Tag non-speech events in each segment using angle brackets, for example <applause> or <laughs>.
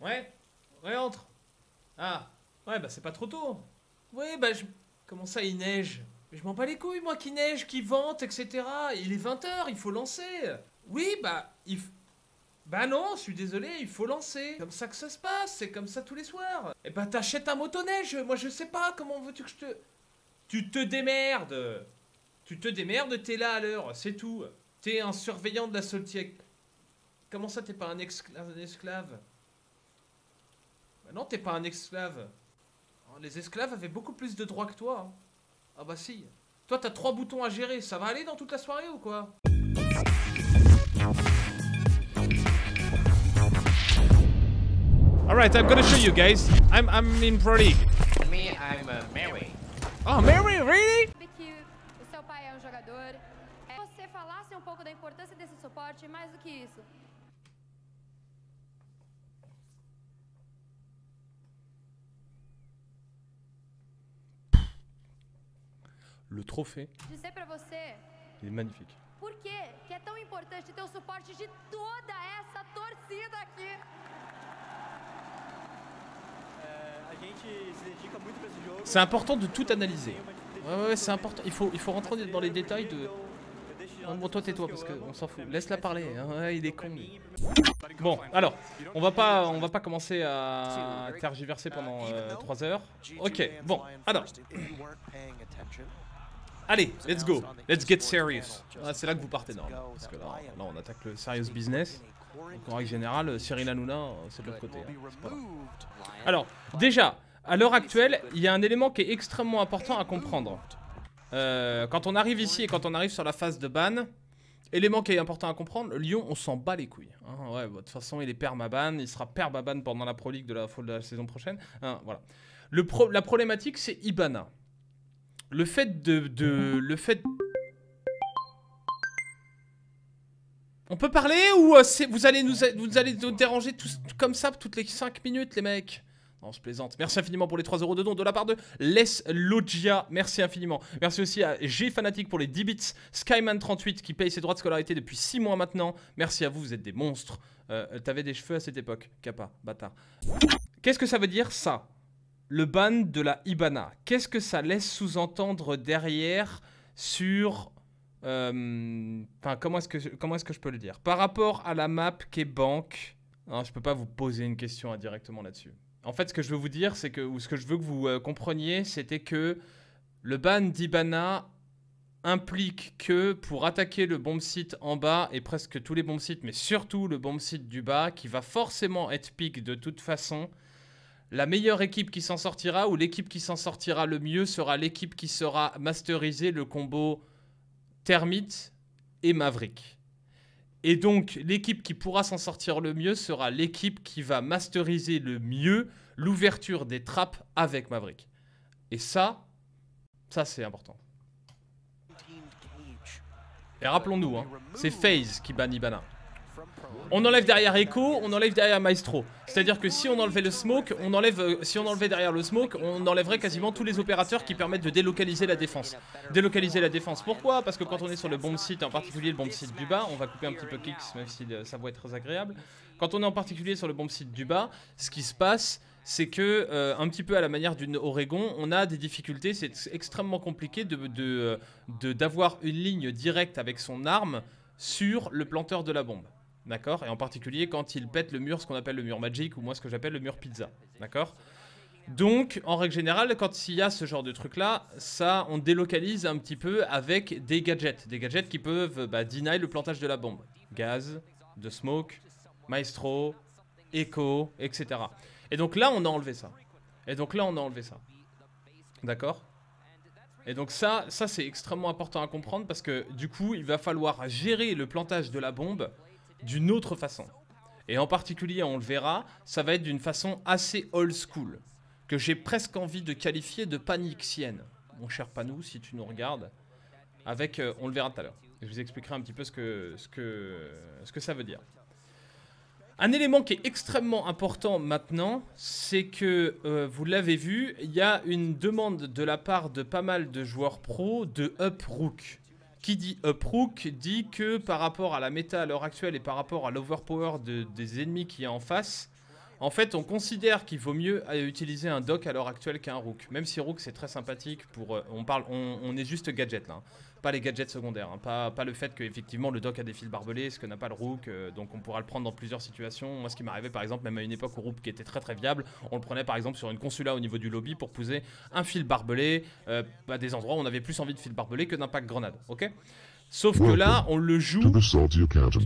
Ouais Ouais. Ah, ouais, bah c'est pas trop tôt. Ouais, bah je... Comment ça, il neige? Je m'en bats les couilles, moi, qui neige, qui vente, etc. Il est 20h, il faut lancer. Oui, bah, il... Bah non, je suis désolé, il faut lancer. Comme ça que ça se passe, c'est comme ça tous les soirs. Eh bah t'achètes un motoneige, moi je sais pas, comment veux-tu que je te... Tu te démerdes Tu te démerdes, t'es là à l'heure, c'est tout. T'es un surveillant de la Soltiec. Comment ça, t'es pas un, esclave? Non, t'es pas un esclave. Oh, les esclaves avaient beaucoup plus de droits que toi. Hein. Ah bah si. Toi, t'as trois boutons à gérer. Ça va aller dans toute la soirée ou quoi? Alright, I'm gonna show you guys. I'm, I'm in Pro League. Me, I'm uh, Mary. Oh, Mary, really? que o seu pai é um jogador. É você falasse um pouco da importância desse suporte, mais do que isso. Le trophée, il est magnifique. por que que é tão importante ter o suporte de toda essa torcida aqui. C'est important de tout analyser. Ouais, ouais, c'est important. Il faut, il faut rentrer dans les détails de. Oh, bon, toi, tais-toi parce qu'on s'en fout. Laisse-la parler. hein. Ouais, il est con. Bon, alors, on va pas, on va pas commencer à tergiverser pendant 3 heures. Ok, bon, alors. Allez, let's go. Let's get serious. Ah, c'est là que vous partez normalement. Parce que là, on attaque le serious business. Donc, en règle générale, Cyril Hanouna, c'est de l'autre côté. hein. Alors, déjà, à l'heure actuelle, il y a un élément qui est extrêmement important à comprendre. Euh, quand on arrive ici et quand on arrive sur la phase de ban, élément qui est important à comprendre, Lyon, on s'en bat les couilles. hein. ouais, bah, de toute façon, il est permaban, il sera permaban pendant la Pro League de la, saison prochaine. hein, voilà. La problématique, c'est Ibana. Le fait de, de- le fait. On peut parler ou euh, vous allez nous, vous allez nous déranger tous comme ça toutes les 5 minutes, les mecs? Non, je plaisante. Merci infiniment pour les 3 euros de don de la part de Les Logia. Merci infiniment. Merci aussi à G pour les 10 bits. Skyman38 qui paye ses droits de scolarité depuis 6 mois maintenant. Merci à vous, vous êtes des monstres. Euh, T'avais des cheveux à cette époque. Kappa, bâtard. Qu'est-ce que ça veut dire ça? Le ban de la Ibana. Qu'est-ce que ça laisse sous-entendre derrière sur. euh, comment est-ce que, est-ce que je peux le dire? Par rapport à la map qu'est Banque. Non, je peux pas vous poser une question indirectement là-dessus. En fait, ce que je veux vous dire, c'est que, ou ce que je veux que vous euh, compreniez, c'était que le ban d'Ibana implique que pour attaquer le bomb site en bas et presque tous les bombes sites, mais surtout le bomb site du bas, qui va forcément être pick de toute façon, la meilleure équipe qui s'en sortira ou l'équipe qui s'en sortira le mieux sera l'équipe qui sera masterisée le combo Termite et Maverick. Et donc, l'équipe qui pourra s'en sortir le mieux sera l'équipe qui va masteriser le mieux l'ouverture des trappes avec Maverick. Et ça, ça c'est important. Et rappelons-nous, hein, c'est FaZe qui banne Ibana. On enlève derrière Echo, on enlève derrière Maestro. C'est-à-dire que si on enlevait le smoke, on enlève, euh, si on enlevait derrière le smoke, on enlèverait quasiment tous les opérateurs qui permettent de délocaliser la défense. Délocaliser la défense. Pourquoi? Parce que quand on est sur le bomb site, en particulier le bomb site du bas, on va couper un petit peu Kix, même si euh, sa voix est très agréable. Quand on est en particulier sur le bomb site du bas, ce qui se passe, c'est que, euh, un petit peu à la manière d'une Oregon, on a des difficultés, c'est extrêmement compliqué de- d'avoir une ligne directe avec son arme sur le planteur de la bombe. D'accord Et en particulier quand il pète le mur, ce qu'on appelle le mur magic, ou moi ce que j'appelle le mur pizza. D'accord donc, en règle générale, quand il y a ce genre de truc-là, ça, on délocalise un petit peu avec des gadgets. Des gadgets qui peuvent bah, deny le plantage de la bombe. Gaz, de smoke, maestro, echo, etc. Et donc là, on a enlevé ça. Et donc là, on a enlevé ça. D'accord Et donc ça, ça c'est extrêmement important à comprendre parce que du coup, il va falloir gérer le plantage de la bombe d'une autre façon. Et en particulier, on le verra, ça va être d'une façon assez old school, que j'ai presque envie de qualifier de panixienne. Mon cher Panou, si tu nous regardes, avec, euh, on le verra tout à l'heure. Je vous expliquerai un petit peu ce que, ce que, ce que ça veut dire. Un élément qui est extrêmement important maintenant, c'est que, euh, vous l'avez vu, il y a une demande de la part de pas mal de joueurs pro de up rook. Qui dit up rook dit que par rapport à la méta à l'heure actuelle et par rapport à l'overpower de- des ennemis qui est en face, En fait, on considère qu'il vaut mieux euh, utiliser un dock à l'heure actuelle qu'un rook. Même si rook c'est très sympathique pour. euh, on parle, on, est juste gadget là, hein. pas les gadgets secondaires, hein. pas, pas le fait que effectivement le dock a des fils barbelés, ce que n'a pas le rook, euh, donc on pourra le prendre dans plusieurs situations. Moi, ce qui m'arrivait par exemple, même à une époque où rook était très très viable, on le prenait par exemple sur une consulat au niveau du lobby pour poser un fil barbelé euh, à des endroits où on avait plus envie de fil barbelé que d'impact grenade, ok? Sauf que là, on le joue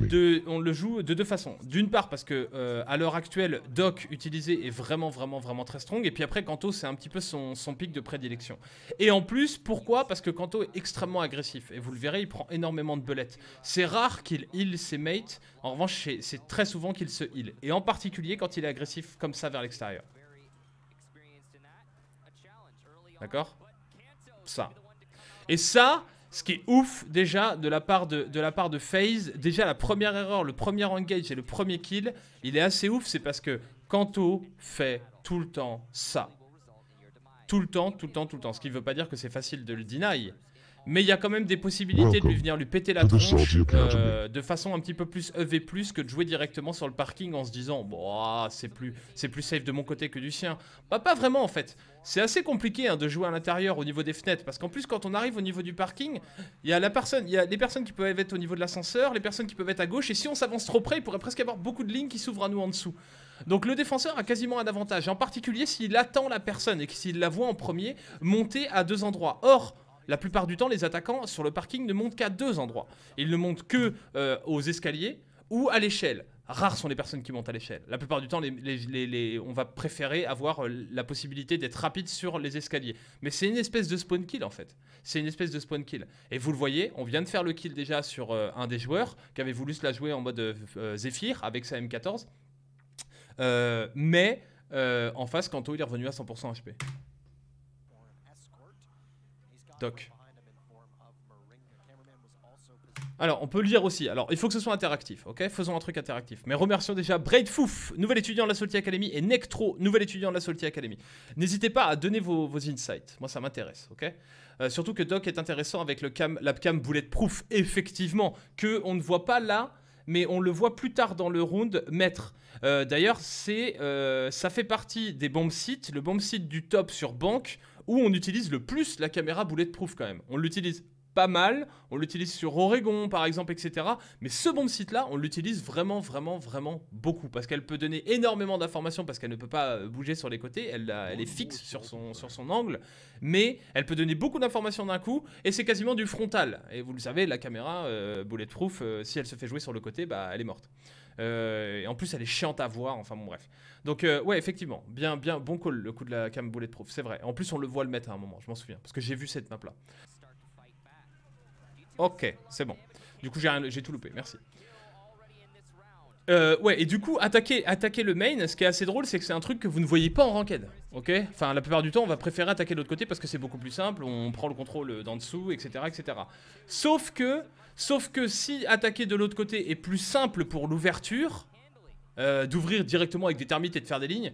de- on le joue de deux façons. D'une part parce que euh, à l'heure actuelle, Doc utilisé est vraiment vraiment vraiment très strong. Et puis après, Kanto c'est un petit peu son, son pic de prédilection. Et en plus, pourquoi? Parce que Kanto est extrêmement agressif. Et vous le verrez, il prend énormément de belettes. C'est rare qu'il heal ses mates. En revanche, c'est- c'est très souvent qu'il se heal. Et en particulier quand il est agressif comme ça vers l'extérieur. D'accord? Ça. Et ça, ce qui est ouf déjà de la part de, de la part de FaZe, déjà la première erreur, le premier engage et le premier kill, il est assez ouf, c'est parce que Kanto fait tout le temps ça. Tout le temps, tout le temps, tout le temps. Ce qui ne veut pas dire que c'est facile de le deny. Mais il y a quand même des possibilités de lui venir lui péter la tronche euh, de façon un petit peu plus EV+, que de jouer directement sur le parking en se disant bon, ah, c'est plus, c'est plus safe de mon côté que du sien. Bah, pas vraiment en fait. C'est assez compliqué hein, de jouer à l'intérieur au niveau des fenêtres parce qu'en plus quand on arrive au niveau du parking, il y a la personne, il y a les personnes qui peuvent être au niveau de l'ascenseur, les personnes qui peuvent être à gauche et si on s'avance trop près, il pourrait presque y avoir beaucoup de lignes qui s'ouvrent à nous en dessous. Donc le défenseur a quasiment un avantage, en particulier s'il attend la personne et s'il la voit en premier monter à deux endroits. Or, la plupart du temps, les attaquants sur le parking ne montent qu'à deux endroits. Ils ne montent que euh, aux escaliers ou à l'échelle. Rares sont les personnes qui montent à l'échelle. La plupart du temps, on va préférer avoir euh, la possibilité d'être rapide sur les escaliers. Mais c'est une espèce de spawn kill en fait. C'est une espèce de spawn kill. Et vous le voyez, on vient de faire le kill déjà sur euh, un des joueurs qui avait voulu se la jouer en mode Zephyr avec sa M14. Euh, mais en face, Kanto il est revenu à 100% HP. Doc. Alors, on peut le lire aussi. Alors, il faut que ce soit interactif, ok? Faisons un truc interactif. Mais remercions déjà Braid Fouf, nouvel étudiant de la Salty Academy, et Nectro, nouvel étudiant de la Salty Academy. N'hésitez pas à donner vos, insights. Moi, ça m'intéresse, ok? Euh, Surtout que Doc est intéressant avec le cam, la cam bulletproof, effectivement, que on ne voit pas là, mais on le voit plus tard dans le round maître. Euh, D'ailleurs, c'est, euh, ça fait partie des bombes sites, le bomb site du top sur banque, où on utilise le plus la caméra bulletproof quand même. On l'utilise pas mal, on l'utilise sur Oregon par exemple, etc. Mais ce bomb site là, on l'utilise vraiment, vraiment, vraiment beaucoup parce qu'elle peut donner énormément d'informations parce qu'elle ne peut pas euh, bouger sur les côtés, elle, est fixe sur son, sur son angle, mais elle peut donner beaucoup d'informations d'un coup et c'est quasiment du frontal. Et vous le savez, la caméra euh, bulletproof, euh, si elle se fait jouer sur le côté, bah elle est morte. Euh, et en plus, elle est chiante à voir. Enfin bon, bref. Donc euh, ouais, effectivement, bien, bien, bon call le coup de la cam bulletproof, c'est vrai. En plus, on le voit le mettre à un moment, je m'en souviens, parce que j'ai vu cette map là. Ok, c'est bon. Du coup, j'ai tout loupé, merci. Euh, ouais, et du coup, attaquer, attaquer le main, ce qui est assez drôle, c'est que c'est un truc que vous ne voyez pas en ranked. Ok? Enfin, la plupart du temps, on va préférer attaquer de l'autre côté parce que c'est beaucoup plus simple, on prend le contrôle d'en dessous, etc., etc. Sauf que, sauf que si attaquer de l'autre côté est plus simple pour l'ouverture, euh, d'ouvrir directement avec des termites et de faire des lignes,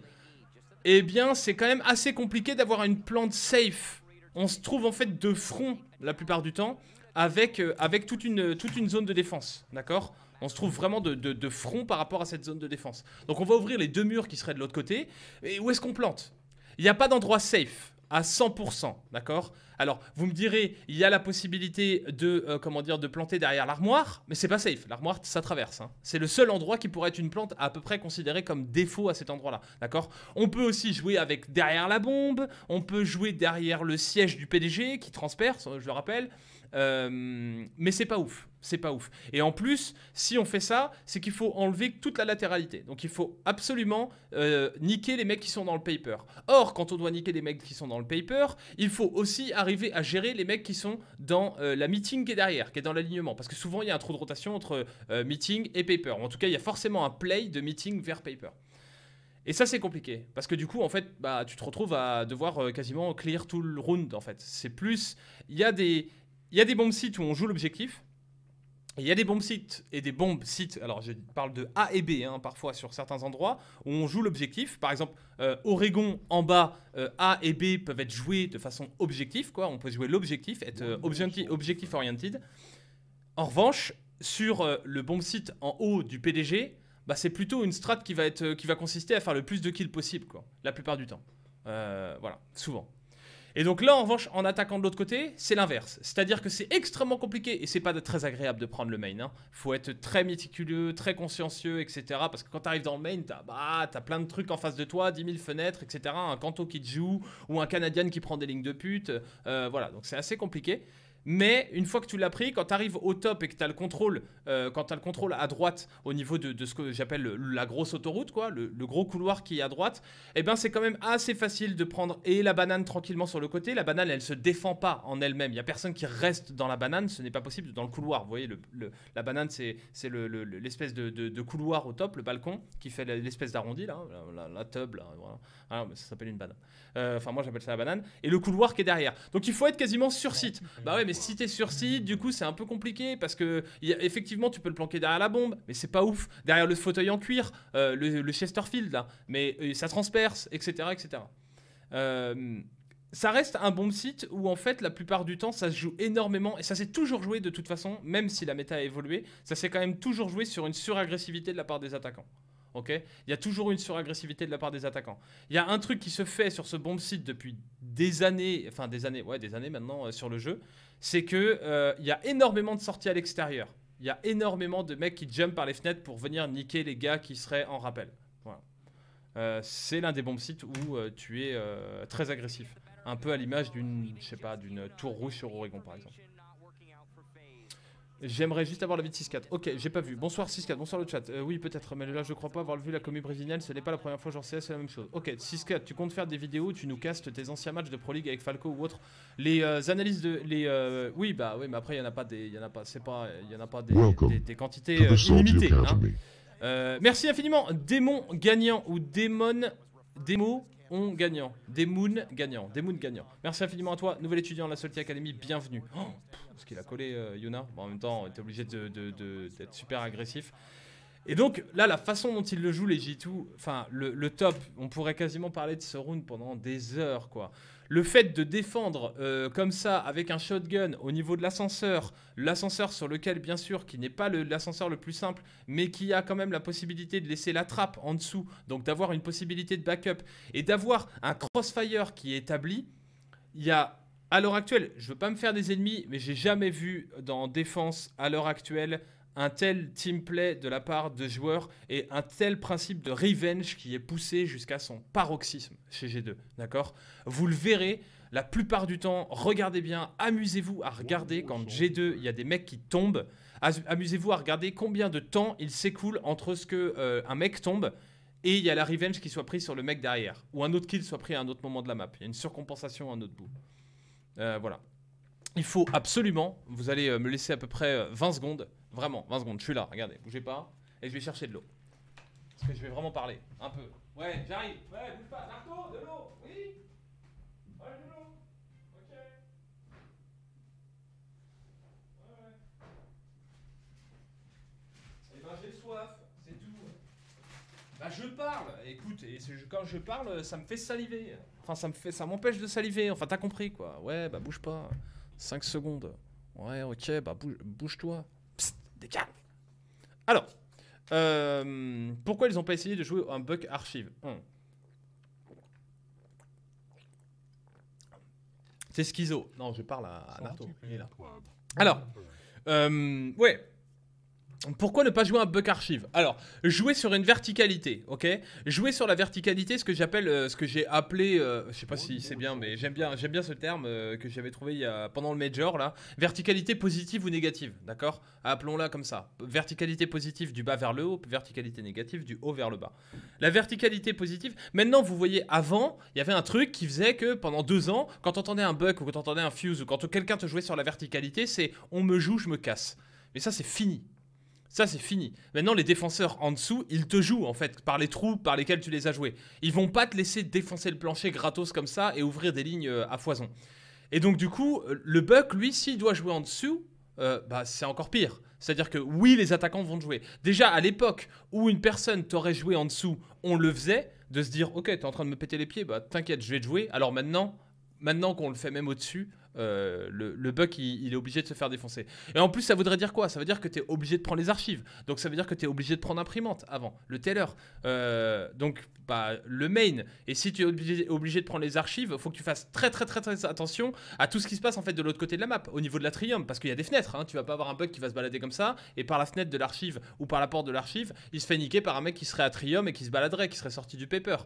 eh bien, c'est quand même assez compliqué d'avoir une plante safe. On se trouve en fait de front la plupart du temps avec, euh, avec toute, une, toute une zone de défense, d'accord? On se trouve vraiment de, de- de front par rapport à cette zone de défense. Donc on va ouvrir les deux murs qui seraient de l'autre côté. Et où est-ce qu'on plante? Il n'y a pas d'endroit safe à 100%, d'accord? Alors, vous me direz, il y a la possibilité de, euh, comment dire, de planter derrière l'armoire, mais c'est pas safe. L'armoire, ça traverse. hein. C'est le seul endroit qui pourrait être une plante à peu près considérée comme défaut à cet endroit-là, d'accord? On peut aussi jouer avec derrière la bombe, on peut jouer derrière le siège du PDG qui transperce, je le rappelle. Euh, mais c'est pas ouf, c'est pas ouf. Et en plus, si on fait ça, c'est qu'il faut enlever toute la latéralité. Donc il faut absolument euh, niquer les mecs qui sont dans le paper. Or, quand on doit niquer les mecs qui sont dans le paper, il faut aussi arriver à gérer les mecs qui sont dans euh, la meeting qui est derrière, qui est dans l'alignement. Parce que souvent, il y a un trou de rotation entre meeting et paper. En tout cas, il y a forcément un play de meeting vers paper. Et ça, c'est compliqué. Parce que du coup, en fait, bah, tu te retrouves à devoir quasiment clear tout le round, en fait. C'est plus... Il y a des... Il y a des bombes sites où on joue l'objectif. Il y a des bombes sites et des bombes sites, alors je parle de A et B hein, parfois sur certains endroits, où on joue l'objectif. Par exemple, euh, Oregon en bas, euh, A et B peuvent être joués de façon objective, quoi. On peut jouer l'objectif, être euh, objecti- objectif oriented. En revanche, sur le bomb site en haut du PDG, bah, c'est plutôt une strat qui va, être, qui va consister à faire le plus de kills possible, quoi, la plupart du temps. Voilà, souvent. Et donc là, en revanche, en attaquant de l'autre côté, c'est l'inverse. C'est-à-dire que c'est extrêmement compliqué et c'est pas très agréable de prendre le main. Hein. Faut être très méticuleux, très consciencieux, etc. Parce que quand tu arrives dans le main, t'as bah, plein de trucs en face de toi, 10 000 fenêtres, etc. Un canto qui te joue ou un Canadien qui prend des lignes de pute. Euh, voilà, donc c'est assez compliqué. Mais une fois que tu l'as pris, quand tu arrives au top et que tu as le contrôle, euh, quand as le contrôle à droite au niveau de, ce que j'appelle la grosse autoroute, quoi, le, gros couloir qui est à droite, eh ben c'est quand même assez facile de prendre et la banane tranquillement sur le côté. La banane, elle se défend pas en elle-même. Il y a personne qui reste dans la banane, ce n'est pas possible dans le couloir. Vous voyez, la banane, c'est l'espèce de, couloir au top, le balcon, qui fait l'espèce d'arrondi, là, la, la, tub. Ah, ça s'appelle une banane. Euh, enfin, moi j'appelle ça la banane. Et le couloir qui est derrière. Donc il faut être quasiment sur site. Bah ouais, mais si t'es sur site, du coup c'est un peu compliqué parce que effectivement tu peux le planquer derrière la bombe, mais c'est pas ouf. Derrière le fauteuil en cuir, euh, le, Chesterfield là, mais euh, ça transperce, etc. etc. ça reste un bon site où en fait la plupart du temps ça se joue énormément et ça s'est toujours joué de toute façon, même si la méta a évolué, ça s'est quand même toujours joué sur une suragressivité de la part des attaquants ok? Il y a toujours une suragressivité de la part des attaquants. Il y a un truc qui se fait sur ce bomb site depuis des années, enfin des années, ouais, des années maintenant euh, sur le jeu, c'est que euh, il y a énormément de sorties à l'extérieur. Il y a énormément de mecs qui jump par les fenêtres pour venir niquer les gars qui seraient en rappel. Euh, c'est l'un des bombes sites où tu es très agressif, un peu à l'image d'une, je d'une tour rouge sur Oregon par exemple. J'aimerais juste avoir la vie de 6-4. Ok, j'ai pas vu. Bonsoir 6-4, bonsoir le chat. Euh, oui, peut-être, mais là je crois pas avoir vu la commu brésilienne, ce n'est pas la première fois, genre c'est la même chose. Ok, 6-4, tu comptes faire des vidéos où tu nous castes tes anciens matchs de Pro League avec Falco ou autre Les euh, analyses de. Les, euh, oui, bah oui, mais après, il y en a pas des. Il y en a pas. C'est pas. Il y en a pas des, des, quantités illimitées. Hein. merci infiniment. Démon gagnant ou démon. Démo on gagnant. Demoun gagnant. Demoun gagnant. Merci infiniment à toi, nouvel étudiant à la Salty Academy, bienvenue. Oh, parce qu'il a collé euh, Yuna. Bon, en même temps, était obligé d'être de, super agressif. Et donc là, la façon dont il le joue, les G2, enfin le, top, on pourrait quasiment parler de ce round pendant des heures, quoi. Le fait de défendre euh, comme ça avec un shotgun au niveau de l'ascenseur, l'ascenseur sur lequel bien sûr qui n'est pas l'ascenseur le, plus simple, mais qui a quand même la possibilité de laisser la trappe en dessous, donc d'avoir une possibilité de backup et d'avoir un crossfire qui est établi, il y a à l'heure actuelle, je veux pas me faire des ennemis, mais j'ai jamais vu dans défense à l'heure actuelle un tel team play de la part de joueurs et un tel principe de revenge qui est poussé jusqu'à son paroxysme chez G2. D'accord? Vous le verrez. La plupart du temps, regardez bien, amusez-vous à regarder quand G2, il y a des mecs qui tombent. Amusez-vous à regarder combien de temps il s'écoule entre ce que euh, un mec tombe et il y a la revenge qui soit prise sur le mec derrière. Ou un autre kill soit pris à un autre moment de la map. Il y a une surcompensation à un autre bout. Euh, voilà. Il faut absolument, vous allez euh, me laisser à peu près 20 secondes, Vraiment, 20 secondes, je suis là, regardez, bougez pas. Et je vais chercher de l'eau. Parce que je vais vraiment parler, un peu. Ouais, j'arrive. Ouais, bouge pas. Narco, de l'eau Oui Ouais, de l'eau. Ok. Ouais, ouais. Eh ben, j'ai soif, c'est tout. Bah, je parle. Écoute, et quand je parle, ça me fait saliver. Enfin, ça me fait, ça m'empêche de saliver. Enfin, t'as compris, quoi. Ouais, bah, bouge pas. 5 secondes. Ouais, ok, bah, bouge-toi. Alors, euh, pourquoi ils n'ont pas essayé de jouer un bug archive. C'est schizo. Non, je parle à, Nato. Alors, euh, ouais. Pourquoi ne pas jouer un buck archive? Alors, jouer sur une verticalité, ok? Jouer sur la verticalité, ce que j'appelle, euh, ce que j'ai appelé, euh, je sais pas si c'est bien, mais j'aime bien, j'aime bien ce terme euh, que j'avais trouvé il y a, pendant le major là. Verticalité positive ou négative, d'accord? Appelons-la comme ça. Verticalité positive du bas vers le haut, verticalité négative du haut vers le bas. La verticalité positive. Maintenant, vous voyez, avant, il y avait un truc qui faisait que pendant deux ans, quand t'entendais un buck ou quand t'entendais un fuse ou quand quelqu'un te jouait sur la verticalité, c'est on me joue, je me casse. Mais ça, c'est fini. Ça, c'est fini. Maintenant, les défenseurs en dessous, ils te jouent, en fait, par les trous par lesquels tu les as joués. Ils vont pas te laisser défoncer le plancher gratos comme ça et ouvrir des lignes euh, à foison. Et donc, du coup, euh, le Buck, lui, s'il doit jouer en dessous, euh, bah, c'est encore pire. C'est-à-dire que oui, les attaquants vont jouer. Déjà, à l'époque où une personne t'aurait joué en dessous, on le faisait, de se dire, ok, t'es en train de me péter les pieds, bah t'inquiète, je vais te jouer. Alors maintenant, maintenant qu'on le fait même au-dessus, euh, le, le buck il, est obligé de se faire défoncer. Et en plus, ça voudrait dire quoi? Ça veut dire que tu es obligé de prendre les archives. Donc ça veut dire que tu es obligé de prendre imprimante avant, le tailor. Euh, donc bah, le main. Et si tu es obligé, de prendre les archives, faut que tu fasses très très très très attention à tout ce qui se passe en fait de l'autre côté de la map, au niveau de l'atrium, parce qu'il y a des fenêtres. Hein. Tu vas pas avoir un bug qui va se balader comme ça, et par la fenêtre de l'archive ou par la porte de l'archive, il se fait niquer par un mec qui serait atrium et qui se baladerait, qui serait sorti du paper.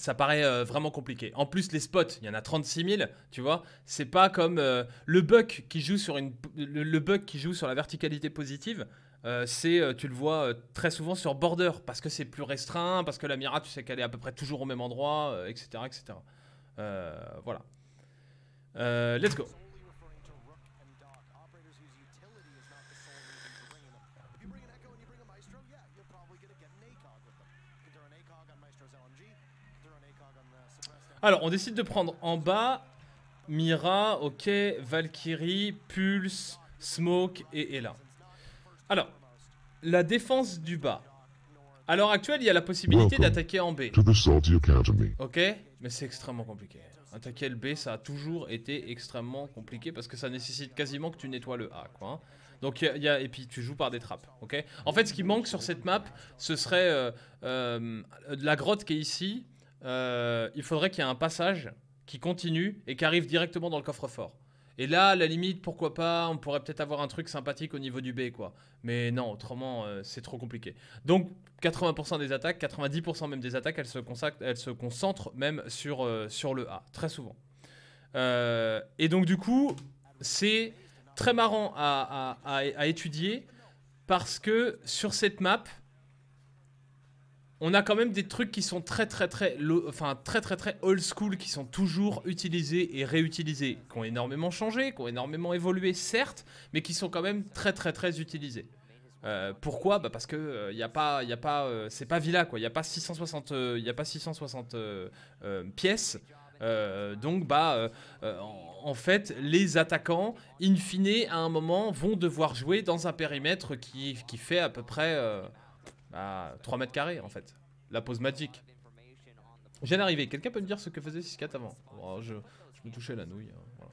Ça paraît euh, vraiment compliqué. En plus, les spots, il y en a 36 000, tu vois. C'est pas comme euh, le bug qui joue sur une, le, bug qui joue sur la verticalité positive. euh, c'est, tu le vois très souvent sur border parce que c'est plus restreint, parce que la mira, tu sais qu'elle est à peu près toujours au même endroit, etc., etc. Voilà. Let's go. solely referring to Rook and Doc, operators whose utility is not the sole reason for bringing them. If you bring an Echo and you bring a Maestro, yeah, you're probably going to get an ACOG with them. You can throw an ACOG on Maestro's LMG, you can throw an ACOG on the suppressed Alors, on décide de prendre en bas Mira, ok, Valkyrie, Pulse, Smoke et Ella. Alors, la défense du bas. À l'heure actuelle, il y a la possibilité d'attaquer en B. Ok, mais c'est extrêmement compliqué. Attaquer le B, ça a toujours été extrêmement compliqué parce que ça nécessite quasiment que tu nettoies le A, quoi. hein. Donc y a- y a, et puis tu joues par des trappes, ok. En fait, ce qui manque sur cette map, ce serait euh, euh, la grotte qui est ici. Euh, il faudrait qu'il y ait un passage qui continue et qui arrive directement dans le coffre-fort. Et là, à la limite, pourquoi pas, on pourrait peut-être avoir un truc sympathique au niveau du B, quoi. Mais non, autrement, euh, c'est trop compliqué. Donc, 80% des attaques, 90% même des attaques, elles se, elles se concentrent même sur, euh, sur le A, très souvent. Et donc, du coup, c'est très marrant à- à étudier parce que sur cette map, on a quand même des trucs qui sont très très très enfin très très très old school qui sont toujours utilisés et réutilisés, qui ont énormément changé, qui ont énormément évolué certes, mais qui sont quand même très très très utilisés. Euh, pourquoi? Bah parce que il y a pas y a pas euh, c'est pas Villa quoi, il y a pas 660 il y a pas 660 euh, euh, pièces. Euh, donc bah euh, euh, en, en fait les attaquants in fine à un moment vont devoir jouer dans un périmètre qui, qui fait à peu près bah, 3 mètres carrés en fait. La pause magique. Viens d'arriver. Quelqu'un peut me dire ce que faisait 6-4 avant? Oh, je, me touchais la nouille. hein, voilà.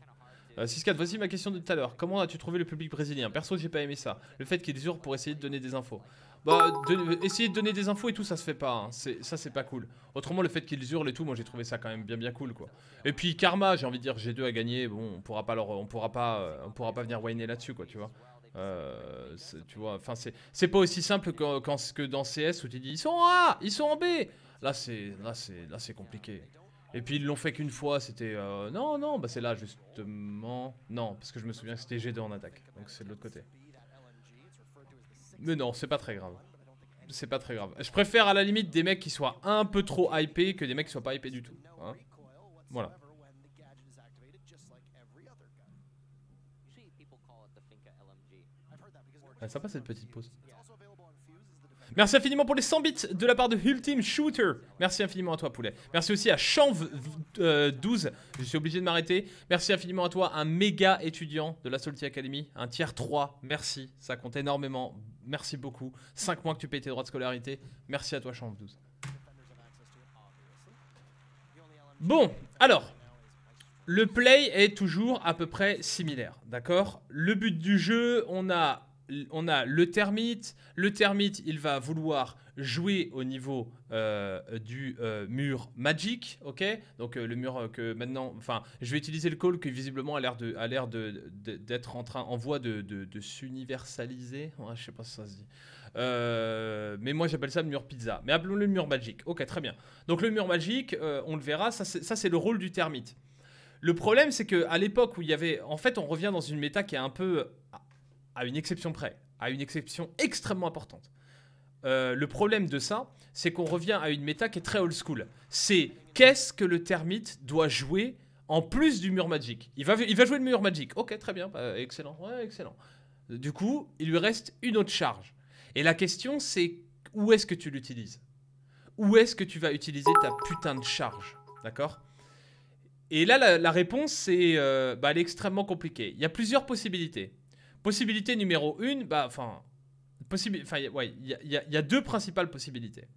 Euh, 6-4, voici ma question de tout à l'heure. Comment as-tu trouvé le public brésilien? Perso, j'ai pas aimé ça. Le fait qu'ils hurlent pour essayer de donner des infos. Bah, essayer de donner des infos et tout, ça se fait pas. hein. Ça, c'est pas cool. Autrement, le fait qu'ils hurlent et tout, moi j'ai trouvé ça quand même bien bien cool quoi. Et puis Karma, j'ai envie de dire G2 a gagné. Bon, on pourra pas on pourra pas, euh, on pourra pas venir whiner là-dessus quoi, tu vois. Euh, c'est- tu vois, enfin c'est, c'est pas aussi simple que, quand- que dans CS où tu dis ils sont en A, ils sont en B. Là c'est, là c'est, là c'est compliqué. Et puis ils l'ont fait qu'une fois, c'était euh, non non, bah c'est là justement, non parce que je me souviens que c'était G2 en attaque, donc c'est de l'autre côté. Mais non, c'est pas très grave. C'est pas très grave. Je préfère à la limite des mecs qui soient un peu trop hypés que des mecs qui soient pas hypés du tout. hein. Voilà. Usually people call it the Finca LMG. Ah, sympa cette petite pause. Merci infiniment pour les 100 bits de la part de Ultime Shooter. Merci infiniment à toi, poulet. Merci aussi à Chanv12. Je suis obligé de m'arrêter. Merci infiniment à toi, un méga étudiant de la Salty Academy. Un tiers 3. Merci. Ça compte énormément. Merci beaucoup. 5 mois que tu payes tes droits de scolarité. Merci à toi, Chanv12. Bon, alors. Le play est toujours à peu près similaire, d'accord? Le but du jeu, on a, on a le termite. Le termite, il va vouloir jouer au niveau euh, du euh, mur magic, ok? Donc euh, le mur que maintenant, enfin, je vais utiliser le call qui visiblement a l'air de, a l'air de, d'être en train, en voie de, de, s'universaliser. Ouais, je sais pas si ça se dit. Mais moi j'appelle ça le mur pizza. Mais appelons-le le mur magic. Ok, très bien. Donc le mur magique, on le verra. Ça, c'est, ça, c'est le rôle du termite. Le problème, c'est que à l'époque où il y avait, en fait, on revient dans une méta qui est un peu à- une exception près, à une exception extrêmement importante. Euh, le problème de ça, c'est qu'on revient à une méta qui est très old school. C'est qu'est-ce que le termite doit jouer en plus du mur magic. Il va, jouer le mur magic. Ok, très bien, bah, excellent. Du coup, il lui reste une autre charge. Et la question, c'est où est-ce que tu l'utilises? Où est-ce que tu vas utiliser ta putain de charge? D'accord? Et là, la, la réponse, c'est, euh, bah, elle est extrêmement compliquée. Il y a plusieurs possibilités. Possibilité numéro une, bah, enfin, possibi- enfin, ouais, il y, a- deux principales possibilités.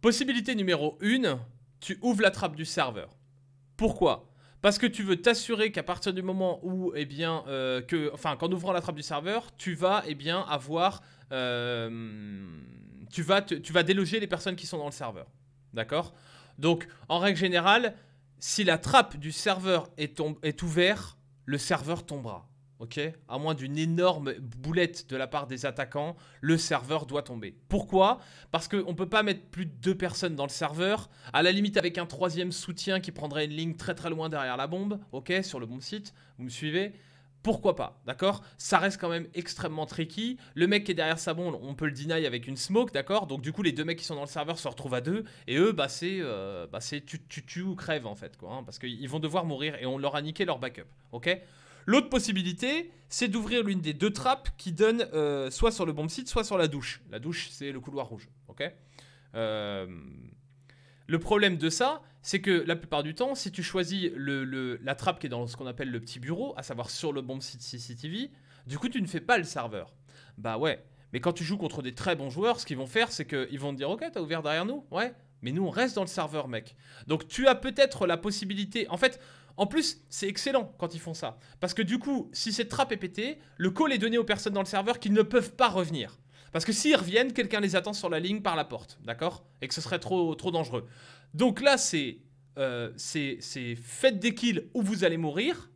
Possibilité numéro une, tu ouvres la trappe du serveur. Pourquoi? Parce que tu veux t'assurer qu'à partir du moment où, eh bien, euh, que, enfin, qu'en ouvrant la trappe du serveur, tu vas, eh bien, avoir, euh, tu vas, déloger les personnes qui sont dans le serveur, d'accord? Donc, en règle générale, si la trappe du serveur est ouverte, le serveur tombera. Ok À moins d'une énorme boulette de la part des attaquants, le serveur doit tomber. Pourquoi? Parce qu'on ne peut pas mettre plus de deux personnes dans le serveur. À la limite, avec un troisième soutien qui prendrait une ligne très très loin derrière la bombe. Ok Sur le bon site. Vous me suivez? Pourquoi pas, d'accord? Ça reste quand même extrêmement tricky. Le mec qui est derrière sa bombe, on peut le deny avec une smoke, d'accord? Donc du coup, les deux mecs qui sont dans le serveur se retrouvent à deux. Et eux, bah c'est euh, bah, tu, tu tues ou crève en fait, quoi. hein, parce qu'ils vont devoir mourir et on leur a niqué leur backup, ok? L'autre possibilité, c'est d'ouvrir l'une des deux trappes qui donne euh, soit sur le bomb site, soit sur la douche. La douche, c'est le couloir rouge, Euh, Le problème de ça, c'est que la plupart du temps, si tu choisis la trappe qui est dans ce qu'on appelle le petit bureau, à savoir sur le bomb site CCTV, du coup, tu ne fais pas le serveur. Bah ouais. Mais quand tu joues contre des très bons joueurs, ce qu'ils vont faire, c'est qu'ils vont te dire Ok, t'as ouvert derrière nous? Ouais. Mais nous, on reste dans le serveur, mec. Donc, tu as peut-être la possibilité. En fait, en plus, c'est excellent quand ils font ça. Parce que du coup, si cette trappe est pétée, le call est donné aux personnes dans le serveur qui ne peuvent pas revenir. Parce que s'ils reviennent, quelqu'un les attend sur la ligne par la porte, d'accord? Et que ce serait trop, trop dangereux. Donc là, c'est euh, faites des kills où vous allez mourir.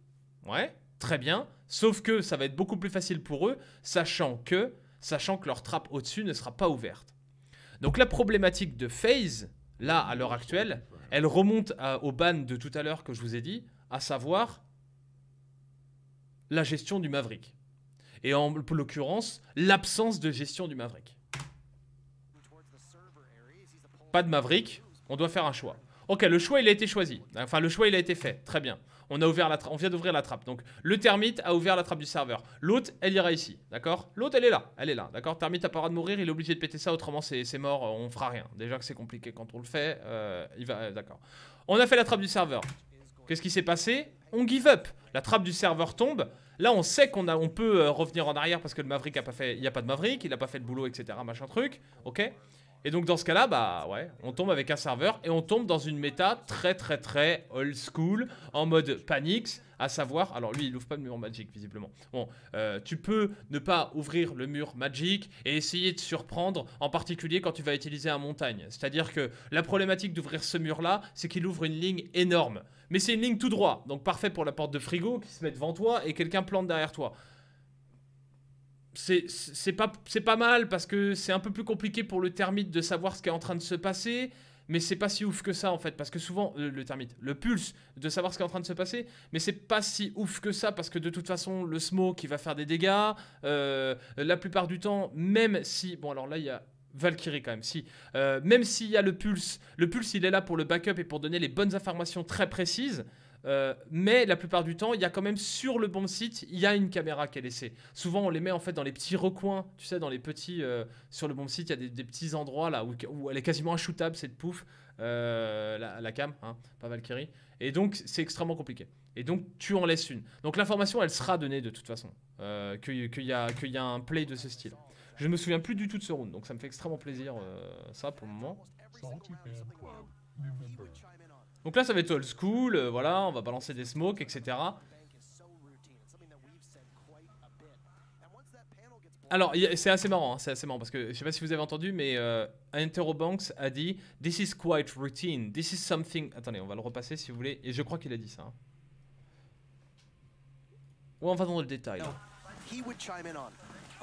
Ouais, très bien. Sauf que ça va être beaucoup plus facile pour eux, sachant que, sachant que leur trappe au-dessus ne sera pas ouverte. Donc la problématique de FaZe, là, à l'heure actuelle, elle remonte au ban de tout à l'heure que je vous ai dit, à savoir la gestion du Maverick. Et en l'occurrence, l'absence de gestion du Maverick. Pas de Maverick, on doit faire un choix. Ok, le choix il a été choisi. Enfin, le choix il a été fait. Très bien. On, a ouvert la on vient d'ouvrir la trappe. Donc, le termite a ouvert la trappe du serveur. L'autre, elle ira ici. D'accord? L'autre, elle est là. Elle est là. D'accord? Termite a pas le droit de mourir. Il est obligé de péter ça. Autrement, c'est c'est mort. On fera rien. Déjà que c'est compliqué quand on le fait. euh, il va. euh, D'accord. On a fait la trappe du serveur. Qu'est-ce qui s'est passé? On give up. La trappe du serveur tombe. Là, on sait qu'on on peut euh, revenir en arrière parce que le Maverick a pas fait, il y a pas de Maverick, il a pas fait le boulot, etc. Machin truc, ok? Et donc dans ce cas-là, bah ouais, on tombe avec un serveur et on tombe dans une méta très très très old school, en mode Panix, à savoir, alors lui il ouvre pas le mur Magic visiblement. Bon, euh, tu peux ne pas ouvrir le mur Magic et essayer de surprendre, en particulier quand tu vas utiliser un montagne. C'est-à-dire que la problématique d'ouvrir ce mur-là, c'est qu'il ouvre une ligne énorme. Mais c'est une ligne tout droit, donc parfait pour la porte de frigo qui se met devant toi et quelqu'un plante derrière toi c'est pas, pas mal parce que c'est un peu plus compliqué pour le termite de savoir ce qui est en train de se passer. Mais c'est pas si ouf que ça en fait, parce que souvent, euh, le termite, le pulse de savoir ce qui est en train de se passer, mais c'est pas si ouf que ça, parce que de toute façon, le smoke il va faire des dégâts. euh, la plupart du temps, même si. Bon, alors là, il y a Valkyrie quand même, si. euh, même s'il y a le pulse, le pulse il est là pour le backup et pour donner les bonnes informations très précises. Euh, mais la plupart du temps, il y a quand même sur le bon site, il y a une caméra qui est laissée. Souvent, on les met en fait dans les petits recoins, tu sais, dans les petits. euh, sur le bon site, il y a des, petits endroits là où, où elle est quasiment inshootable cette pouf, la, cam, hein, pas Valkyrie. Et donc, c'est extrêmement compliqué. Et donc, tu en laisses une. Donc, l'information, elle sera donnée de toute façon, qu'il y, y a un play de ce style. Je ne me souviens plus du tout de ce round, donc ça me fait extrêmement plaisir, euh, ça pour le moment. Donc là, ça va être old school, euh, voilà, on va balancer des smokes, etc. Alors, c'est assez marrant, hein, c'est assez marrant parce que je sais pas si vous avez entendu, mais euh, a dit This is quite routine. This is something. Attendez, on va le repasser si vous voulez. Et je crois qu'il a dit ça. hein. Ou on va dans le détail. he would chime in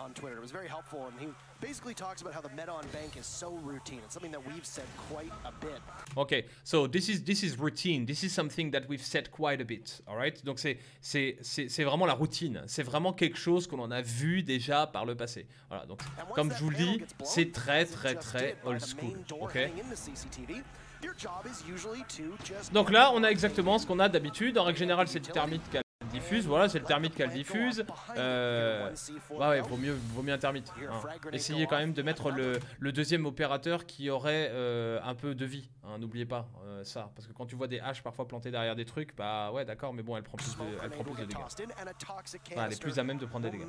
on Twitter. It was very helpful, and he basically talks about how the meta on bank is so routine. It's something that we've said quite a bit. Ok, so this is this is routine. This is something that we've said quite a bit. Alright. Donc c'est c'est c'est c'est vraiment la routine. C'est vraiment quelque chose qu'on en a vu déjà par le passé. Voilà. Donc comme je vous le dis, c'est très très très old school. Ok? Donc là, on a exactement ce qu'on a d'habitude. En règle générale, c'est le termite diffuse. Voilà, c'est le termite qui le diffuse. Euh, bah ouais, vaut mieux, vaut mieux un termite. hein. Essayez quand même de mettre le, deuxième opérateur qui aurait euh, un peu de vie. hein, N'oubliez pas euh, ça, parce que quand tu vois des haches parfois plantées derrière des trucs, bah ouais, d'accord, mais bon, elle prend plus de, elle prend plus de dégâts. Elle est plus à même de prendre des dégâts.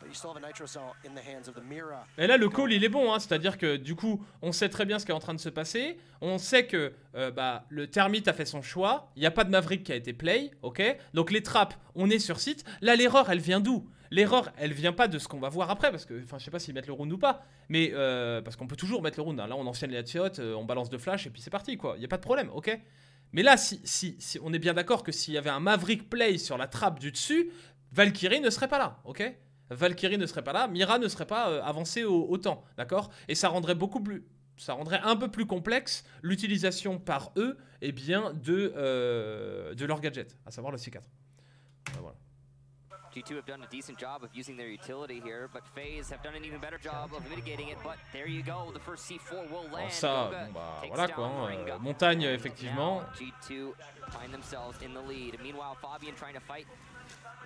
Now you got 50 seconds left. That's tons of time for this to still be pulled off. But you still have a Nitro Cell in the hands of the Mira. Et là, le call, il est bon, hein, c'est-à-dire que du coup, on sait très bien ce qui est en train de se passer. On sait que euh, bah, le Termite a fait son choix. Il n'y a pas de Maverick qui a été play, ok? Donc les trappes, on est sur site. Là, l'erreur, elle vient d'où? L'erreur, elle vient pas de ce qu'on va voir après, parce que, enfin, je sais pas s'ils mettent le round ou pas, mais euh, parce qu'on peut toujours mettre le round. hein. Là, on enchaîne les headshots, euh, on balance de flash, et puis c'est parti, quoi. Il y a pas de problème, ok? Mais là, si, si, si on est bien d'accord que s'il y avait un Maverick play sur la trappe du dessus, Valkyrie ne serait pas là, ok? Valkyrie ne serait pas là, Mira ne serait pas euh, avancée au- autant, d'accord? Et ça rendrait beaucoup plus, ça rendrait un peu plus complexe l'utilisation par eux, eh bien, de, euh, de leur gadget, à savoir le C4. Ben voilà. G2 have done a decent job of using their utility here, but FaZe have done an even better job of mitigating it. But there you go, the first C4 will land. Ça, Goga bon, bah, takes voilà quoi, hein, euh, montagne effectivement. Now, G2 find themselves in the lead. Meanwhile, Fabian trying to fight.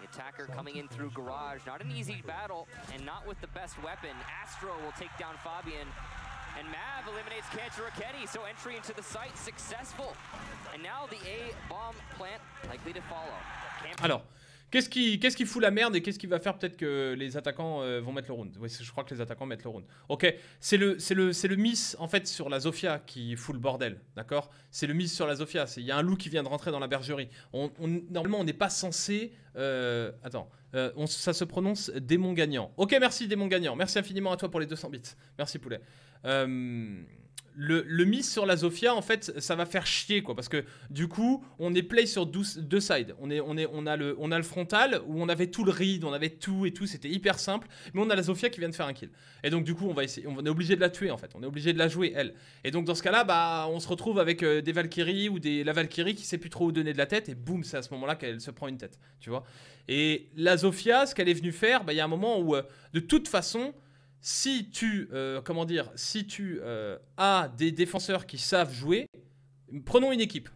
The attacker coming in through garage. Not an easy battle, and not with the best weapon. Astro will take down Fabian. And Mav eliminates Kanchuraketti, so entry into the site successful. And now the A bomb plant likely to follow. Camp- Alors, qu'est-ce qui, qu'est-ce qui fout la merde et qu'est-ce qui va faire peut-être que les attaquants euh, vont mettre le round? C'est- je crois que les attaquants mettent le round. Ok, c'est le, c'est le, c'est le miss en fait sur la Zofia qui fout le bordel, d'accord? C'est le miss sur la Zofia. Il y a un loup qui vient de rentrer dans la bergerie. Normalement, on n'est pas censé. euh, attends, euh, ça se prononce démon gagnant. Ok, merci démon gagnant. Merci infiniment à toi pour les 200 bits. Merci poulet. Euh, le, le miss sur la Zofia, en fait, ça va faire chier, quoi, parce que du coup, on est play sur deux, deux sides. On, est, on, est, on, a le, on a le frontal où on avait tout le read, on avait tout et tout, c'était hyper simple, mais on a la Zofia qui vient de faire un kill. Et donc, du coup, on va essayer, on est obligé de la tuer, en fait. On est obligé de la jouer, elle. Et donc, dans ce cas-là, bah, on se retrouve avec euh, des Valkyries ou des, la Valkyrie qui sait plus trop où donner de la tête, et boum, c'est à ce moment-là qu'elle se prend une tête, tu vois. Et la Zofia, ce qu'elle est venue faire, bah, il y a un moment où, euh, de toute façon, si tu, euh, si tu euh, as des défenseurs qui savent jouer, prenons une équipe,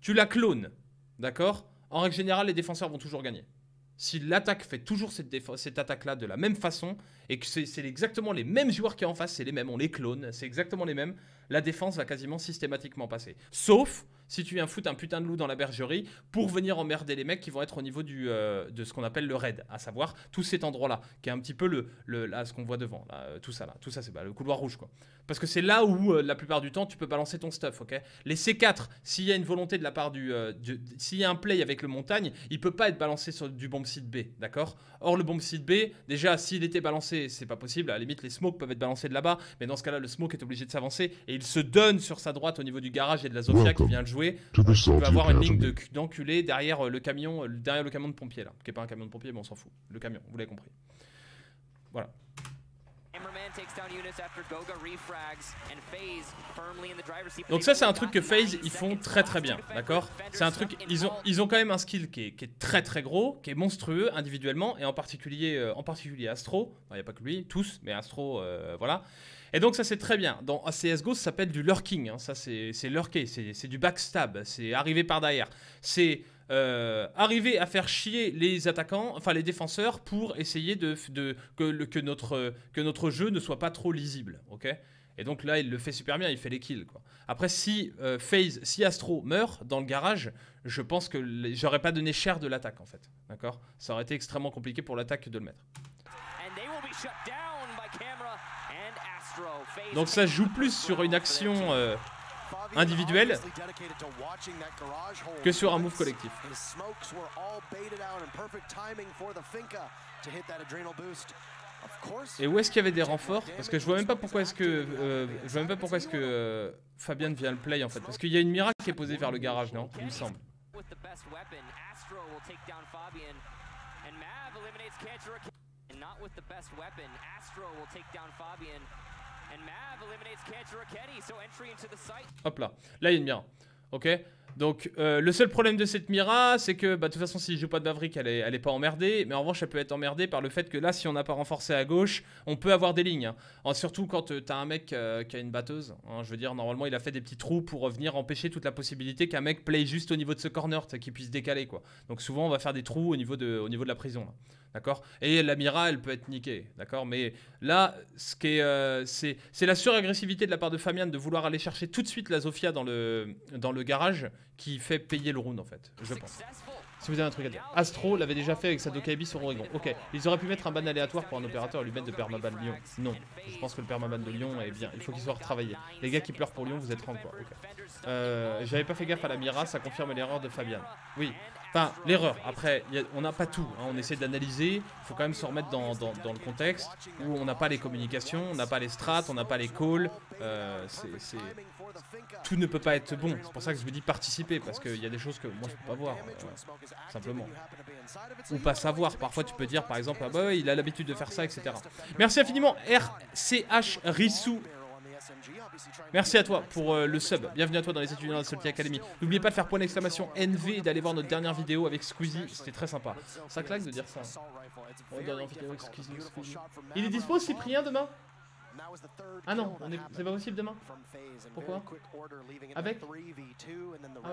tu la clones, d'accord? En règle générale, les défenseurs vont toujours gagner. Si l'attaque fait toujours cette, cette attaque-là de la même façon, et que c'est exactement les mêmes joueurs qui sont en face, c'est les mêmes, on les clone, c'est exactement les mêmes, la défense va quasiment systématiquement passer. Sauf si tu viens foutre un putain de loup dans la bergerie pour venir emmerder les mecs qui vont être au niveau du, euh, de ce qu'on appelle le raid, à savoir tout cet endroit-là, qui est un petit peu le, le- là, ce qu'on voit devant, euh, tout ça là, tout ça c'est bah, le couloir rouge quoi. Parce que c'est là où euh, la plupart du temps tu peux balancer ton stuff, ok? Les C4, s'il y a une volonté de la part du, du- s'il y a un play avec le montagne, il peut pas être balancé sur du bomb site B, d'accord? Or le bomb site B, déjà s'il était balancé, c'est pas possible. À la limite les smokes peuvent être balancés de là-bas, mais dans ce cas-là le smoke est obligé de s'avancer et il se donne sur sa droite au niveau du garage et de la Zofia qui vient le jouer. Il peut Salty avoir une ligne de d'enculé derrière euh, le camion, euh, derrière le camion de pompier là, qui est pas un camion de pompier, mais on s'en fout. Le camion, vous l'avez compris. Voilà. Donc ça c'est un truc que FaZe ils font très très bien, d'accord C'est un truc ils ont ils ont quand même un skill qui est, qui est très très gros, qui est monstrueux individuellement et en particulier euh, en particulier Astro, il n'y a pas que lui, tous, mais Astro euh, voilà. Et donc ça c'est très bien. Dans CSGO ça s'appelle du lurking, hein. ça c'est lurker, c'est du backstab, c'est arriver par derrière. C'est euh, arriver à faire chier les attaquants, enfin les défenseurs pour essayer de, de- que, le- que, notre, que notre jeu ne soit pas trop lisible, ok? Et donc là il le fait super bien, il fait les kills quoi. Après si euh, FaZe, si Astro meurt dans le garage, je pense que les- j'aurais pas donné cher de l'attaque en fait, d'accord? Ça aurait été extrêmement compliqué pour l'attaque de le mettre. Donc ça joue plus sur une action euh, Fabian individuelle obviously dedicated to watching that garage hole. que sur un move collectif. Et où est-ce qu'il y avait des renforts? Parce que je vois même pas pourquoi est-ce que euh, je vois même pas pourquoi est-ce que euh, Fabian vient le play en fait. Parce qu'il y a une miracle qui est posée vers le garage, non? Il me semble. Hop là, là il y a une Mira. Ok Donc euh, le seul problème de cette Mira, c'est que bah, de toute façon, s'il joue pas de Maverick, elle est, elle est pas emmerdée. Mais en revanche, elle peut être emmerdée par le fait que là, si on n'a pas renforcé à gauche, on peut avoir des lignes. hein. Surtout quand tu t'as un mec euh, qui a une batteuse. hein. je veux dire, normalement, il a fait des petits trous pour venir empêcher toute la possibilité qu'un mec play juste au niveau de ce corner, qu'il puisse décaler quoi. Donc souvent, on va faire des trous au niveau de, au niveau de la prison. D'accord? Et la Mira, elle peut être niquée. D'accord? Mais là, ce qui est, euh, c'est, c'est la suragressivité de la part de Famian de vouloir aller chercher tout de suite la Zofia dans le, dans le garage qui fait payer le round, en fait. Je pense. Si vous avez un truc à dire. Astro l'avait déjà fait avec sa Dokaibi sur Oregon. Ok. Ils auraient pu mettre un ban aléatoire pour un opérateur et lui mettre de permaban de Lyon. Non. Je pense que le permaban de Lyon est bien. Il faut qu'il soit retravaillé. Les gars qui pleurent pour Lyon, vous êtes francs quoi. Ok. Euh, J'avais pas fait gaffe à la Mira, ça confirme l'erreur de Fabian. Oui. Enfin, l'erreur. Après, on n'a pas tout. hein. On essaie d'analyser. Il faut quand même se remettre dans, dans- le contexte où on n'a pas les communications, on n'a pas les strats, on n'a pas les calls. Euh, Tout ne peut pas être bon. C'est pour ça que je vous dis participer parce qu'il y a des choses que moi je peux pas voir. euh, simplement. Ou pas savoir. Parfois tu peux dire par exemple, ah bah ouais, il a l'habitude de faire ça, etc. Merci infiniment RCH Rissou. Merci à toi pour euh, le sub. Bienvenue à toi dans les étudiants de la Salty Academy. N'oubliez pas de faire point d'exclamation NV et d'aller voir notre dernière vidéo avec Squeezie. C'était très sympa. Ça claque de dire ça. Oh. Il est dispo Cyprien demain? Ah non, on est- c'est pas possible demain? Pourquoi? Avec? Ah.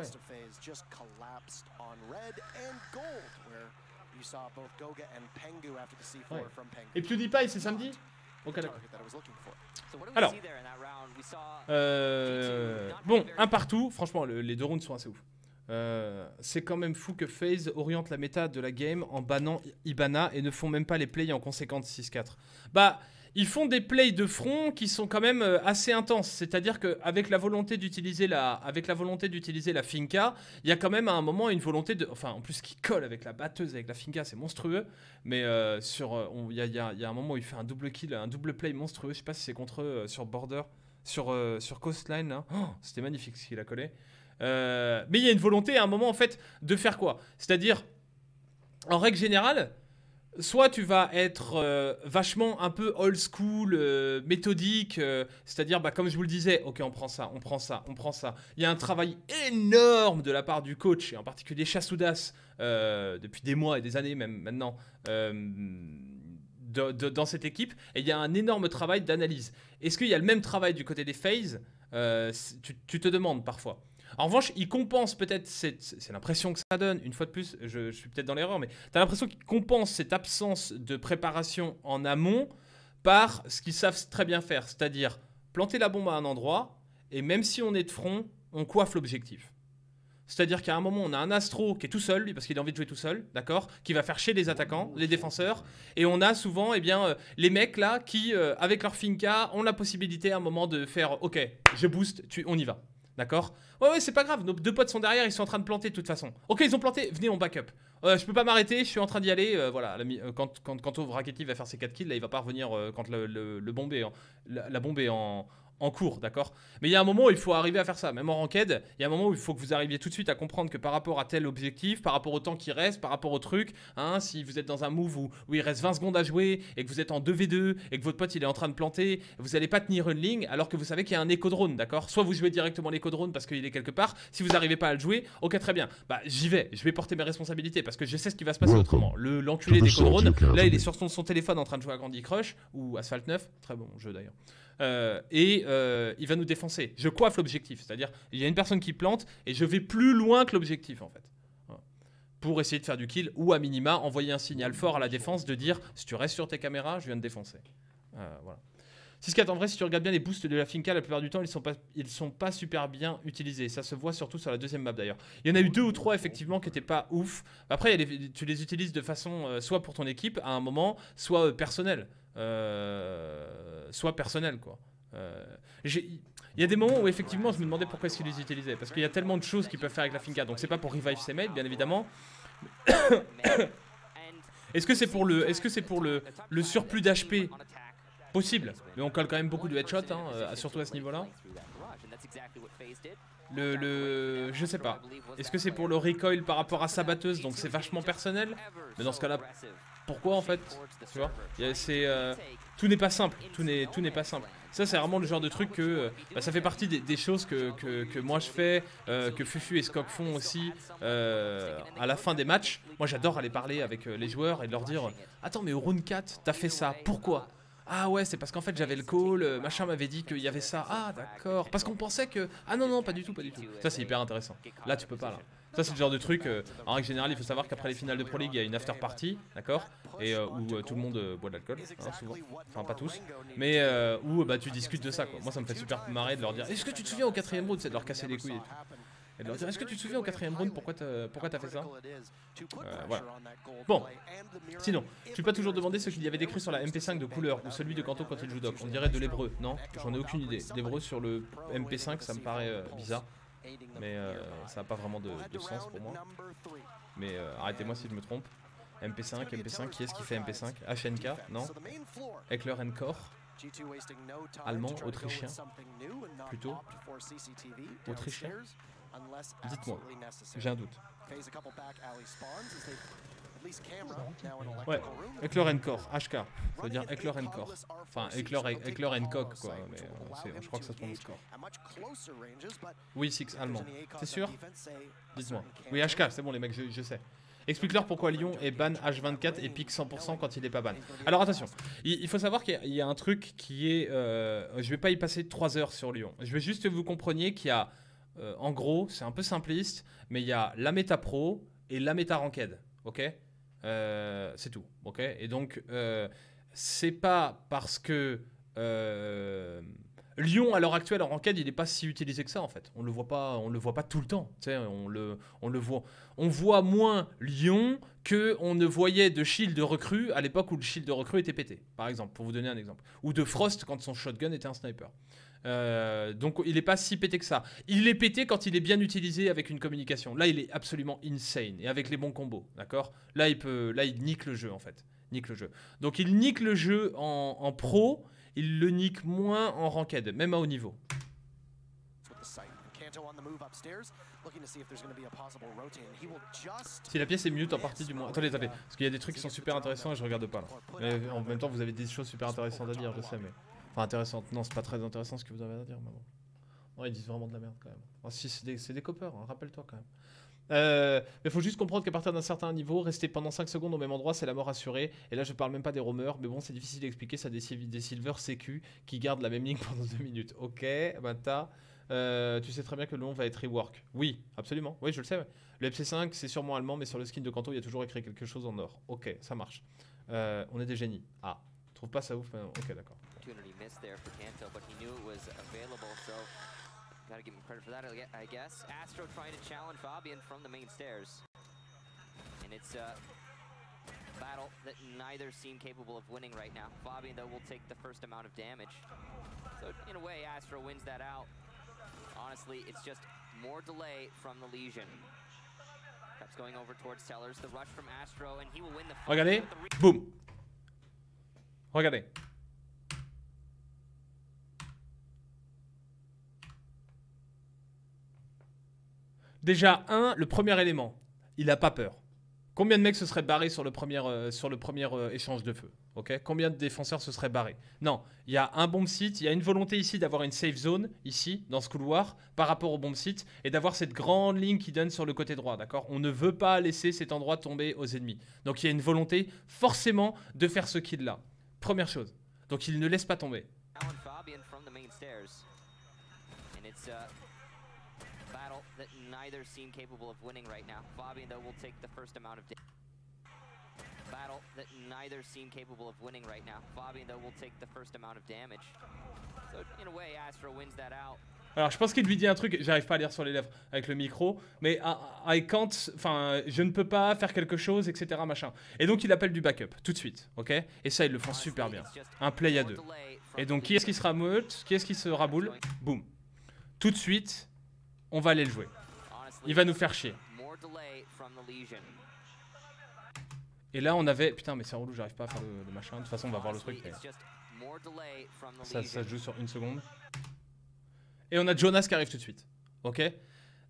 Ouais. Et PewDiePie, c'est samedi? Ok, d'accord. Alors. Euh, bon, un partout. Franchement, le- les deux rounds sont assez ouf. Euh, c'est quand même fou que FaZe oriente la méta de la game en bannant Ibana et ne font même pas les plays en conséquence 6-4. Bah, ils font des plays de front qui sont quand même euh, assez intenses. C'est-à-dire qu'avec la volonté d'utiliser la, avec la volonté d'utiliser la Finca, il y a quand même à un moment une volonté de, enfin, en plus qui colle avec la batteuse avec la Finca, c'est monstrueux. Mais euh, sur, euh, il y, a, y a- y a un moment où il fait un double kill, un double play monstrueux. Je sais pas si c'est contre eux sur Border sur, sur Coastline. Oh, C'était magnifique ce qu'il a collé. Mais il y a une volonté à un moment en fait de faire quoi? C'est-à-dire, en règle générale, soit tu vas être euh, vachement un peu old school, euh, méthodique, euh, c'est-à-dire bah, comme je vous le disais, ok on prend ça, on prend ça, on prend ça. Il y a un travail énorme de la part du coach et en particulier Chasoudas euh, depuis des mois et des années même maintenant. dans cette équipe et il y a un énorme travail d'analyse. Est-ce qu'il y a le même travail du côté des phases? Tu te demandes parfois. En revanche, il compense peut-être, c'est l'impression que ça donne, une fois de plus, je, suis peut-être dans l'erreur, mais tu as l'impression qu'il compense cette absence de préparation en amont par ce qu'ils savent très bien faire, c'est-à-dire planter la bombe à un endroit, et même si on est de front, on coiffe l'objectif. C'est-à-dire qu'à un moment, on a un astro qui est tout seul, lui, parce qu'il a envie de jouer tout seul, d'accord Qui va faire chier les attaquants, les défenseurs. Et on a souvent, eh bien, euh, les mecs là qui, euh, avec leur finca, ont la possibilité à un moment de faire Ok, je booste, on y va. D'accord Ouais, ouais, c'est pas grave. Nos deux potes sont derrière, ils sont en train de planter de toute façon. Ok, ils ont planté, venez, on backup. Euh, je peux pas m'arrêter, je suis en train d'y aller. euh, voilà, euh, quand, quand, quand Rackety va faire ses 4 kills, là, il va pas revenir euh, quand le, le, le en, la, la bombe est en, en cours, d'accord? Mais il y a un moment où il faut arriver à faire ça. Même en ranked, il y a un moment où il faut que vous arriviez tout de suite à comprendre que par rapport à tel objectif, par rapport au temps qui reste, par rapport au truc, hein, si vous êtes dans un move où, où il reste 20 secondes à jouer et que vous êtes en 2v2 et que votre pote il est en train de planter, vous n'allez pas tenir une ligne alors que vous savez qu'il y a un éco-drone, d'accord? Soit vous jouez directement l'éco-drone parce qu'il est quelque part, si vous n'arrivez pas à le jouer, ok très bien, bah j'y vais, je vais porter mes responsabilités parce que je sais ce qui va se passer autrement. Le- L'enculé Salty Academy. là il est sur son, son téléphone en train de jouer à Candy Crush ou Asphalt 9, très bon jeu d'ailleurs. Euh, et euh, il va nous défoncer. Je coiffe l'objectif, c'est-à-dire il y a une personne qui plante et je vais plus loin que l'objectif en fait. Pour essayer de faire du kill ou à minima envoyer un signal fort à la défense de dire si tu restes sur tes caméras, je viens de défoncer. Euh, voilà. 6-4 en vrai, si tu regardes bien les boosts de la Finca, la plupart du temps, ils sont sont pas super bien utilisés. Ça se voit surtout sur la deuxième map d'ailleurs. Il y en a eu deux ou trois effectivement qui étaient pas ouf. Après, tu les utilises de façon euh, soit pour ton équipe à un moment, soit personnelle. Euh, soit personnelle quoi. Euh, il y a des moments où effectivement je me demandais pourquoi est-ce qu'ils les utilisaient parce qu'il y a tellement de choses qu'ils peuvent faire avec la Finca. Donc c'est pas pour revive ses mates bien évidemment. <coughs> Est-ce que c'est pour le est-ce que c'est pour le le surplus d'HP possible. Mais on colle quand même beaucoup de headshots hein, euh, surtout à ce niveau là le, le je sais pas. Est-ce que c'est pour le recoil par rapport à sa batteuse? Donc c'est vachement personnel. Mais dans ce cas là pourquoi en fait tu vois? Euh, tout n'est pas simple tout n'est tout n'est pas simple ça c'est vraiment le genre de truc que euh, bah, ça fait partie des, choses que, que, que moi je fais euh, que Fufu et Skok font aussi à la fin des matchs moi j'adore aller parler avec les joueurs et leur dire attends mais au round 4 t'as fait ça pourquoi? Ah ouais, c'est parce qu'en fait j'avais le call, machin m'avait dit qu'il y avait ça. Ah d'accord. Parce qu'on pensait que. Ah non, non, pas du tout, pas du tout. Ça c'est hyper intéressant. Là tu peux pas là. Ça c'est le genre de truc. euh, en règle générale, il faut savoir qu'après les finales de Pro League, il y a une after party, d'accord Et euh, où euh, tout le monde boit de l'alcool, hein, souvent. Enfin pas tous. Mais où bah tu discutes de ça quoi. Moi ça me fait super marrer de leur dire Est-ce que tu te souviens au quatrième round, c'est de leur casser les couilles et tout. Et de leur dire est-ce que tu te souviens au quatrième round pourquoi t'as pourquoi t'as fait ça? Voilà. Bon, Sinon, je suis pas toujours demandé ce qu'il y avait décrit sur la MP5 de couleur ou celui de Kanto quand il joue Doc. On dirait de l'hébreu, non? J'en ai aucune idée. L'hébreu sur le MP5, ça me paraît bizarre, mais euh, ça n'a pas vraiment de, de sens pour moi. Mais euh, arrêtez-moi si je me trompe. MP5, MP5, qui est-ce qui fait MP5 HNK Non? Eckler Core Allemand, autrichien, Plutôt? Autrichien? Dites-moi. J'ai un doute. Ouais, Eckler Core, HK. Ça veut dire Eckler Core. Enfin, Eckler, Eckler Cock, quoi. Mais euh, c'est- je crois que ça se prononce Core. Oui, Six, allemand. T'es sûr? Dites-moi. Oui, HK, c'est bon les mecs, je, sais. Explique-leur pourquoi Lyon est ban H24 et pique 100% quand il est pas ban. Alors attention, il, faut savoir qu'il y a- un truc qui est... euh, je vais pas y passer 3 heures sur Lyon. Je veux juste que vous compreniez qu'il y a... euh, en gros, c'est un peu simpliste, mais il y a la méta pro et la méta ranked. Ok? C'est tout. Ok? Et donc, euh, c'est pas parce que... euh, Lyon à l'heure actuelle en ranked, il n'est pas si utilisé que ça en fait. On le voit pas, on le voit pas tout le temps. On le, on le voit, on voit moins Lyon que on ne voyait de shield de recrue à l'époque où le shield de recrue était pété, par exemple, pour vous donner un exemple, ou de Frost quand son shotgun était un sniper. Euh, donc il n'est pas si pété que ça. Il est pété quand il est bien utilisé avec une communication. Là, il est absolument insane et avec les bons combos, d'accord? Là, il peut, là, il nique le jeu en fait, nique le jeu. Donc il nique le jeu en, en pro, il le nique moins en ranked, même à haut niveau. Si la pièce est mute en partie du moins. Attendez, attendez, parce qu'il y a des trucs qui sont super intéressants et je regarde pas là. Mais en même temps, vous avez des choses super intéressantes à dire, je sais, mais. Enfin, intéressantes. Non, c'est pas très intéressant ce que vous avez à dire, mais bon. Ils disent vraiment de la merde quand même. Si, c'est des, coppers, hein, rappelle-toi quand même. Euh, mais il faut juste comprendre qu'à partir d'un certain niveau, rester pendant 5 secondes au même endroit, c'est la mort assurée. Et là, je parle même pas des roamers, mais bon, c'est difficile d'expliquer. Ça des, sil- des silver sécu qui gardent la même ligne <laughs> pendant 2 minutes. Ok, bah t'as. Euh, tu sais très bien que le nom va être rework. Oui, absolument. Oui, je le sais. Le FC5, c'est sûrement allemand, mais sur le skin de Kanto, il y a toujours écrit quelque chose en or. Ok, ça marche. Euh, on est des génies. Ah, trouve pas ça ouf, ok, d'accord. Opportunity missed there for Kanto, but he knew it was available, so gotta give him credit for that, I guess. Astro trying to challenge Fabian from the main stairs. And it's a battle that neither seem capable of winning right now. Fabian, though, will take the first amount of damage. So, in a way, Astro wins that out. Honestly, it's just more delay from the Legion. Caps going over towards Sellers. The rush from Astro, and he will win the fight. Regardez, boum. Regardez. Déjà, un, le premier élément, il a pas peur. Combien de mecs se seraient barrés sur le premier, euh, euh, échange de feu Combien de défenseurs se seraient barrés? Non, il y a un bomb site, il y a une volonté ici d'avoir une safe zone, ici, dans ce couloir, par rapport au bomb site, et d'avoir cette grande ligne qui donne sur le côté droit, d'accord? On ne veut pas laisser cet endroit tomber aux ennemis. Donc il y a une volonté, forcément, de faire ce kill-là. Première chose. Donc il ne laisse pas tomber. That neither seem capable of winning right now. Fabian, though, will take the first amount of damage. Battle that neither seem capable of winning right now. Fabian, though, will take the first amount of damage. So, in a way, Astro wins that out. Alors, je pense qu'il lui dit un truc, j'arrive pas à lire sur les lèvres avec le micro, mais I, I can't, enfin, je ne peux pas faire quelque chose, etc. Machin. Et donc, il appelle du backup, tout de suite, ok? Et ça, ils le font super bien. Un play à deux. Et donc, qui est-ce qui sera meute Qui est-ce qui se raboule? Boum. Tout de suite, on va aller le jouer. Il va nous faire chier. Et là, on avait. Putain, mais c'est relou, j'arrive pas à faire le, machin. De toute façon, on va voir le truc. Ça se joue sur une seconde. Et on a Jonas qui arrive tout de suite. Ok?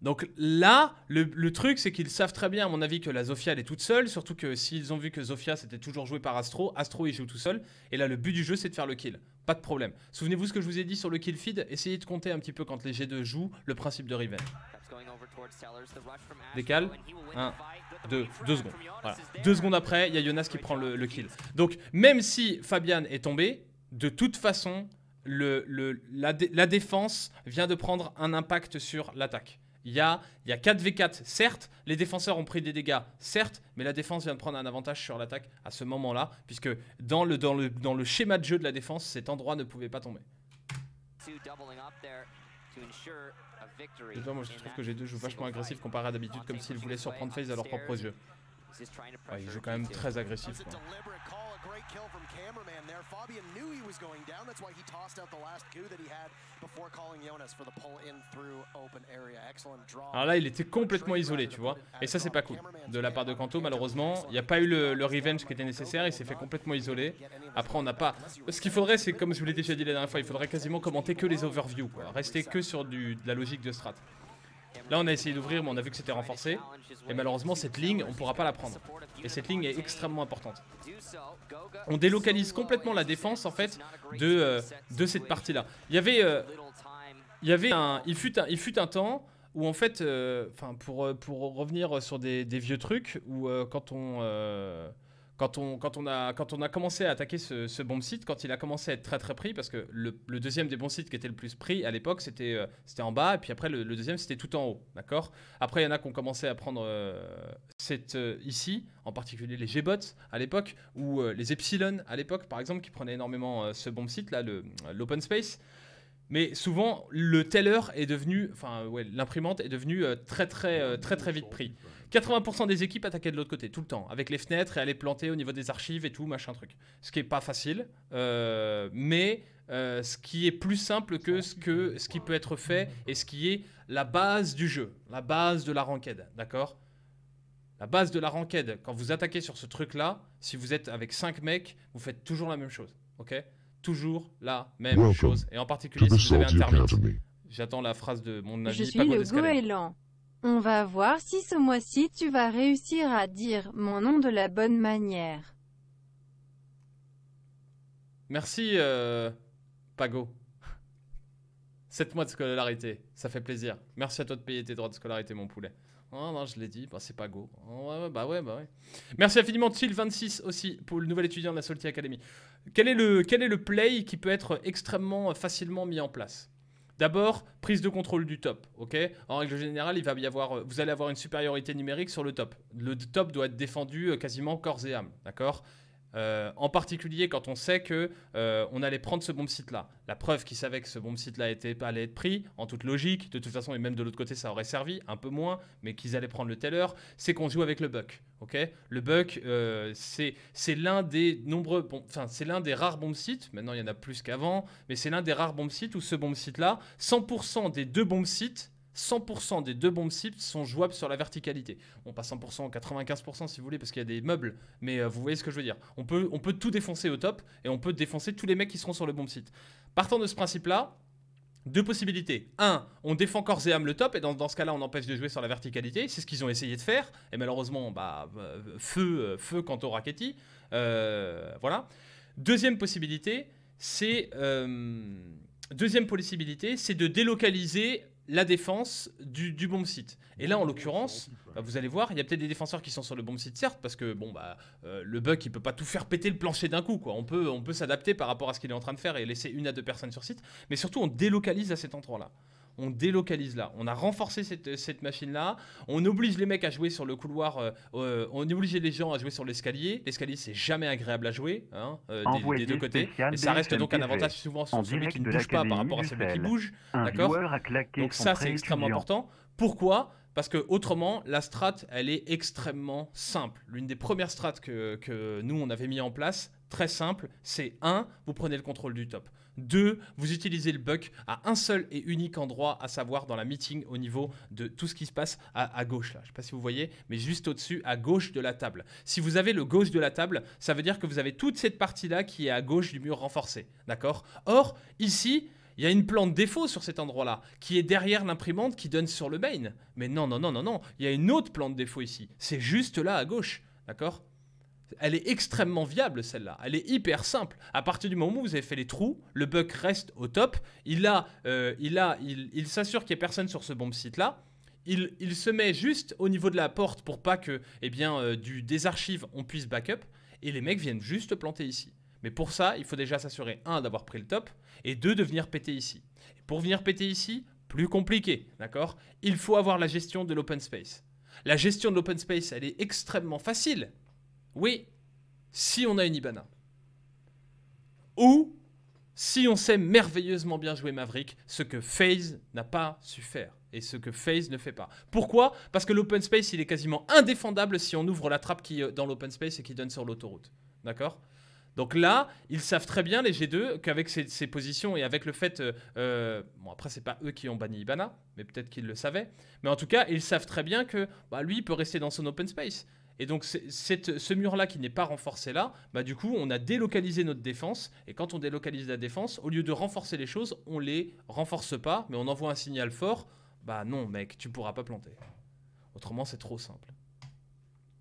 Donc là, le, le truc, c'est qu'ils savent très bien, à mon avis, que la Zofia, elle est toute seule. Surtout que s'ils ont vu que Zofia, c'était toujours joué par Astro, Astro, il joue tout seul. Et là, le but du jeu, c'est de faire le kill. Pas de problème. Souvenez-vous ce que je vous ai dit sur le kill feed? Essayez de compter un petit peu quand les G2 jouent le principe de Riven. Décale. and he will win Un, the fight. The Deux, refrag deux secondes. from Jonas Voilà. Deux secondes après, il y a Jonas qui prend le, kill. Donc, même si Fabian est tombé, de toute façon, le, la défense vient de prendre un impact sur l'attaque. Il y a, il y a 4v4, certes, les défenseurs ont pris des dégâts, certes, mais la défense vient de prendre un avantage sur l'attaque à ce moment-là, puisque dans le, dans, le, dans le schéma de jeu de la défense, cet endroit ne pouvait pas tomber. Moi je trouve that que G2 joue vachement agressif comparé à d'habitude, comme s'il voulait surprendre FaZe à leur propre to Ouais, il pressure joue quand même G2. très agressif. Quoi. Deliberate call, a great kill from cameraman there. Fabian knew he was going down. That's why he tossed out the last coup that he had before calling Jonas for the pull in through open area. Excellent draw. Alors là, il était complètement isolé, tu vois. Et ça, c'est pas cool. De la part de Kanto, malheureusement, il n'y a pas eu le, le revenge qui était nécessaire. Il s'est fait complètement isolé. Après, on n'a pas. Ce qu'il faudrait, c'est comme je vous l'ai déjà dit la dernière fois, il faudrait quasiment commenter que les overviews, quoi. Rester que sur du, de la logique de strat. Là, on a essayé d'ouvrir, mais on a vu que c'était renforcé. Et malheureusement, cette ligne, on pourra pas la prendre. Et cette ligne est extrêmement importante. On délocalise complètement la défense, en fait, de, euh, de cette partie-là. Il y avait. euh, il y avait un, il fut il fut un temps où en fait, euh, pour pour revenir sur des, des vieux trucs où quand on quand on a commencé à attaquer ce, ce bomb site, quand il a commencé à être très très pris, parce que le, deuxième des bons sites qui était le plus pris à l'époque, c'était euh, en bas, et puis après le, deuxième c'était tout en haut, d'accord? Après il y en a qui ont commencé à prendre euh, euh, ici, en particulier les G-bots à l'époque, ou les Epsilon à l'époque par exemple, qui prenaient énormément ce bomb site là, l'open space. Mais souvent, le teller est devenu, enfin l'imprimante est devenue très très très très vite pris. 80% des équipes attaquaient de l'autre côté, tout le temps, avec les fenêtres et allaient planter au niveau des archives et tout, machin truc. Ce qui est pas facile, euh, mais euh, ce qui est plus simple que ce, que ce qui peut être fait et ce qui est la base du jeu, la base de la ranked, d'accord? La base de la ranked, quand vous attaquez sur ce truc-là, si vous êtes avec 5 mecs, vous faites toujours la même chose, ok? Toujours la même Welcome chose. Et en particulier the si vous avez un termite. J'attends la phrase de mon Je ami suis Pago le goéland. On va voir si ce mois-ci tu vas réussir à dire mon nom de la bonne manière. Merci, euh, Pago. 7 mois de scolarité, ça fait plaisir. Merci à toi de payer tes droits de scolarité, mon poulet. Oh non, je l'ai dit, bah, c'est Pago. Ouais, bah bah. Merci infiniment, Chill26 aussi, pour le nouvel étudiant de la Salty Academy. Quel est, le, quel est le play qui peut être extrêmement facilement mis en place? D'abord, prise de contrôle du top, ok? En règle générale, il va y avoir, euh, vous allez avoir une supériorité numérique sur le top. Le top doit être défendu euh, quasiment corps et âme, d'accord? Euh, en particulier quand on sait que euh, on allait prendre ce bomb site là. La preuve qu'ils savaient que ce bomb site là était, allait être pris, en toute logique, de toute façon, et même de l'autre côté ça aurait servi, un peu moins, mais qu'ils allaient prendre le teller, c'est qu'on joue avec le buck. ok? Le buck, euh, c'est l'un des nombreux, enfin c'est l'un des rares bomb sites, maintenant il y en a plus qu'avant, mais c'est l'un des rares bomb sites où ce bomb site là, 100% des deux bomb sites 100% des deux bombes sites sont jouables sur la verticalité. Bon, pas 100%, 95% si vous voulez, parce qu'il y a des meubles, mais euh, vous voyez ce que je veux dire. On peut, on peut tout défoncer au top, et on peut défoncer tous les mecs qui seront sur le bomb site. Partant de ce principe-là, deux possibilités. Un, on défend corps et âme le top, et dans, dans ce cas-là, on empêche de jouer sur la verticalité. C'est ce qu'ils ont essayé de faire, et malheureusement, bah, euh, feu, euh, feu quant au Rackety. Euh, voilà. Deuxième possibilité, c'est deuxième possibilité, c'est de délocaliser la défense du, du bomb site. Et là, en l'occurrence, bah, vous allez voir, il y a peut-être des défenseurs qui sont sur le bomb site, certes, parce que bon, bah, euh, le bug, il peut pas tout faire péter le plancher d'un coup. Quoi. On peut, on peut s'adapter par rapport à ce qu'il est en train de faire et laisser une à deux personnes sur site. Mais surtout, on délocalise à cet endroit-là. On délocalise là. On a renforcé cette, cette machine-là. On oblige les mecs à jouer sur le couloir. euh, euh, on oblige les gens à jouer sur l'escalier. L'escalier, c'est jamais agréable à jouer hein, euh, des- deux côtés. Et ça reste donc un avantage souvent sur celui qui ne bouge pas par rapport à celui qui bouge. D'accord Donc ça, c'est extrêmement important. Pourquoi? Parce que autrement, la strat, elle est extrêmement simple. L'une des premières strats que, que nous, on avait mis en place, très simple, c'est 1, vous prenez le contrôle du top. 2, vous utilisez le buck à un seul et unique endroit, à savoir dans la meeting au niveau de tout ce qui se passe à, à gauche. Là. Je ne sais pas si vous voyez, mais juste au-dessus, à gauche de la table. Si vous avez le gauche de la table, ça veut dire que vous avez toute cette partie-là qui est à gauche du mur renforcé. D'accord? Or, ici, il y a une plante défaut sur cet endroit-là, qui est derrière l'imprimante qui donne sur le main. Mais non, non, non, non, non. Il y a une autre plante défaut ici. C'est juste là à gauche. D'accord? Elle est extrêmement viable, celle-là. Elle est hyper simple. À partir du moment où vous avez fait les trous, le bug reste au top. Il a, euh, il a, il, s'assure qu'il n'y ait personne sur ce bomb site-là. Il, il se met juste au niveau de la porte pour pas que, eh bien, euh, du, des archives, on puisse backup. Et les mecs viennent juste planter ici. Mais pour ça, il faut déjà s'assurer, un, d'avoir pris le top, et deux, de venir péter ici. Et pour venir péter ici, plus compliqué, d'accord? Il faut avoir la gestion de l'open space. La gestion de l'open space, elle est extrêmement facile. Oui, si on a une Ibana. Ou si on sait merveilleusement bien jouer Maverick, ce que FaZe n'a pas su faire et ce que FaZe ne fait pas. Pourquoi? Parce que l'open space, il est quasiment indéfendable si on ouvre la trappe qui euh, dans l'open space et qui donne sur l'autoroute. D'accord? Donc là, ils savent très bien, les G2, qu'avec ces, positions et avec le fait... euh, euh, bon, après, c'est pas eux qui ont banni Ibana, mais peut-être qu'ils le savaient. Mais en tout cas, ils savent très bien que bah, lui, il peut rester dans son open space. Et donc, ce mur-là qui n'est pas renforcé là, bah, du coup, on a délocalisé notre défense. Et quand on délocalise la défense, au lieu de renforcer les choses, on les renforce pas, mais on envoie un signal fort. Bah non, mec, tu pourras pas planter. Autrement, c'est trop simple.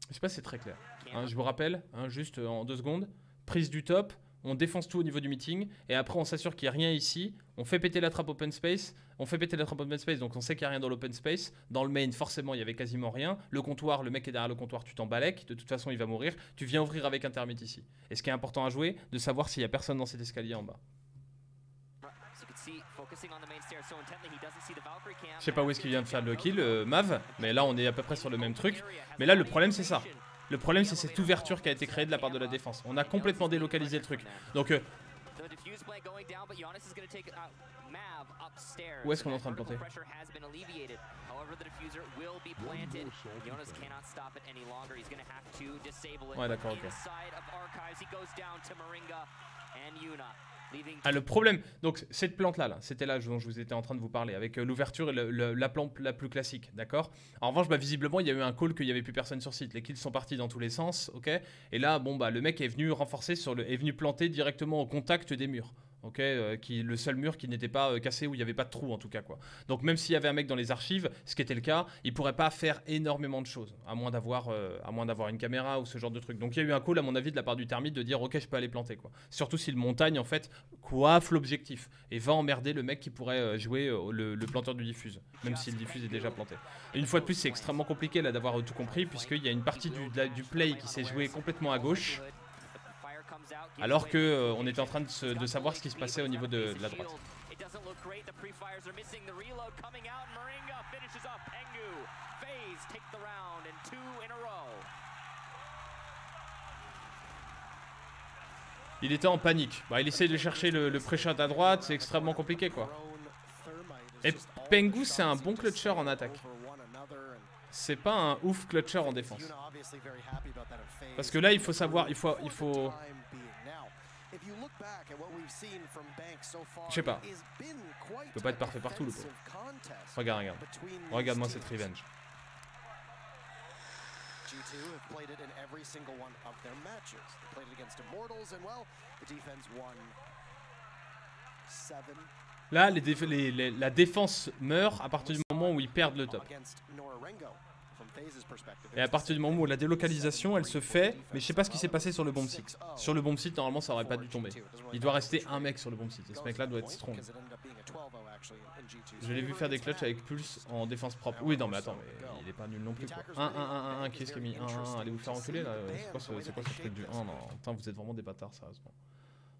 Je sais pas si c'est très clair. Hein, je vous rappelle, hein, juste en deux secondes, prise du top, on défonce tout au niveau du meeting, et après on s'assure qu'il n'y a rien ici, on fait péter la trappe open space, on fait péter la trappe open space, donc on sait qu'il n'y a rien dans l'open space. Dans le main, forcément, il y avait quasiment rien. Le comptoir, le mec est derrière le comptoir, tu t'en balèques, de toute façon il va mourir. Tu viens ouvrir avec un termite ici. Et ce qui est important à jouer, de savoir s'il n'y a personne dans cet escalier en bas. Je sais pas où est-ce qu'il vient de faire le kill, euh, Mav, mais là on est à peu près sur le même truc. Mais là le problème c'est ça. Le problème c'est cette ouverture qui a été créée de la part de la défense. On a complètement délocalisé le truc. Donc euh. Où est-ce qu'on est en train de planter? Ouais, d'accord, ok. Ah, le problème, donc cette plante-là, là, c'était là dont je vous étais en train de vous parler, avec euh, l'ouverture et la plante la plus classique, d'accord? En revanche, bah, visiblement, il y a eu un call qu'il n'y avait plus personne sur site. Les kills sont partis dans tous les sens, ok? Et là, bon, bah, le mec est venu renforcer, sur le, est venu planter directement au contact des murs. Ok, euh, le seul mur qui n'était pas euh, cassé où il n'y avait pas de trou en tout cas quoi. Donc même s'il y avait un mec dans les archives, ce qui était le cas, il pourrait pas faire énormément de choses, à moins d'avoir, euh, une caméra ou ce genre de truc. Donc il y a eu un call à mon avis de la part du termite de dire ok je peux aller planter quoi. Surtout si le montagne en fait coiffe l'objectif et va emmerder le mec qui pourrait jouer le, planteur du diffuse, même si le diffuse est déjà planté. Une fois de plus c'est extrêmement compliqué là d'avoir tout compris puisqu'il y a une partie du, play qui s'est joué complètement à gauche. Alors que euh, on était en train de, se- de savoir ce qui se passait au niveau de, de la droite. Il était en panique. Bah, il essaye de chercher le, le pré-shot à droite, c'est extrêmement compliqué quoi. Et Pengu c'est un bon clutcher en attaque. C'est pas un ouf clutcher en défense. Parce que là il faut savoir, il faut, il faut, Je sais pas. Il peut pas être parfait partout, le pauvre. Regarde, regarde. Regarde-moi cette revenge. G2 have played it in every single one of their matches. They played it against Immortals, and well, the defense won seven Là les déf- les- les- la défense meurt à partir du moment où ils perdent le top. against. Et à partir du moment où la délocalisation elle se fait, mais je sais pas ce qui s'est passé sur le bomb site. Sur le bomb site normalement ça aurait pas dû tomber. Il doit rester un mec sur le bomb site et ce mec là doit être strong. Je l'ai vu faire des clutches avec Pulse en défense propre. Oui, non, mais attends, mais il est pas nul non plus quoi. 1, 1, 1, 1, 1, qui est-ce qui a mis 1, 1, 1, allez vous faire enculer là C'est quoi, ce, quoi ce truc du 1 Non, putain, vous êtes vraiment des bâtards, sérieusement.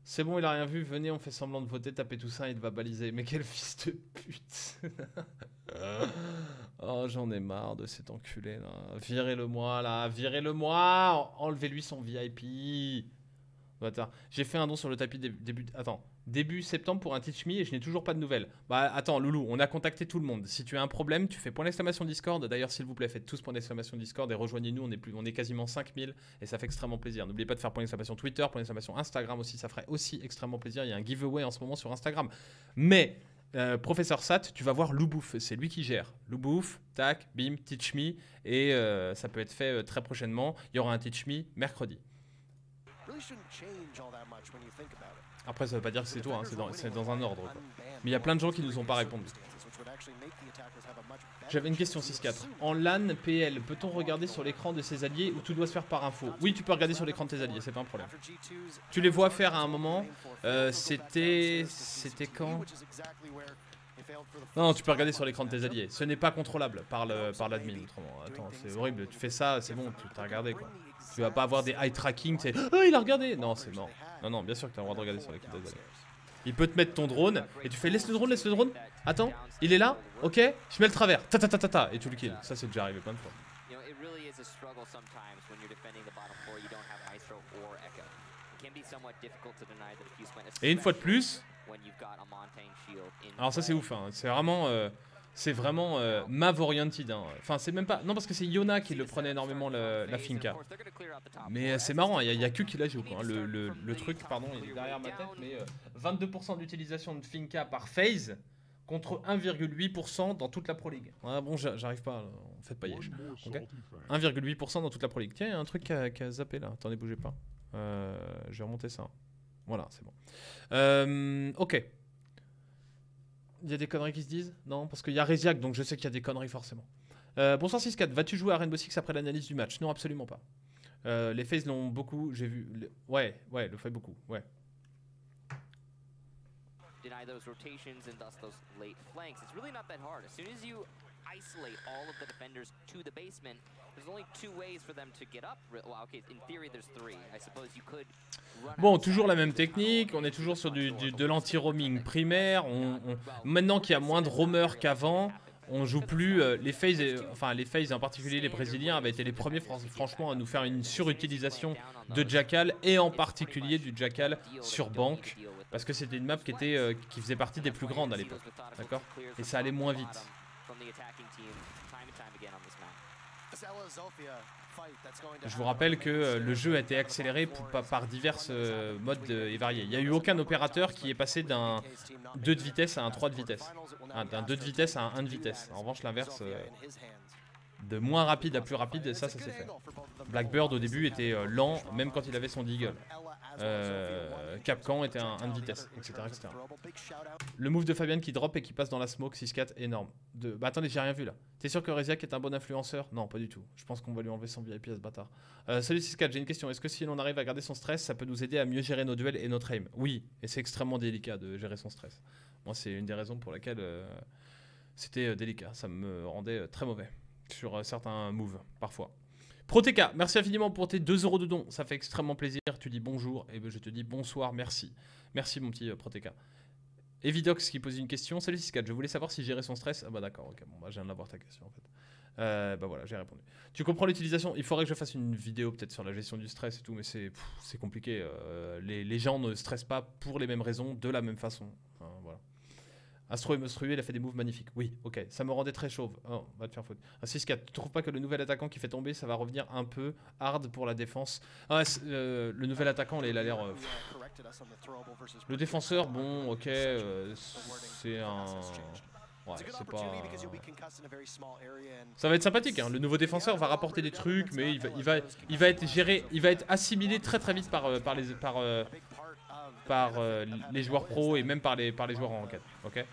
C'est bon, il a rien vu, venez, on fait semblant de voter, tapez tout ça, il va baliser. Mais quel <laughs> fils de pute <laughs> Oh, j'en ai marre de cet enculé là. Virez-le moi là, virez-le moi Enlevez-lui son VIP. J'ai fait un don sur le tapis dé- début. Attends, début septembre pour un Teach Me et je n'ai toujours pas de nouvelles. Bah attends, Loulou, on a contacté tout le monde. Si tu as un problème, tu fais point d'exclamation Discord. D'ailleurs, s'il vous plaît, faites tous point d'exclamation Discord et rejoignez-nous. On est, plus, on est quasiment 5000 et ça fait extrêmement plaisir. N'oubliez pas de faire point d'exclamation Twitter, point d'exclamation Instagram aussi. Ça ferait aussi extrêmement plaisir. Il y a un giveaway en ce moment sur Instagram. Mais. euh, professeur Sat, tu vas voir Loubouf, c'est lui qui gère. Loubouf, tac, bim, Teach Me, et euh, ça peut être fait euh, très prochainement. Il y aura un Teach Me mercredi. Après, ça veut pas dire que c'est toi, hein, c'est dans, un ordre. quoi. Mais il y a plein de gens qui nous ont pas répondu. J'avais une question 6-4. En LAN PL, peut-on regarder sur l'écran de ses alliés ou tout doit se faire par info? Oui, tu peux regarder sur l'écran de tes alliés, c'est pas un problème. After G2's Tu les vois faire à un moment. euh, C'était. C'était quand? Non, non, tu peux regarder sur l'écran de tes alliés. Ce n'est pas contrôlable par le par l'admin. Autrement, attends, c'est horrible. Tu fais ça, c'est bon, tu t'as regardé quoi. Tu vas pas avoir des eye tracking, tu sais. Oh, il a regardé Non, c'est mort. Non, non, bien sûr que t'as le droit de regarder sur l'écran de tes alliés. Il peut te mettre ton drone et tu fais laisse le drone, laisse le drone. Attends, il est là Ok, je mets le travers. Ta ta ta ta ta et tu le kill. Ça, c'est déjà arrivé plein de fois. Et une fois de plus, Alors ça c'est ouf, hein. c'est vraiment, euh, c'est vraiment euh, Mav oriented. hein. Enfin c'est même pas, non parce que c'est Yona qui le prenait énormément le- la finca. Mais euh, c'est marrant, il y, a- a que qui la joue quoi. hein. Le, le- le truc, pardon, il est derrière ma tête, mais euh, 22% d'utilisation de finca par phase contre 1,8% dans toute la Pro League. Ah bon, j'a- j'arrive pas, là. faites pas yesh. One more Ok. salty fact. 1,8% dans toute la Pro League. Tiens, il y a un truc qui a, a zappé là. Attendez, bougez pas. Euh, je vais remonter ça. Voilà, c'est bon. Euh, ok. Il y a des conneries qui se disent? Non, parce qu'il y a Reziac, donc je sais qu'il y a des conneries forcément. Euh, bonsoir 6-4, vas-tu jouer à Rainbow Six après l'analyse du match? Non, absolument pas. Euh, les phases l'ont beaucoup, j'ai vu. Ouais, ouais, le fait beaucoup, ouais. deny those rotations and thus those late flanks. It's really not that hard. Isolate all of the defenders to the basement, there's only two ways for them to get up. Re- Well, okay, in theory there's three. I suppose you could run Bon, toujours la même technique, on est toujours sur du, de l'anti-roaming primaire. On, on- maintenant qu'il y a moins de roamers qu'avant, on joue plus euh, les phases, et- enfin les phases en particulier les Brésiliens avaient été les premiers fran- franchement à nous faire une surutilisation de Jackal et en particulier du Jackal sur banque parce que c'était une map qui était euh, qui faisait partie des plus grandes à l'époque. D'accord? Et ça allait moins vite. Je vous rappelle que euh, le jeu a été accéléré pour- par, divers euh, modes euh, et variés. Il n'y a eu aucun opérateur qui est passé d'un 2 de vitesse à un 3 de vitesse. Ah, d'un 2 de vitesse à un 1 de vitesse. En revanche, l'inverse, euh, de moins rapide à plus rapide, ça, ça s'est fait. Blackbird au début était lent, même quand il avait son deagle. Euh, Capcan était un 1 de vitesse, etc.. Le move de Fabian qui drop et qui passe dans la smoke 6-4, énorme. De... Bah attendez, j'ai rien vu là. T'es sûr que Reziak est un bon influenceur? Non, pas du tout. Je pense qu'on va lui enlever son VIP à ce bâtard. Euh, salut 6-4, j'ai une question. Est-ce que si l'on arrive à garder son stress, ça peut nous aider à mieux gérer nos duels et notre aim? Oui, et c'est extrêmement délicat de gérer son stress. Moi, c'est une des raisons pour laquelle euh, c'était euh, délicat. Ça me rendait très mauvais sur certains moves, parfois. Proteka, merci infiniment pour tes 2 euros de don. Ça fait extrêmement plaisir. Tu dis bonjour et ben, je te dis bonsoir, merci. Merci mon petit euh, Proteka. Evidox qui pose une question. Salut 6 je voulais savoir si gérer son stress. Ah bah d'accord, ok, bon bah je viens d'avoir ta question en fait. Euh, bah voilà, j'ai répondu. Tu comprends l'utilisation? Il faudrait que je fasse une vidéo peut-être sur la gestion du stress et tout, mais c'est c'est compliqué. euh, les, les gens ne stressent pas pour les mêmes raisons, de la même façon. Enfin, voilà. Astro est monstrueux, il a fait des moves magnifiques. Oui, ok, ça me rendait très chauve. Oh, va te faire foutre. Un 6-4, tu trouves pas que le nouvel attaquant qui fait tomber, ça va revenir un peu hard pour la défense? Ah, euh, le nouvel attaquant, il a l'air. euh, le défenseur, bon, ok, euh, c'est un. Ouais, pas. Ça va être sympathique, hein. le nouveau défenseur va rapporter des trucs, mais il va, il va, il va être géré, il va être assimilé très très vite par, par, les, par, par les joueurs pros et même par les, par les joueurs en enquête. Ok?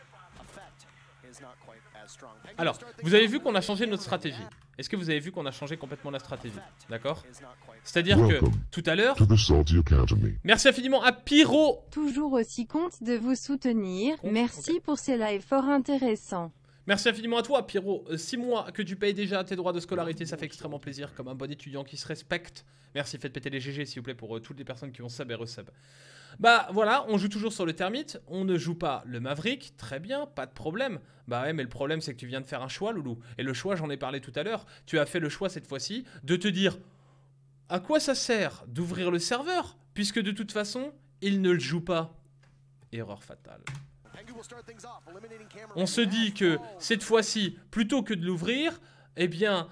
Alors, vous avez vu qu'on a changé notre stratégie. Est-ce que vous avez vu qu'on a changé complètement la stratégie? D'accord? C'est-à-dire que tout à l'heure, merci infiniment à Pyro Toujours aussi content de vous soutenir. Merci pour ces lives fort intéressants. Merci infiniment à toi, Pierrot. 6 mois que tu payes déjà tes droits de scolarité, ça fait extrêmement plaisir, comme un bon étudiant qui se respecte. Merci, faites péter les GG, s'il vous plaît, pour euh, toutes les personnes qui vont sub et resub. Bah voilà, on joue toujours sur le Termite, on ne joue pas le Maverick, très bien, pas de problème. Bah ouais, mais le problème, c'est que tu viens de faire un choix, Loulou. Et le choix, j'en ai parlé tout à l'heure. Tu as fait le choix cette fois-ci de te dire à quoi ça sert d'ouvrir le serveur, puisque de toute façon, il ne le joue pas. Erreur fatale. On se dit que cette fois-ci, plutôt que de l'ouvrir, eh bien,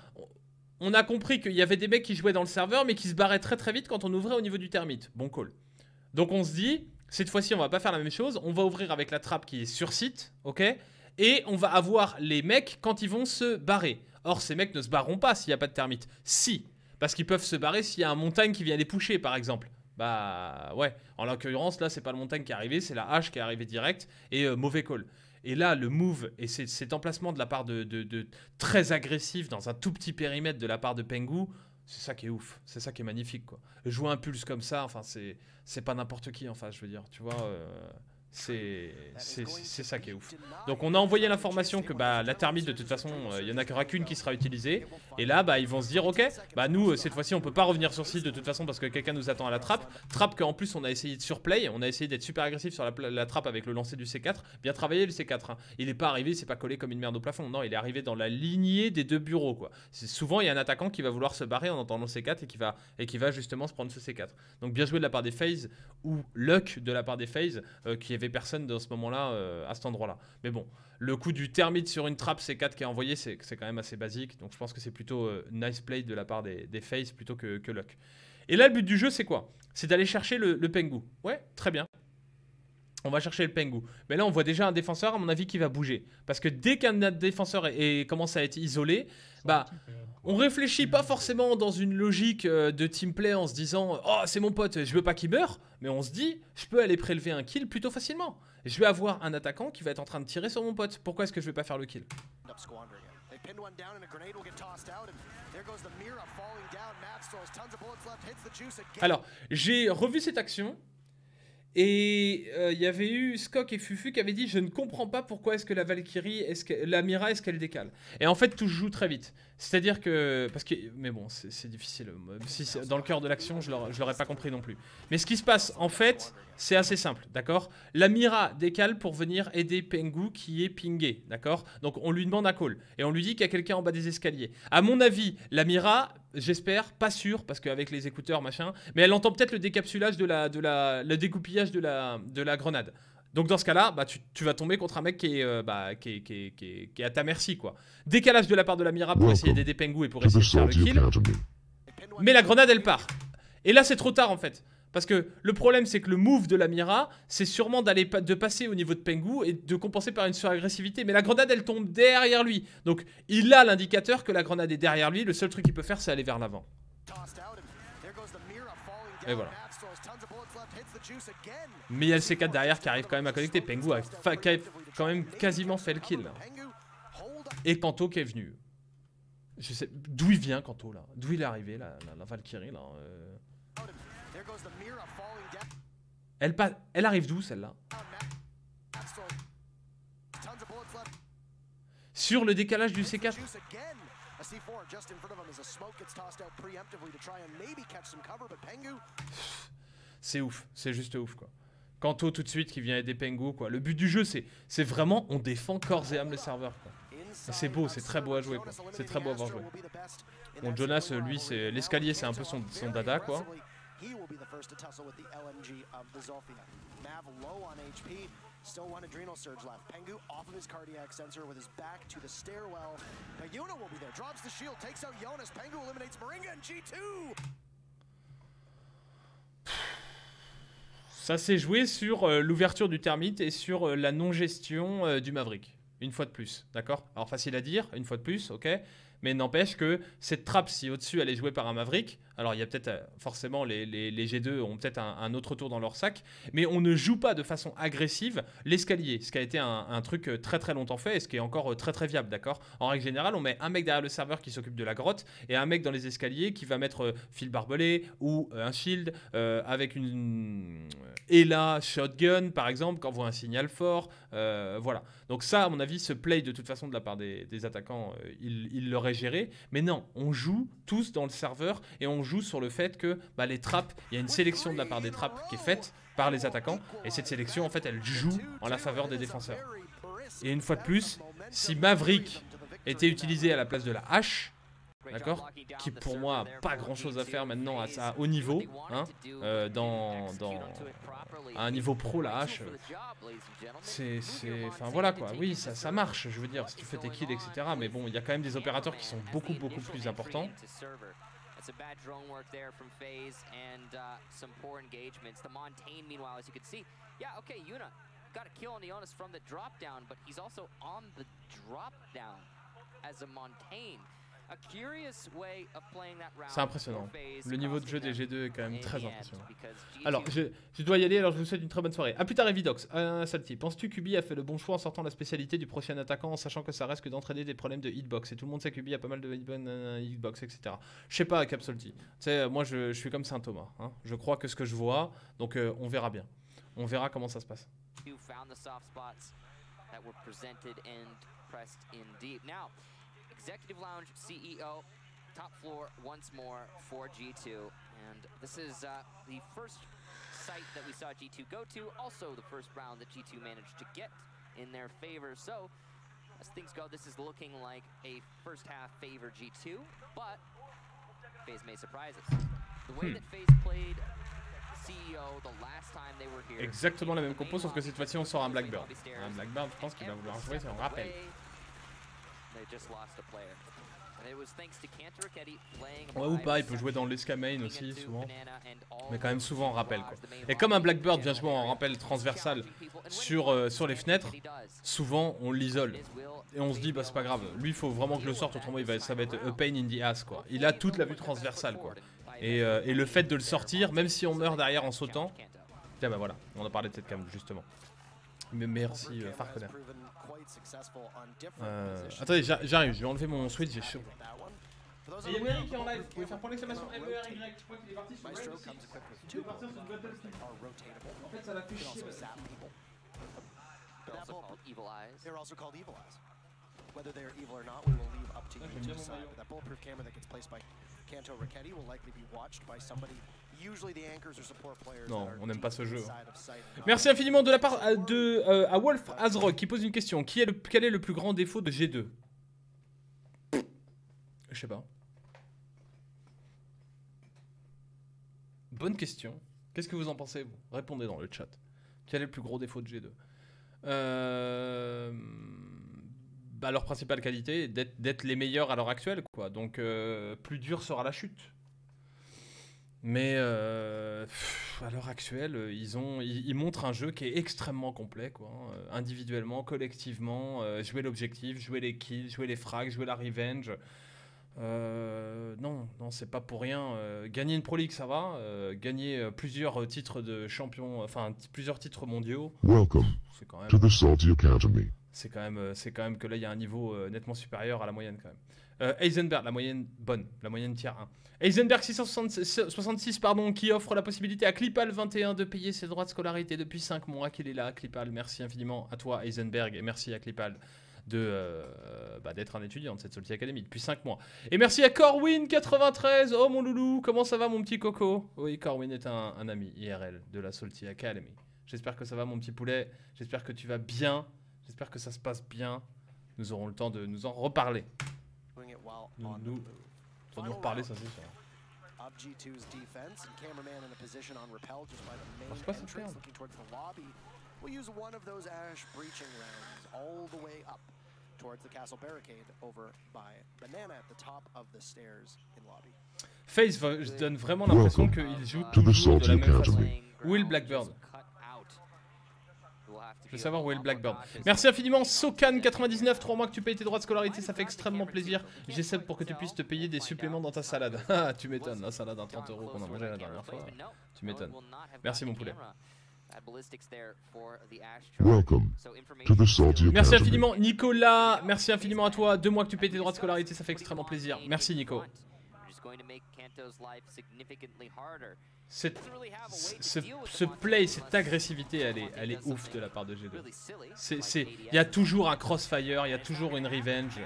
on a compris qu'il y avait des mecs qui jouaient dans le serveur, mais qui se barraient très très vite quand on ouvrait au niveau du termite. Bon call. Donc on se dit, cette fois-ci, on va pas faire la même chose. On va ouvrir avec la trappe qui est sur site, ok? Et on va avoir les mecs quand ils vont se barrer. Or, ces mecs ne se barreront pas s'il n'y a pas de termite. Si, parce qu'ils peuvent se barrer s'il y a un montagne qui vient les pusher, par exemple. Bah ouais, en l'occurrence, là, c'est pas le montagne qui est arrivé, c'est la hache qui est arrivée direct, et euh, mauvais call. Et là, le move et cet emplacement de la part de, de- très agressif dans un tout petit périmètre de la part de Pengu, c'est ça qui est ouf, c'est ça qui est magnifique quoi. Jouer un pulse comme ça, enfin c'est c'est pas n'importe qui enfin je veux dire, tu vois. euh, c'est ça qui est ouf. Donc on a envoyé l'information que bah, la thermite de toute façon, euh, il y en a que qu'une qui sera utilisée. Et là, bah, ils vont se dire, ok, bah nous euh, cette fois-ci on peut pas revenir sur site de toute façon parce que quelqu'un nous attend à la trappe. Trappe qu'en plus on a essayé de surplay, on a essayé d'être super agressif sur la, trappe avec le lancer du C4. Bien travaillé le C4. hein. Il est pas arrivé, c'est pas collé comme une merde au plafond. Non, il est arrivé dans la lignée des deux bureaux quoi. Souvent il y a un attaquant qui va vouloir se barrer en entendant le C4 et qui va et qui va justement se prendre ce C4. Donc bien joué de la part des FaZe ou luck de la part des FaZe euh, qui avait avait personne dans ce moment-là euh, à cet endroit-là. Mais bon, le coup du termite sur une trappe C4 qui est envoyé, c'est quand même assez basique. Donc je pense que c'est plutôt euh, nice play de la part des, des Face plutôt que, que Luck. Et là, le but du jeu, c'est quoi? C'est d'aller chercher le, le Pengu. Ouais, très bien. On va chercher le Pengu. Mais là, on voit déjà un défenseur, à mon avis, qui va bouger. Parce que dès qu'un défenseur est, est- commence à être isolé, bah, on réfléchit pas forcément dans une logique euh, de teamplay en se disant Oh, c'est mon pote, je veux pas qu'il meure. Mais on se dit Je peux aller prélever un kill plutôt facilement. Je vais avoir un attaquant qui va être en train de tirer sur mon pote. Pourquoi est-ce que je vais pas faire le kill? End up squandering it. They pinned one down and a grenade will get tossed out and there goes the Mira falling down. Mavs has tons of bullets left, hits the juice again. Alors, j'ai revu cette action. Et euh, il y avait eu Skok et Fufu qui avaient dit Je ne comprends pas pourquoi est-ce que la Valkyrie, est-ce que, la Mira, est-ce qu'elle décale? Et en fait, tout joue très vite. C'est-à-dire que. Parce que. Mais bon, c'est difficile. Si dans le cœur de l'action, je je l'aurais pas compris non plus. Mais ce qui se passe, en fait, c'est assez simple, d'accord? La Mira décale pour venir aider Pengu qui est pingé, d'accord? Donc on lui demande un call. Et on lui dit qu'il y a quelqu'un en bas des escaliers. À mon avis, la Mira, j'espère, pas sûr, parce qu'avec les écouteurs, machin, mais elle entend peut-être le décapsulage de la, de la, le découpillage de la, de la grenade. Donc dans ce cas-là, bah, tu, tu vas tomber contre un mec qui est, euh, bah, qui, est, qui, est, qui, est, qui est à ta merci, quoi. Décalage de la part de la Mira pour essayer d'aider Pengu et pour essayer de faire le kill. Mais la grenade, elle part. Et là, c'est trop tard en fait. Parce que le problème, c'est que le move de la Mira, c'est sûrement d'aller de passer au niveau de Pengu et de compenser par une suragressivité. Mais la grenade, elle tombe derrière lui. Donc, il a l'indicateur que la grenade est derrière lui. Le seul truc qu'il peut faire, c'est aller vers l'avant. Et voilà. Mais il y a le C4 derrière qui arrive quand même à connecter. Pengu a quand même quasiment fait le kill. Et Kanto qui est venu. Je sais d'où il vient Kanto là? D'où il est arrivé la, la, la Valkyrie là. euh? Elle, pa- elle arrive d'où celle-là? Sur le décalage du Hits the C4. juice again. A C4 just in front of him as a smoke gets tossed out preemptively to try and maybe catch some cover, but Pengu C'est ouf, c'est juste ouf quoi. Kanto tout de suite qui vient aider Pengu quoi. Le but du jeu c'est c'est vraiment on défend corps et âme le serveur quoi. c'est beau, c'est très beau à jouer, quoi. C'est très beau à voir jouer. Bon, Jonas, lui, c'est- l'escalier, c'est un peu son- son dada, quoi. He will be the first to tussle with the LMG of the Zolfia. Mav low on HP, still one adrenal surge left. Pengu off of his cardiac sensor with his back to the stairwell. Now Yuna will be there, drops the shield, takes out Jonas. Pengu eliminates Moringa and G2. <sighs> Ça s'est joué sur euh, l'ouverture du termite et sur euh, la non-gestion euh, du Maverick. Une fois de plus, d'accord? Alors facile à dire, une fois de plus, ok Mais n'empêche que cette trappe, si au-dessus elle est jouée par un Maverick, alors il y a peut-être euh, forcément les, les- les G2 ont peut-être un, autre tour dans leur sac, mais on ne joue pas de façon agressive l'escalier, ce qui a été un, truc euh, très très longtemps fait et ce qui est encore euh, très très viable, d'accord? En règle générale, on met un mec derrière le serveur qui s'occupe de la grotte et un mec dans les escaliers qui va mettre fil barbelé ou un shield avec une Ela shotgun par exemple quand on voit un signal fort. voilà. Donc ça, à mon avis, ce play de toute façon de la part des, des attaquants, euh, il, il l'aurait géré. Mais non, on joue tous dans le serveur et on joue sur le fait que bah, les trappes, il y a une sélection de la part des trappes qui est faite par les attaquants et cette sélection en fait elle joue en la faveur des défenseurs. Et une fois de plus, si Maverick était utilisé à la place de la hache, d'accord, qui pour moi a pas grand chose à faire maintenant à, à haut niveau, hein, euh, dans, dans, à un niveau pro la hache, euh, c'est, enfin voilà quoi, oui ça, ça marche, je veux dire, si tu fais tes kills etc. Mais bon, il y a quand même des opérateurs qui sont beaucoup beaucoup plus importants. That's a bad drone work there from FaZe and uh, some poor engagements. The Montaigne, meanwhile, as you can see, yeah, okay, Yuna got a kill on Ionis from the drop down, but he's also on the drop down as a Montaigne. C'est impressionnant. Le niveau de jeu des them G2 est quand même très impressionnant. because G2 Alors, je, je dois y aller, alors je vous souhaite une très bonne soirée. A plus tard, Evidox. Un Salty. Penses-tu Kubi a fait le bon choix en sortant la spécialité du prochain attaquant en sachant que ça reste que d'entraîner des problèmes de hitbox? Et tout le monde sait que Kubi a pas mal de hitbox, euh, hitbox etc. Je sais pas, Capsolty. Tu sais, moi je, je suis comme Saint Thomas. hein. Je crois que ce que je vois, donc euh, on verra bien. On verra comment ça se passe. Executive Lounge CEO, top floor once more for G2. And this is uh, the first site that we saw G2 go to, also the first round that G2 managed to get in their favor. So, as things go, this is looking like a first half favor G2, but FaZe may surprise us. The way Hmm. that FaZe played CEO the last time they were here Exactement la même compo, sauf que cette fois-ci on sort un Blackbird. Un Blackbird, je pense qu'il va vouloir jouer, c'est un rappel. Ouais ou pas, il peut jouer dans l'escamane aussi souvent. Mais quand même souvent en rappel quoi. Et comme un Blackbird vient jouer en rappel transversal sur, euh, sur les fenêtres, souvent on l'isole. Et on se dit bah c'est pas grave, lui il faut vraiment que je le sorte, autrement il va, ça va être a pain in the ass quoi. Il a toute la vue transversale quoi. Et, euh, et le fait de le sortir, même si on meurt derrière en sautant, tiens bah voilà, on a parlé de cette cam justement. Mais merci euh, Farconer. Euh, attendez, j'arrive, je vais enlever mon switch, j'ai chaud. Et il y a Mary qui est en live, vous pouvez faire point d'exclamation MERY, je crois qu'il est parti sur Maestro Red aussi. comes equipped with Il two peut partir sur bombs le Battlefield. that are rotatable. En fait, ça l'a fait chier. also zap people. But Evil Eyes. They're also called evil eyes. Whether they're evil or not, we will leave up to you to decide. But that bulletproof camera that gets placed by Kanto Ricchetti will likely be watched by somebody. Non, on n'aime pas ce jeu. Merci infiniment de la part euh, de euh, à Wolf Azrock qui pose une question. Qui est le, quel est le plus grand défaut de G2 Je sais pas. Bonne question. Qu'est-ce que vous en pensez vous? Répondez dans le chat. Quel est le plus gros défaut de G2 Euh, bah, Leur principale qualité d'être les meilleurs à l'heure actuelle. Quoi. Donc euh, plus dur sera la chute. Mais euh, pff, à l'heure actuelle, euh, ils, ont, ils, ils montrent un jeu qui est extrêmement complet, quoi. hein. Euh, Individuellement, collectivement, euh, jouer l'objectif, jouer les kills, jouer les frags, jouer la revenge. Euh, non, non, c'est pas pour rien. Gagner une Pro League, ça va. Gagner plusieurs titres de champion, enfin plusieurs titres mondiaux, Welcome c'est quand même. to the Salty Academy. C'est quand même, c'est quand même que là il y a un niveau nettement supérieur à la moyenne quand même. Euh, Heisenberg, la moyenne bonne, la moyenne tier 1. Heisenberg 666 pardon, qui offre la possibilité à Clipal 21 de payer ses droits de scolarité depuis 5 mois qu'il est là. Clipal, merci infiniment à toi Heisenberg et merci à Clipal de euh, bah, d'être un étudiant de cette Salty Academy depuis 5 mois. Et merci à Corwin93, oh mon loulou, comment ça va mon petit coco? Oui, Corwin est un, un ami IRL de la Salty Academy. J'espère que ça va mon petit poulet, j'espère que tu vas bien, j'espère que ça se passe bien. Nous aurons le temps de nous en reparler. Nous, nous, faut nous reparler, ça c'est sûr. Of G2's defense and cameraman in a position on repel just by the main entrance, looking towards the lobby. We'll use one of those Ash breaching rounds all the way up towards the castle barricade over by Banana at the top of the stairs in lobby. Face donne vraiment l'impression qu'il joue toujours de la même façon. Academy. Où est le Blackbird Je veux savoir où est le Blackbird. Merci infiniment Sokan99, 3 mois que tu payes tes droits de scolarité, ça fait extrêmement plaisir. J'essaie pour que tu puisses te payer des suppléments dans ta salade. <laughs> Ah, tu m'étonnes, la salade à 30 euros qu'on a mangé la dernière fois. Tu m'étonnes. Merci, mon poulet. Welcome to the Salty Merci infiniment Nicolas, merci infiniment à toi. Deux mois que tu payes tes droits de scolarité, ça fait extrêmement plaisir. Merci Nico. Cette- ce, ce- play, cette agressivité, elle est, elle est ouf de la part de G2. C'est, c'est, il y a toujours un crossfire, il y a toujours une revenge.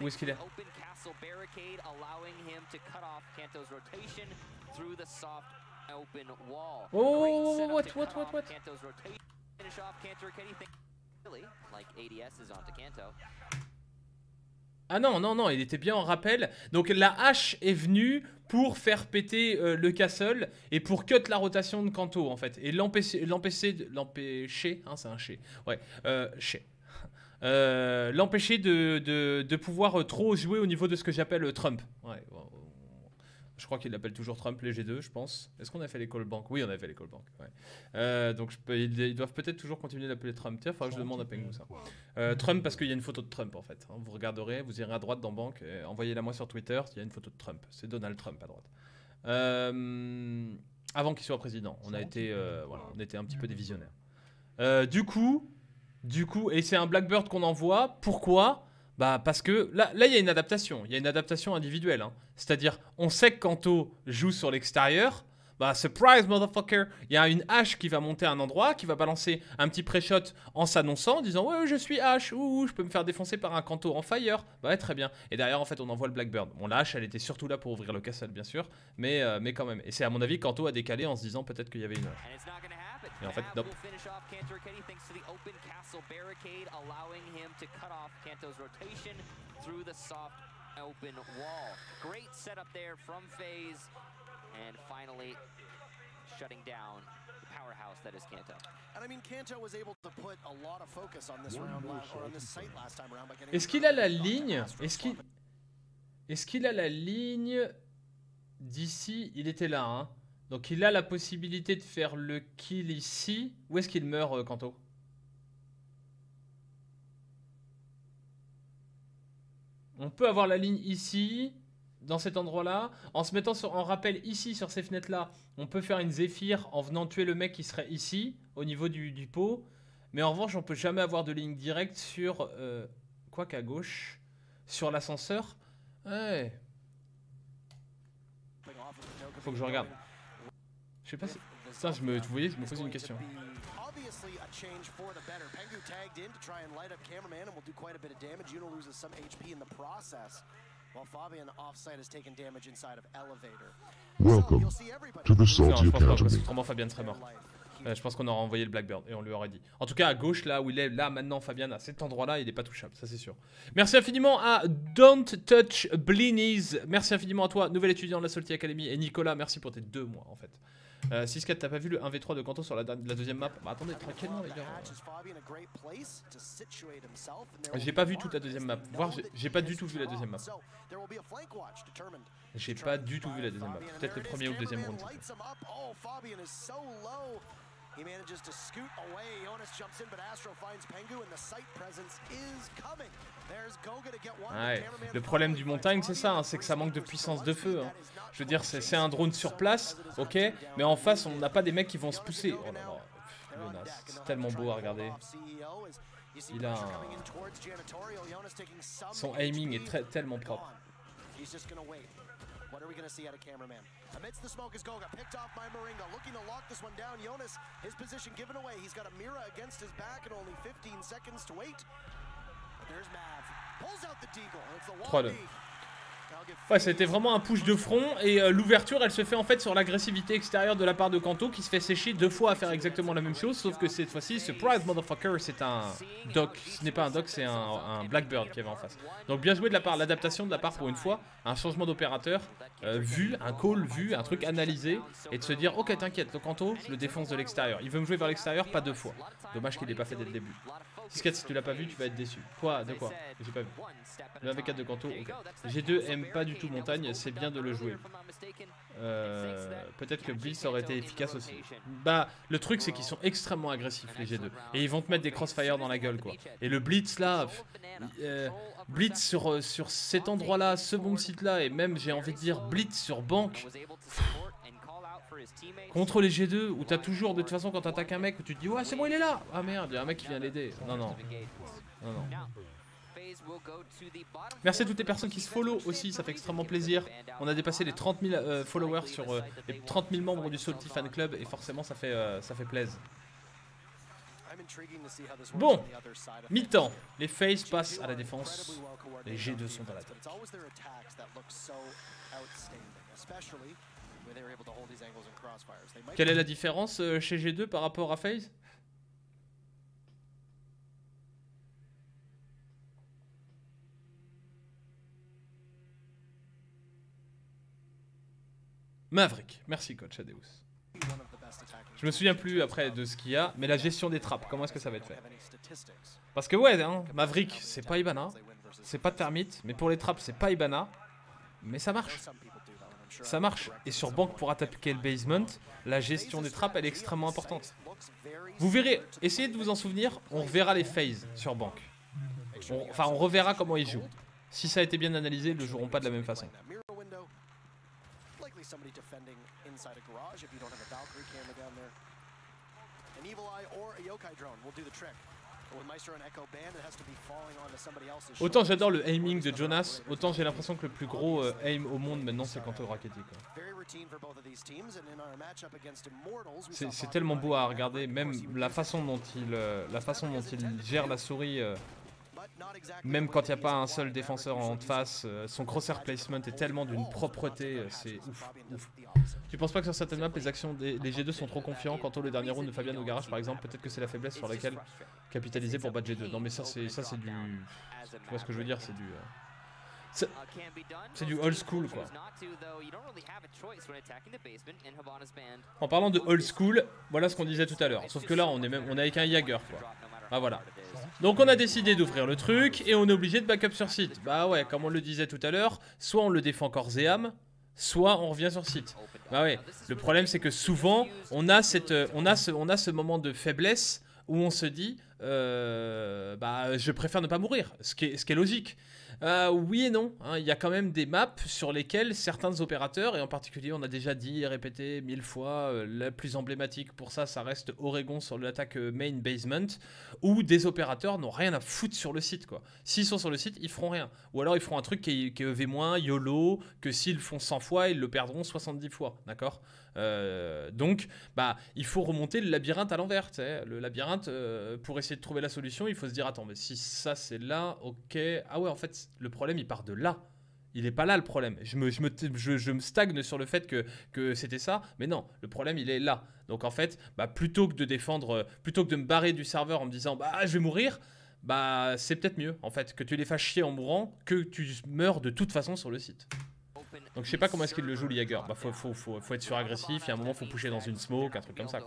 Où est-ce qu'il est Oh, what, what, what, what? Ah non, non, non, il était bien en rappel. Donc la hache est venue pour faire péter euh, le castle et pour cut la rotation de Kanto en fait. Et l'empêcher, l'empêcher, hein, c'est un ché, ouais, euh, ché. <laughs> Euh, l'empêcher de, de, de pouvoir trop jouer au niveau de ce que j'appelle Trump. Ouais, je crois qu'il l'appelle toujours Trump les G2, je pense. Est-ce qu'on a fait les call bank Oui, on a fait les call bank. Ouais. Euh, donc je peux- ils, ils doivent peut-être toujours continuer d'appeler Trump. Tiens, faudra que je demande à Pengu ça. Euh, Trump parce qu'il y a une photo de Trump en fait. hein. Vous regarderez, vous irez à droite dans banque, envoyez-la moi sur Twitter, il y a une photo de Trump. C'est Donald Trump à droite. Euh, avant qu'il soit président, on a été, euh, voilà, on était un petit peu des visionnaires. Du coup, du coup, et c'est un Blackbird qu'on envoie. Pourquoi? Bah parce que là, là il y a une adaptation. Il y a une adaptation individuelle. hein. C'est-à-dire, on sait que Kanto joue sur l'extérieur. Bah, surprise, motherfucker! Il y a une hache qui va monter à un endroit, qui va balancer un petit pré-shot en s'annonçant, en disant Ouais, je suis hache, ouh, je peux me faire défoncer par un Kanto en fire. Bah, ouais, très bien. Et derrière, en fait, on envoie le Blackbird. Bon, la hache, elle était surtout là pour ouvrir le castle, bien sûr, mais, euh, mais quand même. Et c'est à mon avis, Kanto a décalé en se disant peut-être qu'il y avait une hache. Et en fait, nope. Open wall. Great setup there from FaZe. And finally, shutting down the powerhouse that is Kanto. And I mean, Kanto was able to put a lot of focus on this round last, or on this site last time around by getting. Est-ce qu'il a la ligne? Est-ce qu'il est-ce qu'il a la ligne d'ici? Il était là, hein. Donc il a la possibilité de faire le kill ici. Où est-ce qu'il meurt, euh, Kanto? On peut avoir la ligne ici, dans cet endroit-là. En se mettant en rappel ici, sur ces fenêtres-là, on peut faire une Zephyr en venant tuer le mec qui serait ici, au niveau du, pot. Mais en revanche, on peut jamais avoir de ligne directe sur... Euh, quoi qu'à gauche Sur l'ascenseur Ouais. Faut que je regarde. Je sais pas si... Ça, je me, vous voyez, je me pose une question. Obviously a change for the better. Pengu tagged in to try and light up cameraman and will do quite a bit of damage. Yuno loses some HP in the process. While Fabian offsite has taken damage inside of elevator. Welcome to the Salty Academy. autrement Fabian serait mort. Euh, je pense qu'on aurait envoyé le Blackbird et on lui aurait dit. En tout cas, à gauche, là où il est, là maintenant, Fabian, à cet endroit-là, il est pas touchable, ça c'est sûr. Merci infiniment à Don't Touch Blinis. Merci infiniment à toi, nouvel étudiant de la Salty Academy. Et Nicolas, merci pour tes deux mois en fait. Euh, 6-4, t'as pas vu le 1v3 de Kanto sur la, la deuxième map Bah attendez, tranquillement les gars. J'ai pas vu toute la deuxième map. Voire, j'ai- pas du tout vu la deuxième map. J'ai pas du tout vu la deuxième map. Peut-être le premier ou le deuxième round. He manages to scoot away. Jonas jumps in, but Astro finds Pengu, and the sight presence is coming. There's Goga to get one. Ouais, le problème du montagne, c'est ça, hein, c'est que ça manque de puissance de feu. hein. Je veux dire, c'est un drone sur place, ok, mais en face, on n'a pas des mecs qui vont se pousser. Oh là là, c'est tellement beau à regarder. Il a un- Son aiming est très, tellement propre. He's just gonna wait. What are we gonna see out of cameraman? Amidst the smoke is Goga, picked off by Moringa, looking to lock this one down. Jonas, his position given away. He's got a Mira against his back and only 15 seconds to wait. But there's Mav. Pulls out the Deagle, it's the 3-2. Ouais, c'était vraiment un push de front et euh, l'ouverture elle se fait en fait sur l'agressivité extérieure de la part de Kanto qui se fait sécher deux fois à faire exactement la même chose sauf que cette fois-ci surprise motherfucker c'est un doc, ce n'est pas un doc c'est un, Blackbird qui avait en face. Donc bien joué de la part, l'adaptation de la part pour une fois, un changement d'opérateur, euh, vu, un call vu, un truc analysé et de se dire ok t'inquiète le Kanto je le défonce de l'extérieur, il veut me jouer vers l'extérieur pas deux fois. Dommage qu'il l'ait pas fait dès le début. 6-4 si tu l'as pas vu tu vas être déçu. Quoi De quoi J'ai pas vu. Le 1v4 de Kanto, ok. G2 aime pas du tout montagne, c'est bien de le jouer. Euh, Peut-être que Blitz aurait été efficace aussi. Bah, le truc c'est qu'ils sont extrêmement agressifs les G2. Et ils vont te mettre des crossfire dans la gueule quoi. Et le Blitz là, euh, Blitz sur, euh, sur cet endroit là, ce bon site là, et même j'ai envie de dire Blitz sur banque. Contre les G2 où t'as toujours de toute façon quand t'attaques un mec où tu te dis ouais c'est bon il est là Ah merde il y a un mec qui vient l'aider Non non non non Merci à toutes les personnes qui se follow aussi, ça fait extrêmement plaisir. On a dépassé les 30 000 euh, followers sur euh, les 30 000 membres du Salty Fan Club et forcément ça fait, euh, ça fait plaisir. Bon, Mi-temps, les FaZe passent à la défense. Les G2 sont à l'attaque. Quelle est la différence euh, chez G2 par rapport à FaZe? Maverick, merci coach Adeus. Je me souviens plus après de ce qu'il y a, mais la gestion des trappes, comment est-ce que ça va être fait? Parce que ouais, hein, Maverick, c'est pas Ibana, c'est pas Termite, mais pour les trappes, c'est pas Ibana, mais ça marche. Ça marche. Et sur Bank pour attaquer le basement, la gestion des trappes, elle est extrêmement importante. Vous verrez, essayez de vous en souvenir, on reverra les phases sur Bank. On- enfin, on reverra comment ils jouent. Si ça a été bien analysé, ils ne le joueront pas de la même façon. Autant j'adore le aiming de Jonas, autant j'ai l'impression que le plus gros euh, aim au monde maintenant c'est Kanto we C'est tellement beau à regarder, même la was façon dont il, euh, la façon dont il gère la souris, euh, même quand il n'y a pas un seul défenseur en face, euh, son crosshair placement est tellement d'une propreté, euh, c'est ouf. Tu penses pas que sur certaines maps, les actions des les G2 sont trop confiants Quant le dernier round de Fabian au garage par exemple, peut-être que c'est la faiblesse sur laquelle capitaliser pour battre G2. Non mais ça c'est ça c'est du... Tu vois ce que je veux dire C'est du... euh, C'est- c'est du old school, quoi. En parlant de old school, voilà ce qu'on disait tout à l'heure. Sauf que là, on est même, on est avec un Jagger, quoi. Bah voilà. Donc on a décidé d'ouvrir le truc et on est obligé de backup sur site. Bah ouais, comme on le disait tout à l'heure, soit on le défend corps et âme, soit on revient sur site. Bah ouais, le problème c'est que souvent on a, cette, on, a ce, on a ce moment de faiblesse où on se dit euh, bah je préfère ne pas mourir, ce qui est, ce qui est logique. Euh, oui et non, hein, il y a quand même des maps sur lesquelles certains opérateurs, et en particulier on a déjà dit et répété mille fois, euh, la plus emblématique pour ça, ça reste Oregon sur l'attaque euh, main basement, où des opérateurs n'ont rien à foutre sur le site. quoi. S'ils sont sur le site, ils feront rien. Ou alors ils feront un truc qui est, qui est EV-, YOLO, que s'ils le font 100 fois, ils le perdront 70 fois. D'accord? Euh, Donc, bah, il faut remonter le labyrinthe à l'envers. Le labyrinthe, euh, pour essayer de trouver la solution, il faut se dire attends, mais si ça c'est là, ok. Ah ouais, en fait, le problème il part de là. Il est pas là le problème. Je me, je me, je, je me stagne sur le fait que, que c'était ça, mais non, le problème il est là. Donc en fait, bah, plutôt que de défendre, euh, plutôt que de me barrer du serveur en me disant bah je vais mourir, bah c'est peut-être mieux en fait que tu les fasses chier en mourant que tu meurs de toute façon sur le site. Donc je sais pas comment est-ce qu'il le joue le Jagger. Bah faut, faut, faut, être suragressif, il y a un moment faut pusher dans une smoke, un truc comme ça.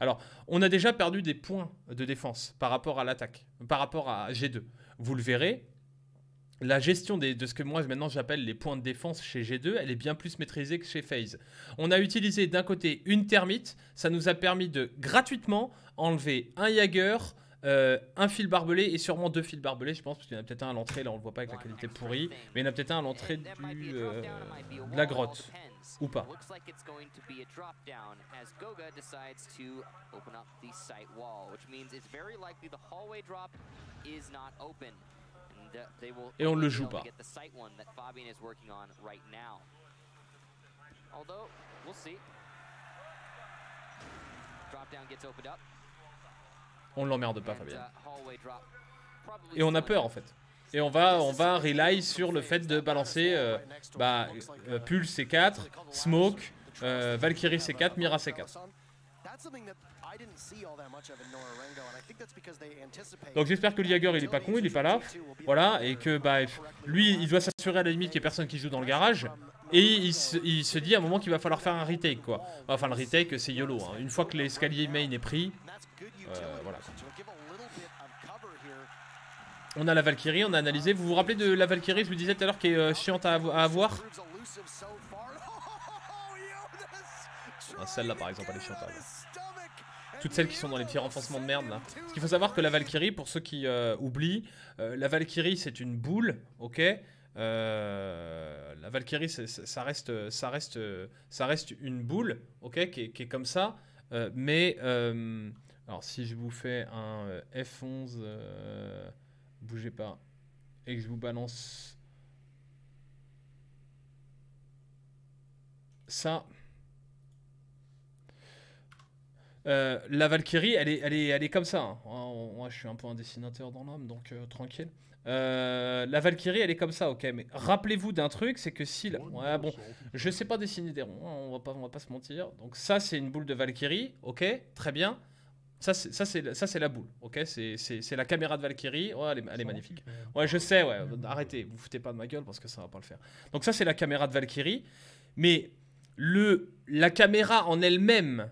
Alors, on a déjà perdu des points de défense par rapport à l'attaque, par rapport à G2. Vous le verrez, la gestion de ce que moi maintenant j'appelle les points de défense chez G2, elle est bien plus maîtrisée que chez FaZe. On a utilisé d'un côté une thermite, ça nous a permis de gratuitement enlever un Jagger, euh, un fil barbelé et sûrement deux fils barbelés, je pense, parce qu'il y en a peut-être un à l'entrée, là on le voit pas avec la qualité pourrie, mais il y en a peut-être un à l'entrée euh, de la grotte. Ou pas. Et on le joue pas. Although, we'll see. Drop down gets opened up. On l'emmerde pas Fabien. uh, Et on a peur en fait. Et on va, on va rely sur le fait de balancer euh, bah, euh, Pulse C4, Smoke, euh, Valkyrie C4, Mira C4. Donc j'espère que le Jagger il est pas con, il est pas là. Voilà, et que bah, lui il doit s'assurer à la limite qu'il n'y ait personne qui joue dans le garage. Et il se, il se dit à un moment qu'il va falloir faire un retake quoi. Enfin le retake c'est YOLO. hein. Une fois que l'escalier main est pris, euh, voilà. On a la Valkyrie, on a analysé. Vous vous rappelez de la Valkyrie, je vous disais tout à l'heure, qui est euh, chiante à, avo- à avoir <laughs> Ah, Celle-là par exemple, elle est chiante à avoir. Toutes celles qui sont dans les petits renforcements de merde là. Parce qu'il faut savoir que la Valkyrie, pour ceux qui euh, oublient, euh, la Valkyrie c'est une boule, ok? Euh, La Valkyrie ça reste, ça, reste, ça reste une boule, ok? Qui est, qui est comme ça. Euh, mais, euh, alors si je vous fais un euh, F11, euh, bougez pas, et que je vous balance ça. Euh, la Valkyrie, elle est, elle est, elle est comme ça. hein. Moi, je suis un peu un dessinateur dans l'âme, donc euh, tranquille. Euh, la Valkyrie, elle est comme ça, ok. Mais rappelez-vous d'un truc, c'est que si... la- Ouais, bon, je sais pas dessiner des ronds, hein, on va pas, on va pas se mentir. Donc ça, c'est une boule de Valkyrie, ok, très bien. Ça, c'est ça, c'est la boule, ok? C'est la caméra de Valkyrie. Ouais, elle est, elle est magnifique. Ouais, je sais, ouais. Arrêtez, vous foutez pas de ma gueule parce que ça va pas le faire. Donc ça, c'est la caméra de Valkyrie. Mais le, la caméra en elle-même,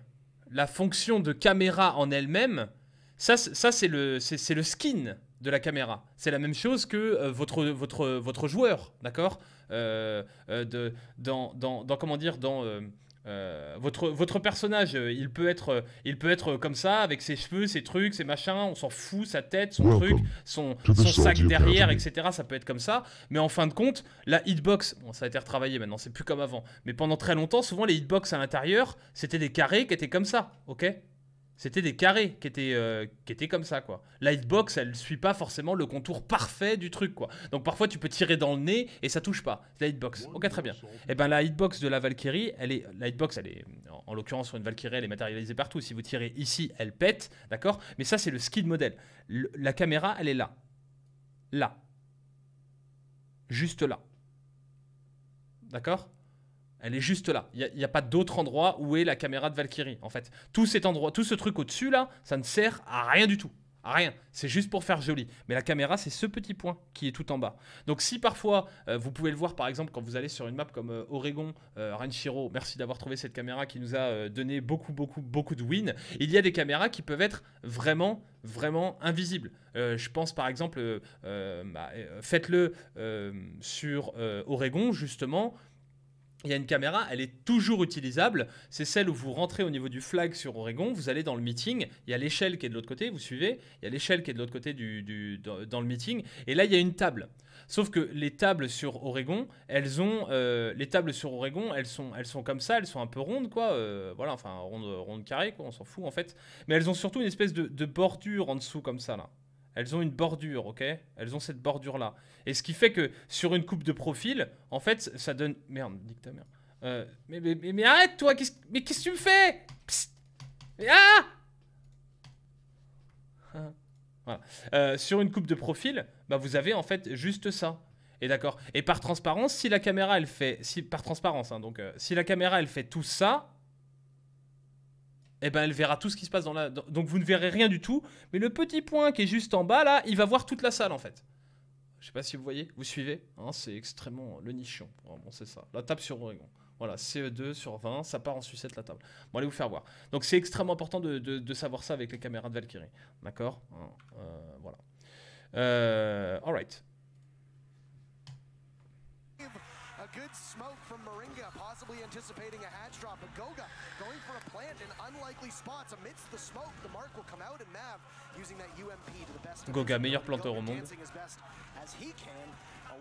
la fonction de caméra en elle-même, ça, c'est- ça c'est le, c'est c'est le skin de la caméra. C'est la même chose que euh, votre, votre, votre joueur, d'accord? Euh, euh, de, dans, dans, dans, comment dire, dans... euh, votre, votre personnage, euh, il peut, être, euh, il peut être comme ça, avec ses cheveux, ses trucs, ses machins, on s'en fout, sa tête, son truc, son, sac derrière, etc. Ça peut être comme ça. Mais en fin de compte, la hitbox, bon, ça a été retravaillé maintenant, c'est plus comme avant. Mais pendant très longtemps, souvent les hitbox à l'intérieur, c'était des carrés qui étaient comme ça, ok? C'était des carrés qui étaient, euh, comme ça, quoi. La hitbox, elle suit pas forcément le contour parfait du truc, quoi. Donc parfois, tu peux tirer dans le nez et ça touche pas. La hitbox. Ok, très bien. Et ben la hitbox de la Valkyrie, elle est, la hitbox, elle est, en, en l'occurrence sur une Valkyrie, elle est matérialisée partout. Si vous tirez ici, elle pète, d'accord? Mais ça, c'est le skid modèle. Le- la caméra, elle est là, là, juste là, d'accord? Elle est juste là. Il n'y a, pas d'autre endroit où est la caméra de Valkyrie, en fait. Tout cet endroit, tout ce truc au-dessus là, ça ne sert à rien du tout. Rien, c'est juste pour faire joli. Mais la caméra, c'est ce petit point qui est tout en bas. Donc si parfois, euh, vous pouvez le voir par exemple quand vous allez sur une map comme euh, Oregon, euh, Renshiro, merci d'avoir trouvé cette caméra qui nous a donné beaucoup, beaucoup, beaucoup de wins. Il y a des caméras qui peuvent être vraiment, vraiment invisibles. Euh, je pense par exemple, bah, faites-le sur Oregon justement. Il y a une caméra, elle est toujours utilisable. C'est celle où vous rentrez au niveau du flag sur Oregon, vous allez dans le meeting, il y a l'échelle qui est de l'autre côté, vous suivez, il y a l'échelle qui est de l'autre côté du, dans, le meeting, et là il y a une table. Sauf que les tables sur Oregon, elles ont, euh, les tables sur Oregon, elles sont, elles sont comme ça, elles sont un peu rondes quoi, euh, voilà, enfin rondes, rondes carrées quoi, on s'en fout en fait. Mais elles ont surtout une espèce de, de bordure en dessous comme ça là. Elles ont une bordure, ok? Elles ont cette bordure là. Et ce qui fait que sur une coupe de profil, en fait, ça donne. Merde, nique ta mère. Euh, mais, mais, mais, mais arrête toi Mais qu'est-ce que tu me fais? Psst. Ah Ah. Voilà. Euh, sur une coupe de profil, bah vous avez en fait juste ça. Et d'accord? Et par transparence, si la caméra elle fait, si par transparence, hein, donc euh, si la caméra elle fait tout ça, eh ben elle verra tout ce qui se passe dans la. donc vous ne verrez rien du tout. Mais le petit point qui est juste en bas là, il va voir toute la salle en fait. Je sais pas si vous voyez, vous suivez. Hein, c'est extrêmement le nichon. Vraiment, c'est ça. La table sur Oregon. Voilà, CE2 sur 20, ça part en sucette la table. Bon, allez vous faire voir. Donc c'est extrêmement important de, de- de savoir ça avec les caméras de Valkyrie. D'accord? Hein, euh, Voilà. Euh, alright. Good smoke from Moringa, possibly anticipating a hatch drop. But Goga going for a plant in unlikely spots amidst the smoke. The mark will come out, and Mav using that UMP to the best. Goga, meilleur planteur au monde.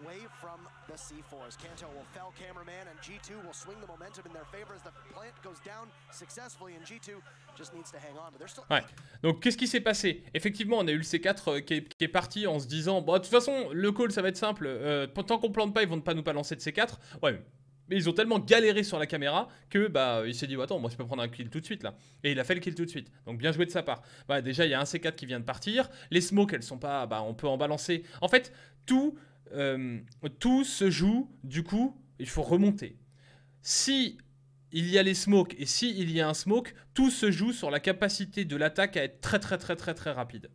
Away from the C4s. Kanto will fell cameraman, and G2 will swing the momentum in their favor as the plant goes down successfully, and G2 just needs to hang on. Ouais. Donc qu'est-ce qui s'est passé? Effectivement, on a eu le C4 euh, qui, est, qui est parti en se disant bon, de toute façon, le call ça va être simple. euh, tant qu'on plante pas, ils vont pas nous balancer de C4. Ouais. Mais ils ont tellement galéré sur la caméra que bah il s'est dit attends moi je peux prendre un kill tout de suite là et il a fait le kill tout de suite donc bien joué de sa part bah, déjà il y a un C4 qui vient de partir les smokes elles sont pas bah on peut en balancer en fait tout euh, tout se joue du coup il faut remonter si il y a les smokes et si il y a un smoke, tout se joue sur la capacité de l'attaque à être très très très très très rapide.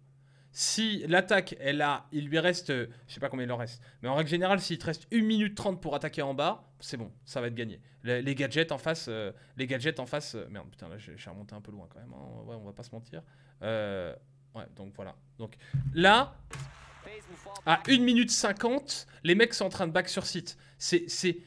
Si l'attaque, elle a, il lui reste, euh, je sais pas combien il en reste, mais en règle générale, s'il te reste 1 minute 30 pour attaquer en bas, c'est bon, ça va être gagné. Les, gadgets en face, les gadgets en face, euh, merde, putain, là j'ai remonté un peu loin quand même, hein. ouais, on va pas se mentir. Ouais, donc voilà. Donc là, à back. 1 minute 50, les mecs sont en train de back sur site. C'est, c'est,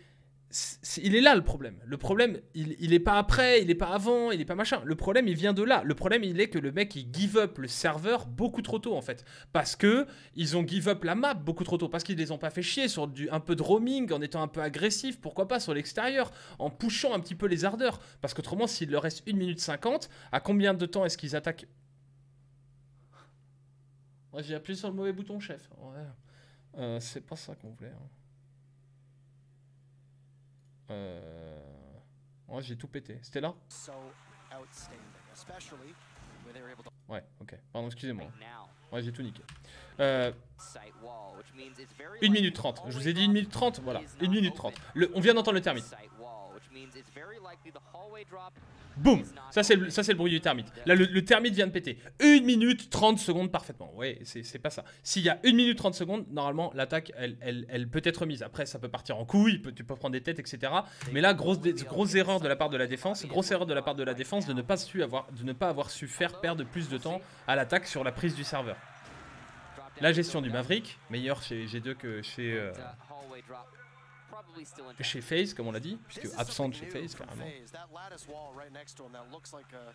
il est là le problème. Le problème, il, il pas après, il est pas avant, il est pas machin. Le problème, il vient de là. Le problème, il est que le mec, il give up le serveur beaucoup trop tôt en fait. Parce que ils ont give up la map beaucoup trop tôt. Parce qu'ils les ont pas fait chier sur du, un peu de roaming, en étant un peu agressif, pourquoi pas sur l'extérieur, en pushant un petit peu les ardeurs. Parce qu'autrement, s'il leur reste 1 minute 50, à combien de temps est-ce qu'ils attaquent Ouais, j'ai appuyé sur le mauvais bouton, chef. Ouais. Euh, c'est pas ça qu'on voulait. hein. Euh... Ouais, j'ai tout pété. C'était là? Ouais, ok. Pardon, excusez-moi. Ouais, j'ai tout niqué. Euh, site wall, which means it's very 1 likely minute the 30. Je vous ai dit 1 drop minute 30. Voilà. is 1 not minute open. 30. Le, on vient d'entendre le termite. Boum Ça, c'est le, open. ça, c'est le bruit du termite. Là, le, le termite vient de péter. 1 minute 30 secondes parfaitement. Ouais, c'est c'est pas ça. S'il y a 1 minute 30 secondes, normalement, l'attaque, elle, elle, elle peut être remise. Après, ça peut partir en couille, peut- tu peux prendre des têtes, etc. Mais là, grosse, grosse erreur de la part de la défense. Grosse erreur de la part de la défense de ne pas, su avoir, de ne pas avoir su faire perdre plus de temps à l'attaque sur la prise du serveur. La gestion du. Maverick, meilleure chez G2 que chez, euh, Chez FaZe, comme on l'a dit, puisque is absente chez FaZe, from carrément. FaZe. That lattice wall right next to him that looks like a,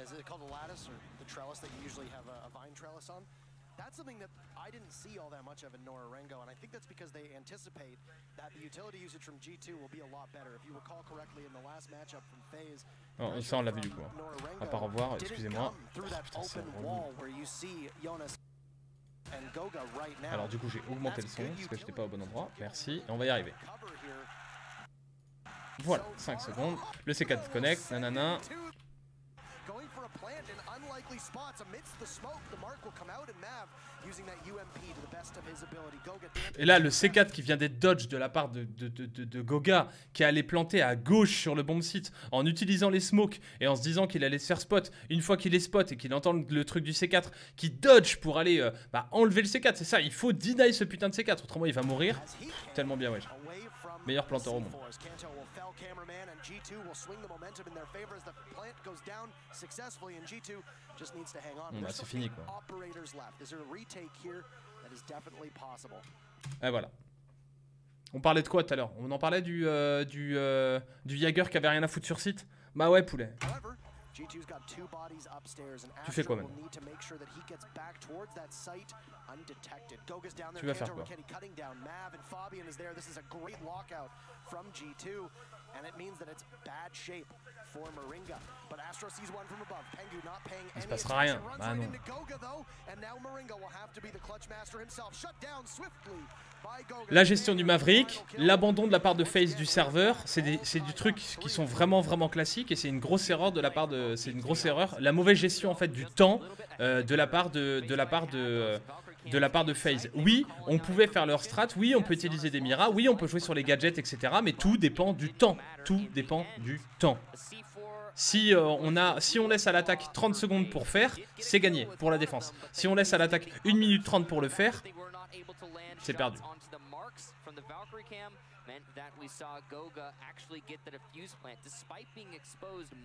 is it called a lattice or the trellis that you usually have a, a vine trellis on? That's something that I didn't see all that much of in Norarengo, and I think that's because they anticipate that the utility usage from G2 will be a lot better. If you recall correctly, in the last matchup from Non, pressure ça, on l'a vu du coup, À part revoir, didn't excusez-moi. Putain, c'est Alors du coup j'ai augmenté le son parce que j'étais pas au bon endroit. Merci, et on va y arriver. Voilà, 5 secondes. Le C4 connect, nanana. Going for a plant in unlikely perfectly spots amidst the smoke. The mark will come out and Mav using that UMP to the best of his ability. Goga Et là, le C4 qui vient d'être dodge de la part de, de, de, de- de Goga, qui allait planter à gauche sur le bomb site en utilisant les smokes et en se disant qu'il allait se faire spot. Une fois qu'il est spot et qu'il entend le, truc du C4, qui dodge pour aller euh, bah, enlever le C4. C'est ça, il faut deny ce putain de C4, autrement il va mourir. Tellement bien, from Meilleur planteur au monde. C4. Kanto will fell cameraman and G2 will swing the momentum in their favor as the plant goes down successfully and G2 just needs to hang on. Bon, bah, There's c'est fini, quoi. Operators left. Is there a retake here? That is definitely possible. Et voilà. On parlait de quoi tout à l'heure? On en parlait du, euh, du, euh, du qui avait rien à foutre sur site? Bah ouais, poulet. However, G2's got two bodies upstairs and Tu fais quoi, maintenant need to make sure that he gets back towards that site undetected. Goga's down there, Tu vas faire quoi? And Fabian is there. This is a great lockout from G2 and it means that it's bad shape for Moringa. But Astro sees one from above. Pengu not paying any passera attention, rien. runs Bah right into Goga though and now Moringa will have to be the clutch master himself. Shut down swiftly. La gestion du Maverick, l'abandon de la part de FaZe du serveur, c'est des- c'est du truc qui sont vraiment vraiment classiques et c'est une grosse erreur de la part de, c'est une grosse erreur. La mauvaise gestion en fait du temps euh, de la part de, de la part de, euh, de la part de FaZe. Oui, on pouvait faire leur strat, oui, on peut utiliser des miras, oui, on peut jouer sur les gadgets, etc. Mais tout dépend du temps. Tout dépend du temps. Si, euh, on si on laisse à l'attaque 30 secondes pour faire, c'est gagné pour la défense. Si on laisse à l'attaque 1 minute 30 pour le faire, c'est perdu.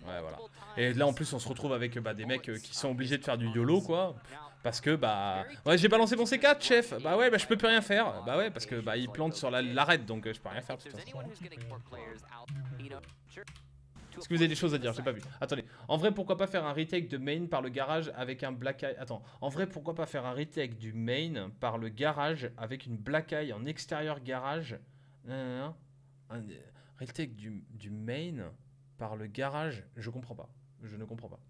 Ouais, voilà. Et là en plus on se retrouve avec bah, des mecs euh, qui sont obligés de faire du YOLO quoi. Parce que bah ouais j'ai balancé mon C4 chef. Bah ouais bah je peux plus rien faire. Bah ouais parce que bah il plante sur la- l'arête donc euh, je peux rien faire de toute façon. Est-ce que vous avez des choses à dire? J'ai pas vu. Attendez. En vrai, pourquoi pas faire un retake de main par le garage avec un black eye? Attends. En vrai, pourquoi pas faire un retake du main par le garage avec une black eye en extérieur garage? Un retake du, du main par le garage Je comprends pas. Je ne comprends pas.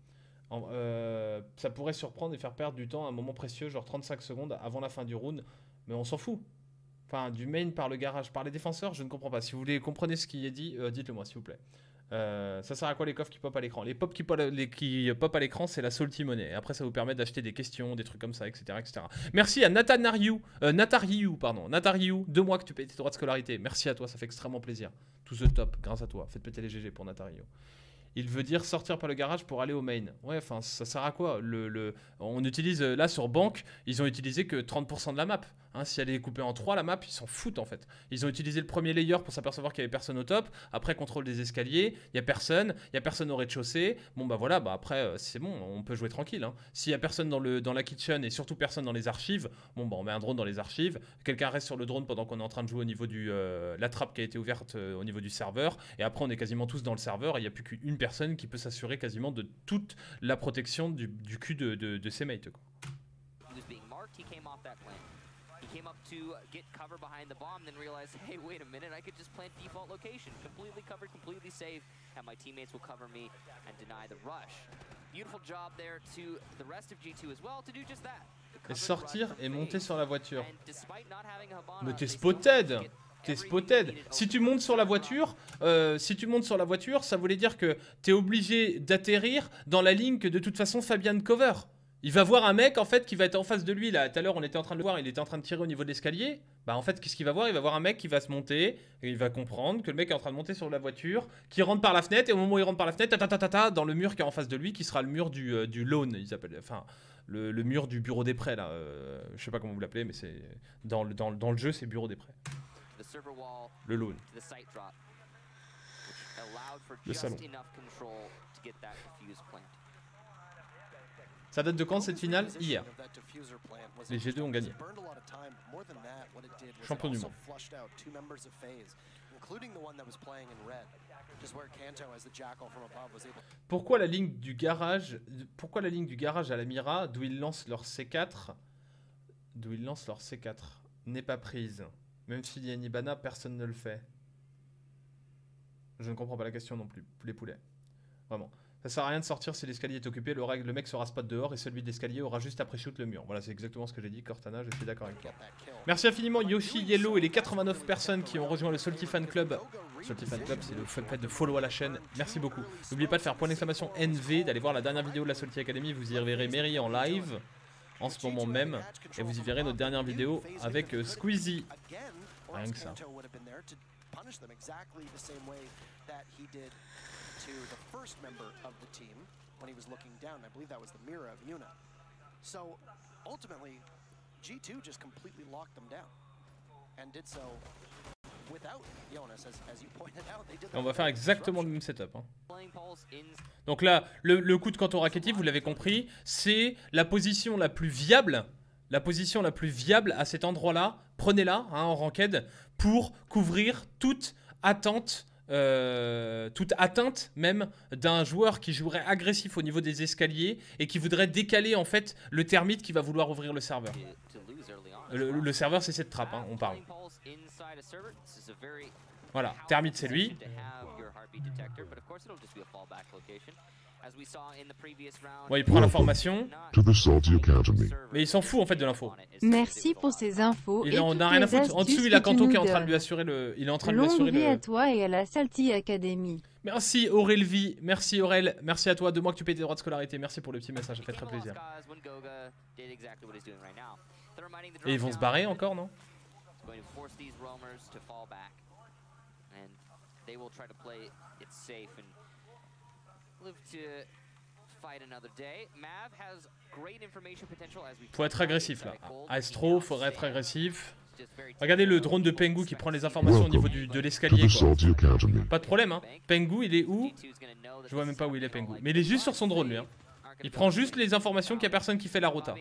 Euh, ça pourrait surprendre et faire perdre du temps à un moment précieux, genre 35 secondes avant la fin du round. Mais on s'en fout. Enfin, du main par le garage, par les défenseurs, je ne comprends pas. Si vous voulez comprendre ce qui est dit, euh, dites-le moi, s'il vous plaît. Euh, ça sert à quoi les coffres qui pop à l'écran? Les pop qui, pop- à l'écran, c'est la salty money. Après, ça vous permet d'acheter des questions, des trucs comme ça, etc. etc. Merci à Natanariu, euh, pardon, Natariu, deux mois que tu payes tes droits de scolarité. Merci à toi, ça fait extrêmement plaisir. Tout the top, grâce à toi. Faites péter les GG pour Natariu. Il veut dire sortir par le garage pour aller au main. Ouais, enfin, ça sert à quoi? Le, le- On utilise, euh, là, sur Banque, ils ont utilisé que 30% de la map. Hein, si elle est coupée en 3, la map, ils s'en foutent en fait. Ils ont utilisé le premier layer pour s'apercevoir qu'il y avait personne au top. Après, contrôle des escaliers, il y a personne, il y a personne au rez-de-chaussée. Bon, bah voilà, bah après, euh, c'est bon, on peut jouer tranquille. hein. S'il y a personne dans, le, dans la kitchen et surtout personne dans les archives, bon, bah on met un drone dans les archives. Quelqu'un reste sur le drone pendant qu'on est en train de jouer au niveau du. euh, la trappe qui a été ouverte euh, au niveau du serveur. Et après, on est quasiment tous dans le serveur et il n'y a plus qu'une personne qui peut s'assurer quasiment de toute la protection du, cul de, de, de ses mates. Came up to get cover behind the bomb, then realized, hey, wait a minute, I could just plant default location. Completely covered, completely safe, and my teammates will cover me and deny the rush. Beautiful job there to the rest of G2 as well to do just that. Et sortir et monter sur la voiture. Mais t'es spotted T'es spotted. Si tu montes sur la voiture, euh, si tu montes sur la voiture, ça voulait dire que t'es obligé d'atterrir dans la ligne que de toute façon Fabian cover. Il va voir un mec en fait qui va être en face de lui là. Tout à l'heure on était en train de le voir, il était en train de tirer au niveau de l'escalier. Bah en fait qu'est-ce qu'il va voir? Il va voir un mec qui va se monter et il va comprendre que le mec est en train de monter sur la voiture, qui rentre par la fenêtre et au moment où il rentre par la fenêtre, ta ta ta ta, ta, dans le mur qui est en face de lui, qui sera le mur du, euh, du loan, ils appellent, enfin le, le mur du bureau des prêts là. euh, je sais pas comment vous l'appelez, mais c'est dans le, dans, le- dans le jeu c'est bureau des prêts, le for Le salon. enough control to get that defuse plant. Ça date de quand cette finale Hier. Les G2 ont gagné. Champion du monde. Pourquoi la ligne du garage Pourquoi la ligne du garage à la Mira d'où ils lancent leur C4 d'où ils lancent leur C4 n'est pas prise? Même s'il y a une Ibana, personne ne le fait. Je ne comprends pas la question non plus, les poulets. Vraiment. Ça sert à rien de sortir si l'escalier est occupé, le, reg- le mec sera spot dehors et celui de l'escalier aura juste après shoot le mur. Voilà, c'est exactement ce que j'ai dit, Cortana, je suis d'accord avec toi. Merci infiniment Yoshi, Yellow et les 89 personnes qui ont rejoint le Salty Fan Club. Salty Fan Club, c'est le fait de follow à la chaîne. Merci beaucoup. N'oubliez pas de faire point d'exclamation NV, d'aller voir la dernière vidéo de la Salty Academy. Vous y verrez Mary en live en ce moment même. Et vous y verrez notre dernière vidéo avec euh, Squeezie. To punish them exactly the same way that he did to the first member of the team when he was looking down. I believe that was the mirror of Yuna. So ultimately, G2 just completely locked them down and did so without Jonas, as, as you <laughs> pointed out. They did Et on va faire exactement le même setup. hein. Donc là, le, le coup de canton raquetif, vous l'avez compris, c'est la position la plus viable, la position la plus viable à cet endroit-là. Prenez-la hein, en ranked pour couvrir toute attente. Euh, toute atteinte même d'un joueur qui jouerait agressif au niveau des escaliers et qui voudrait décaler en fait le termite qui va vouloir ouvrir le serveur. Le, serveur c'est cette trappe, hein, on parle. Voilà, termite c'est lui. Ouais, il prend l'information, mais il s'en fout en fait de l'info. Merci pour ces infos Il et en a rien à foutre. En dessous, il a Kanto qui est en train de lui assurer le. Il est en train de lui Longue assurer vie à le. toi et à la Salty Academy. Merci Aurélie, merci Aurel, merci à toi. Deux mois que tu payes tes droits de scolarité. Merci pour le petit message, ça fait très plaisir. Et ils vont se barrer encore, non? They will try to play it safe and Faut être agressif là. Astro, faudrait être agressif. Regardez le drone de Pengu qui prend les informations au niveau du, de l'escalier. Pas de problème, hein. Pengu, il est où G2's gonna know that Je vois même pas où il est Pengu. Mais il est juste sur son drone lui. Hein. Il prend juste les informations qu'il y a personne qui fait la rota.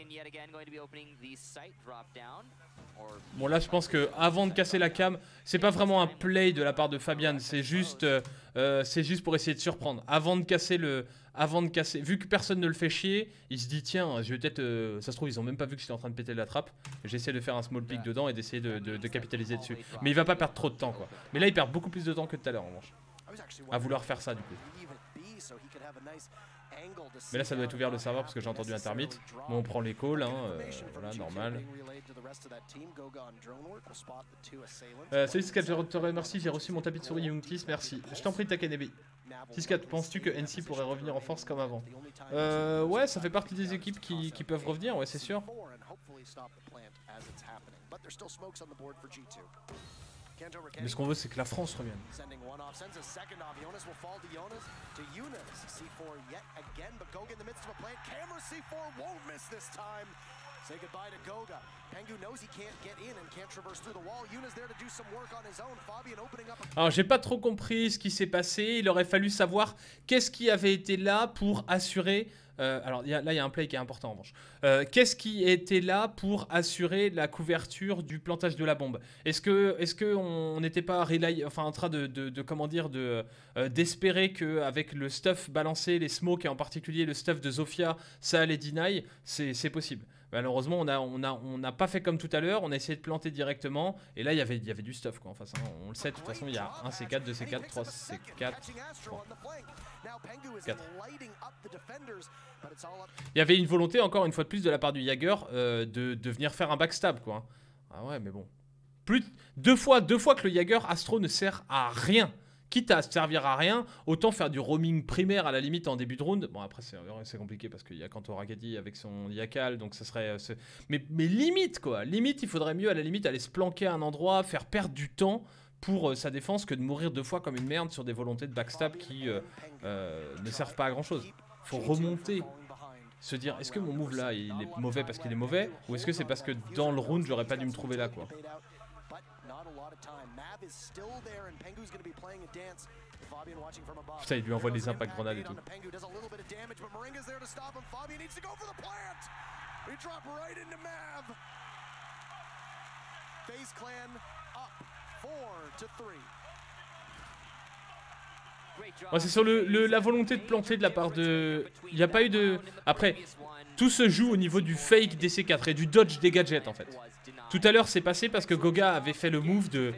Bon là je pense que avant de casser la cam, c'est pas vraiment un play de la part de Fabian, c'est juste euh, euh, juste pour essayer de surprendre. Avant de casser le avant de casser vu que personne ne le fait chier, il se dit tiens, je vais peut-être euh, ça se trouve ils ont même pas vu que j'étais en train de péter la trappe. J'essaie de faire un small pick dedans et d'essayer de, de- de capitaliser dessus. Mais il va pas perdre trop de temps quoi. Mais là il perd beaucoup plus de temps que tout à l'heure en revanche. À vouloir faire ça du coup. Mais là ça doit être ouvert le serveur parce que j'ai entendu un termite. Bon on prend les calls hein, euh, voilà normal. Euh, salut je te remercie, j'ai reçu mon tapis de souris Youngtis, merci. Je t'en prie Takanebi. Siskat, penses-tu que NC pourrait revenir en force comme avant Euh, ouais, ça fait partie des équipes qui, qui peuvent revenir, ouais, c'est sûr. Mais ce qu'on veut, c'est que la France revienne. Sending one off, sends a second off. Jonas will fall to Jonas. To Eunice. C4 yet again, but Goga in the midst of a plant. Camera C4 won't miss this time. Say goodbye to Goga. Alors, j'ai pas trop compris ce qui s'est passé. Il aurait fallu savoir qu'est-ce qui avait été là pour assurer. euh, alors là, il y a un play qui est important en revanche. Euh, qu'est-ce qui était là pour assurer la couverture du plantage de la bombe? Est-ce que, est-ce que on n'était pas en train de, euh, d'espérer que avec le stuff balancé, les smokes et en particulier le stuff de Zofia, ça allait deny c'est possible? Malheureusement, on n'a on a, on n'a pas fait comme tout à l'heure. On a essayé de planter directement. Et là, il y avait, il y avait du stuff quoi. En face, hein. On le sait. De toute façon, il y a un C4, deux C4, trois C4. trois. Quatre. Il y avait une volonté, encore une fois de plus, de la part du Jagger euh, de, de venir faire un backstab, quoi. Ah ouais, mais bon. Plus, deux, fois, deux fois que le Jagger Astro ne sert à rien. Quitte à servir à rien, autant faire du roaming primaire à la limite en début de round. Bon, après, c'est compliqué parce qu'il y a Kanto Rakati avec son Yakal, donc ça serait. euh, Mais, limite, quoi. Limite, il faudrait mieux à la limite aller se planquer à un endroit, faire perdre du temps pour euh, sa défense que de mourir deux fois comme une merde sur des volontés de backstab qui euh, ne servent pas à grand chose. Faut remonter se dire est-ce que mon move là il est mauvais parce qu'il est mauvais ou est-ce que c'est parce que dans le round j'aurais pas dû me trouver là quoi Putain, il lui envoie des impacts grenades et tout. FaZe Clan up 4 to 3. Ouais, c'est sur le, le- la volonté de planter de la part de il n'y a pas eu de après tout se joue au niveau du fake DC4 et du dodge des gadgets en fait tout à l'heure c'est passé parce que Goga avait fait le move de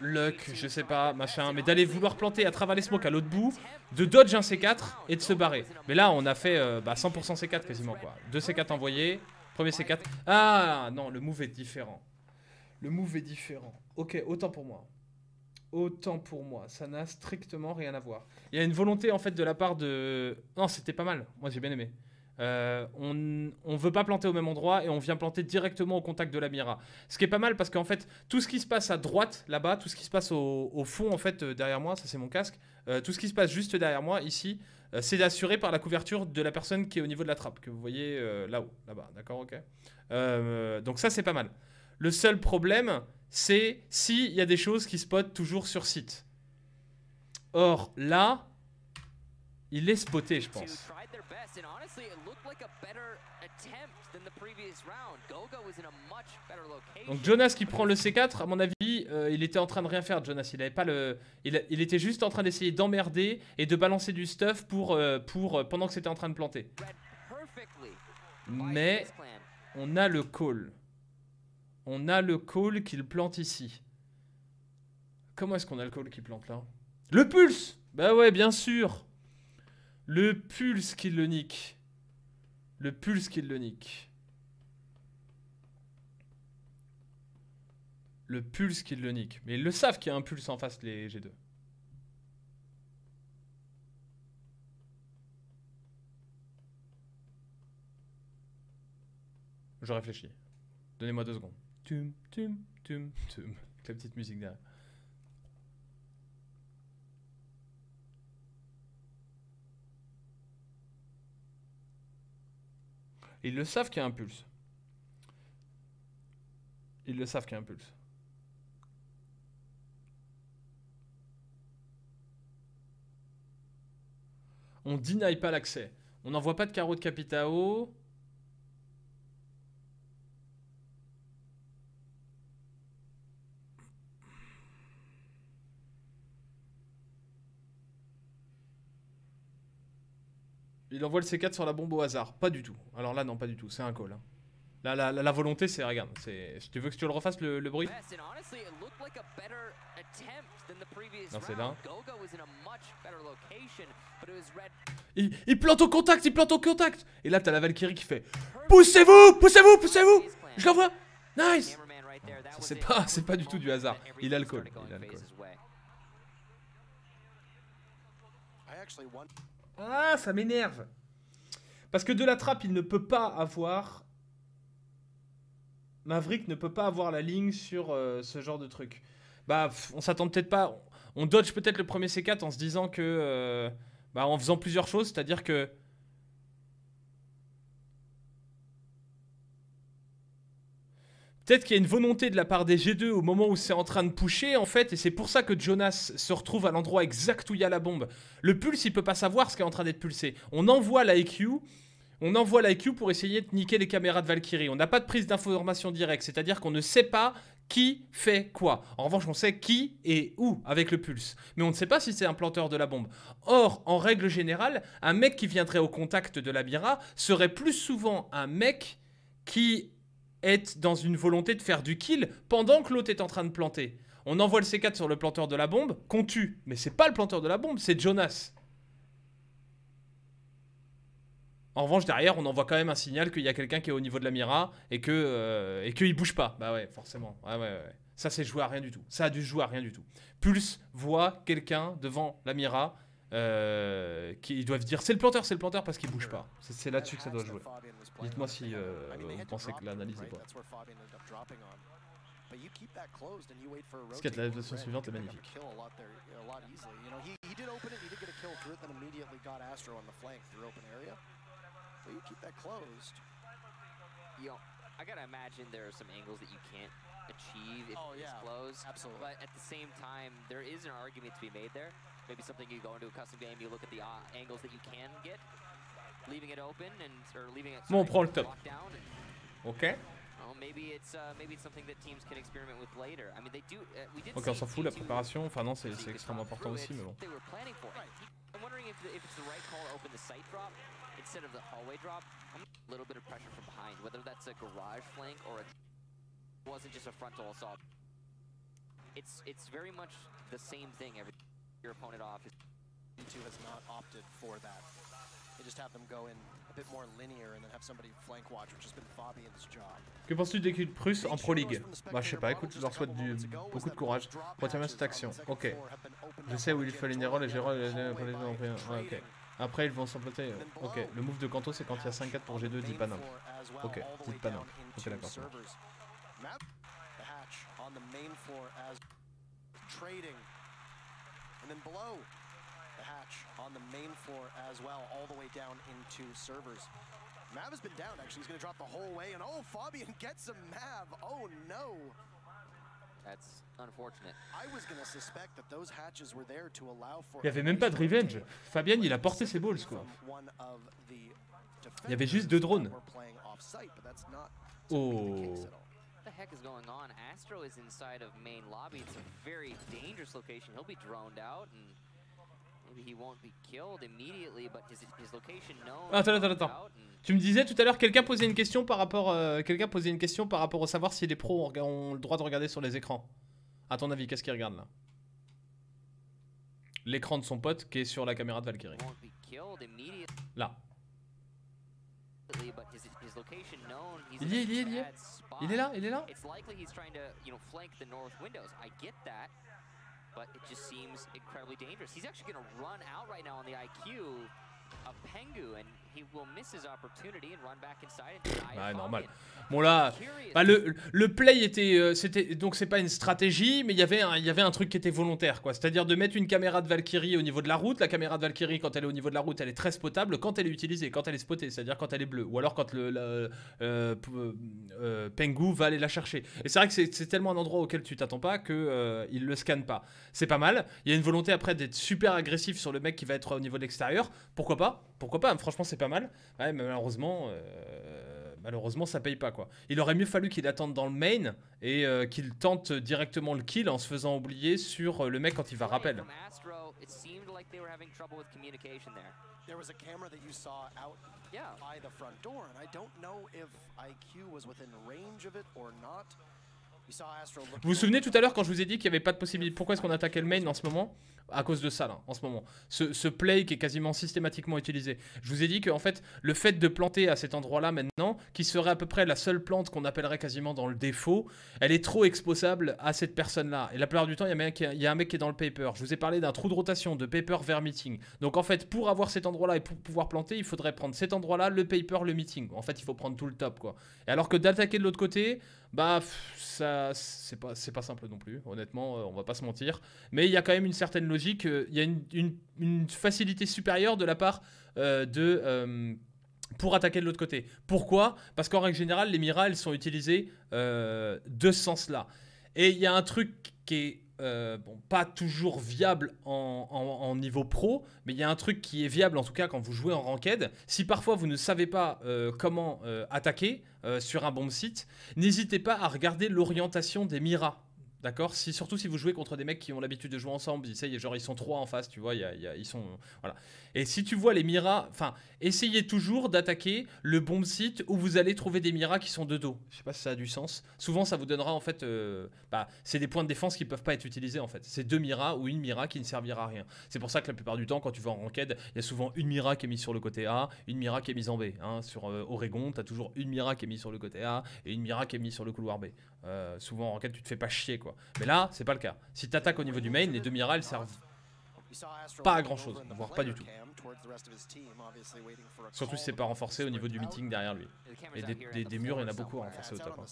luck, je sais pas, machin, mais d'aller vouloir planter à travers les smokes à l'autre bout, de dodge un C4 et de se barrer. Mais là, on a fait euh, bah, 100% C4 quasiment, quoi. Deux C4 envoyés, premier C4. Ah non, le move est différent. Le move est différent. Ok, autant pour moi. Autant pour moi, ça n'a strictement rien à voir. Il y a une volonté en fait de la part de... Non, c'était pas mal, moi j'ai bien aimé. Euh, on, on veut pas planter au même endroit et on vient planter directement au contact de la Mira. Ce qui est pas mal parce qu'en fait, tout ce qui se passe à droite, là-bas, tout ce qui se passe au, fond, en fait, euh, derrière moi, ça c'est mon casque, euh, tout ce qui se passe juste derrière moi, ici, c'est assuré par la couverture de la personne qui est au niveau de la trappe, que vous voyez là-haut, là-bas, d'accord, ok Donc ça c'est pas mal. Le seul problème, c'est s'il y a des choses qui spotent toujours sur site. Or, là, il est spoté, je pense. Tried their best, and honestly, it looked like a better attempt than the previous round. Gogo was in a much better location. Donc Jonas qui prend le C4, à mon avis, euh, il était en train de rien faire, Jonas. Il avait pas le, il, il était juste en train d'essayer d'emmerder et de balancer du stuff pour, euh, pour euh, pendant que c'était en train de planter. Mais on a le call. On a le call qu'il plante ici. Comment est-ce qu'on a le call qui plante là? Le pulse Bah ouais, bien sûr. Le pulse qui le nique. Le pulse qui le nique. Le pulse qui le nique. Mais ils le savent qu'il y a un pulse en face, les G2. Je réfléchis. Donnez-moi deux secondes. Tum, tum, tum, tum. La petite musique derrière. Ils le savent qu'il y a un pulse. Ils le savent qu'il y a un pulse. On deny pas l'accès. On n'envoie pas de carreau de capitao. Il envoie le C4 sur la bombe au hasard. Pas du tout. Alors là, non, pas du tout. C'est un call. hein. Là, la, la- la volonté, c'est. Regarde. c'est- Si tu veux que te le refasse, le, le bruit Non, c'est read il, il plante au contact Il plante au contact Et là, t'as la Valkyrie qui fait Poussez-vous Poussez-vous Poussez-vous Je l'envoie Nice c'est pas- pas du tout du hasard. Il a le call, il a le call. Ah, ça m'énerve Parce que de la trappe, il ne peut pas avoir. Maverick ne peut pas avoir la ligne sur euh, ce genre de truc. Bah, on s'attend peut-être pas. On dodge peut-être le premier C4 en se disant que. euh, bah, en faisant plusieurs choses, c'est-à-dire que. Peut-être qu'il y a une volonté de la part des G2 au moment où c'est en train de pusher, en fait, et c'est pour ça que Jonas se retrouve à l'endroit exact où il y a la bombe. Le pulse, il peut pas savoir ce qui est en train d'être pulsé. On envoie on envoie l'IQ pour essayer de niquer les caméras de Valkyrie. On n'a pas de prise d'information directe, c'est-à-dire qu'on ne sait pas qui fait quoi. En revanche, on sait qui et où avec le pulse. Mais on ne sait pas si c'est un planteur de la bombe. Or, en règle générale, un mec qui viendrait au contact de la Mira serait plus souvent un mec qui est dans une volonté de faire du kill pendant que l'autre est en train de planter. On envoie le C4 sur le planteur de la bombe, qu'on tue. Mais c'est pas le planteur de la bombe, c'est Jonas. En revanche, derrière, on envoie quand même un signal qu'il y a quelqu'un qui est au niveau de la Mira et que euh, et qu'il bouge pas. Bah ouais, forcément. Ouais, ouais, ouais. Ça, c'est joué à rien du tout. Ça a dû jouer à rien du tout. Pulse voit quelqu'un devant la Mira euh, qui ils doivent dire c'est le planteur, c'est le planteur parce qu'il bouge pas. C'est- là-dessus que ça doit jouer. Dites-moi si euh, vous pensez que l'analyse est pas. Parce que la version suivante est magnifique. I gotta imagine there are some angles that you can't achieve if Oh, it's yeah. close. Absolutely. But at the same time, there is an argument to be made there. Maybe something you go into a custom game, you look at the uh, angles that you can get, leaving it open and or leaving it Bon, on sorry, prend le top. locked down. And, Ok. well, maybe it's uh, maybe it's something that teams can experiment with later. I mean, they do. Uh, we did Ok, on s'en fout, la G2 préparation. Enfin, non, c'est so c'est you could extrêmement talk important through aussi, it, mais bon. They were planning for it. I'm wondering if, the, if it's the right call to open the site drop instead of the hallway drop. A little bit of pressure from behind, whether that's a garage flank or a wasn't just a frontal assault. it's it's very much the same thing every your opponent off. Is G2 has not opted for that. They just have them go in a bit more linear and then have somebody flank watch, which has been Fabian's job. Que penses-tu de l'équipe russe en Pro League? Bah je sais pas, écoute, je leur souhaite du, beaucoup de courage. Bien cette action. Ok. Je sais où il Nero, les Gérard et ouais, ok. Après ils vont. Ok, le move de Kanto c'est quand il y a 5-4 pour G2, dit pas non. Ok, dites pas non. Ok, d'accord, trading. And then below the hatch on the main floor as well, all the way down into servers. Mav has been down actually. He's going to drop the whole way. And oh, Fabian gets a Mav. Oh no. that's unfortunate. I was going to suspect that those hatches were there to allow for. Il y avait même pas de revenge. Fabien il a porté ses balls quoi. Il y avait juste deux drones. Oh. The heck is going on? Astro is inside of main lobby. It's a very dangerous location. He'll be droned out and maybe he won't be killed immediately, but his his location known. Attends, attends, attends. Tu me disais tout à l'heure, quelqu'un posait une question par rapport, euh, quelqu'un posait une question par rapport au savoir si les pros ont, le droit de regarder sur les écrans. À ton avis, qu'est-ce qu'ils regardent là? L'écran de son pote qui est sur la caméra de Valkyrie. Là. Il in y a est, il y est, il y est. bad spot. Il est là, il est là It's likely he's trying to, you know, flank the north windows. I get that, but it just seems incredibly dangerous. He's actually going to run out right now on the IQ of Pengu, and he will miss his opportunity and run back inside and deny Ouais, normal. Bon là, bah, le, le play était, euh, c'était donc c'est pas une stratégie, mais il y avait un, il y avait un truc qui était volontaire quoi. C'est-à-dire de mettre une caméra de Valkyrie au niveau de la route. La caméra de Valkyrie quand elle est au niveau de la route, elle est très spotable quand elle est utilisée, quand elle est spotée, c'est-à-dire quand elle est bleue, ou alors quand le, euh, euh, Pengu va aller la chercher. Et c'est vrai que c'est c'est tellement un endroit auquel tu t'attends pas que euh, il le scanne pas. C'est pas mal. Il y a une volonté après d'être super agressif sur le mec qui va être au niveau de l'extérieur. Pourquoi pas? Pourquoi pas? Franchement, c'est pas mal. Ouais, mais malheureusement. euh, Malheureusement, ça paye pas quoi. Il aurait mieux fallu qu'il attende dans le main et euh, qu'il tente directement le kill en se faisant oublier sur euh, le mec quand il va rappel. There was a camera that you saw out Yeah. by the front door, and I don't know if IQ was within range of it or not. Vous vous souvenez tout à l'heure quand je vous ai dit qu'il n'y avait pas de possibilité Pourquoi est-ce qu'on attaquait le main en ce moment? À cause de ça, là, en ce moment. Ce, play qui est quasiment systématiquement utilisé. Je vous ai dit qu'en fait, le fait de planter à cet endroit-là maintenant, qui serait à peu près la seule plante qu'on appellerait quasiment dans le défaut, elle est trop exposable à cette personne-là. Et la plupart du temps, il y a un mec qui est dans le paper. Je vous ai parlé d'un trou de rotation de paper vers meeting. Donc en fait, pour avoir cet endroit-là et pour pouvoir planter, il faudrait prendre cet endroit-là, le paper, le meeting. En fait, il faut prendre tout le top, quoi. Et alors que d'attaquer de l'autre côté, bah ça c'est pas c'est pas simple non plus. Honnêtement, euh, on va pas se mentir. Mais il y a quand même une certaine logique. euh, Il y a une, facilité supérieure de la part euh, de pour attaquer de l'autre côté. Pourquoi? Parce qu'en règle générale, les miras elles sont utilisées de ce sens-là. Et il y a un truc qui est euh, pas toujours viable en, niveau pro, mais il y a un truc qui est viable en tout cas quand vous jouez en ranked. Si parfois vous ne savez pas euh, comment euh, attaquer sur un bon site, n'hésitez pas à regarder l'orientation des miras. D'accord? Si, Surtout si vous jouez contre des mecs qui ont l'habitude de jouer ensemble, est, genre ils sont trois en face, tu vois, ils sont. Voilà. Et si tu vois les miras, enfin, essayez toujours d'attaquer le bon site où vous allez trouver des miras qui sont de dos. Je sais pas si ça a du sens. Souvent, ça vous donnera en fait. euh, bah, c'est des points de défense qui peuvent pas être utilisés en fait. C'est deux miras ou une mira qui ne servira à rien. C'est pour ça que la plupart du temps, quand tu vas en ranked, il y a souvent une mira qui est mise sur le côté A, une mira qui est mise en B. hein. Sur euh, Oregon, tu as toujours une mira qui est mise sur le côté A et une mira qui est mise sur le couloir B. Euh, souvent en ranked, tu te fais pas chier quoi. Mais là, c'est pas le cas. Si tu attaques au niveau du main, les deux miras elles servent pas à grand-chose, voire pas du tout. Surtout si c'est pas renforcé au niveau du meeting derrière lui. Et des, des- des murs, il y en a beaucoup à renforcer au top. hein.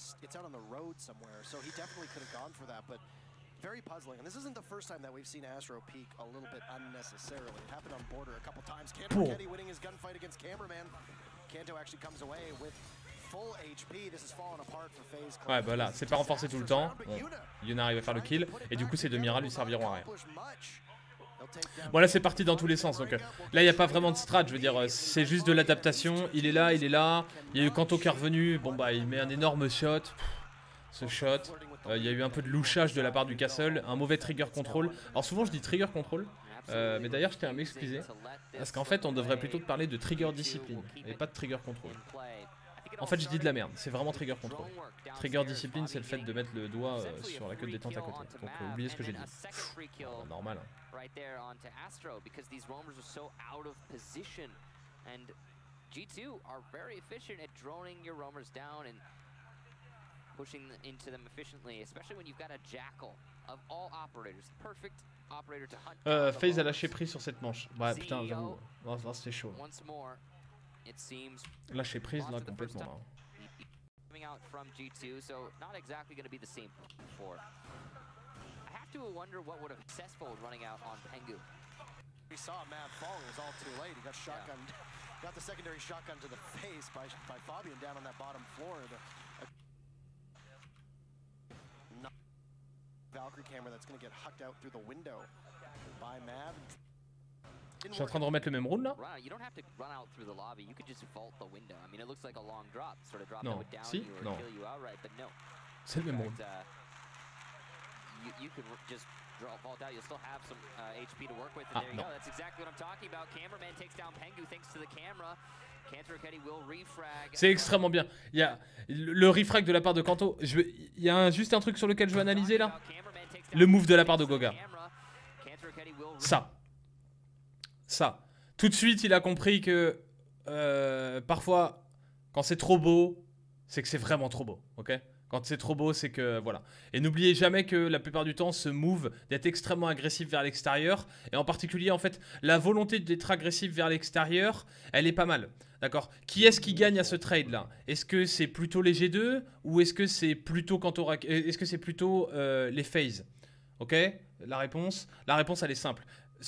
Very puzzling. And this isn't the first time that we've seen Astro peak a little bit unnecessarily. It happened on border a couple times. Kenny winning his gunfight against Cameraman. Kanto actually comes away with Ouais, bah là, c'est pas renforcé tout le temps. Bon, Yuna arrive à faire le kill. Et du coup, ces deux miras lui serviront à rien. Bon, là, c'est parti dans tous les sens. Donc euh, là, il n'y a pas vraiment de strat. Je veux dire, euh, c'est juste de l'adaptation. Il est là, il est là. Il y a eu Kanto qui est revenu. Bon, bah, il met un énorme shot. Ce shot. Euh, Il y a eu un peu de louchage de la part du Castle. Un mauvais trigger control. Alors, souvent, je dis trigger control. Euh, mais d'ailleurs, je tiens à m'excuser. Parce qu'en fait, on devrait plutôt parler de trigger discipline et pas de trigger control. En fait, je dis de la merde. C'est vraiment trigger control. Trigger discipline, c'est le fait de mettre le doigt euh, sur la queue de détente à côté. Donc, euh, oubliez ce que j'ai dit. Normal. hein. right there onto Astro because these roamers are so out of position. And G2 are very efficient at droning your roamers down and pushing th- into them efficiently, especially when you've got a jackal of all operators. Perfect operator to hunt. Euh, FaZe a lâché prise sur cette manche. Ouais, putain, j'avoue. C'était chaud. Lâcher prise, là, complètement. Là. coming out from G2, so not exactly going to be the same before. I have to wonder what would have successful running out on Pengu. We saw Matt fall. It was all too late. He got shotgun, <laughs> got the secondary shotgun to the face by by Fabian down on that bottom floor. The, Valkyrie camera that's going to get hucked out through the window by Mad. Je suis en train de remettre le même round là. Non. Si? Non. C'est le même round. Ah, non. C'est extrêmement bien. Il y a le refrag de la part de Kanto. Je Il y a un- juste un truc sur lequel je veux analyser là. Le move de la part de Goga. Ça. Tout de suite, il a compris que euh, parfois, quand c'est trop beau, c'est que c'est vraiment trop beau. Ok? Quand c'est trop beau, c'est que voilà. Et n'oubliez jamais que la plupart du temps, ce move d'être extrêmement agressif vers l'extérieur, et en particulier, en fait, la volonté d'être agressif vers l'extérieur, elle est pas mal. D'accord? Qui est-ce qui gagne à ce trade là Est-ce que c'est plutôt les G2 ou est-ce que c'est plutôt euh, Est-ce que c'est plutôt euh, les FaZe Ok? La réponse La réponse elle est simple.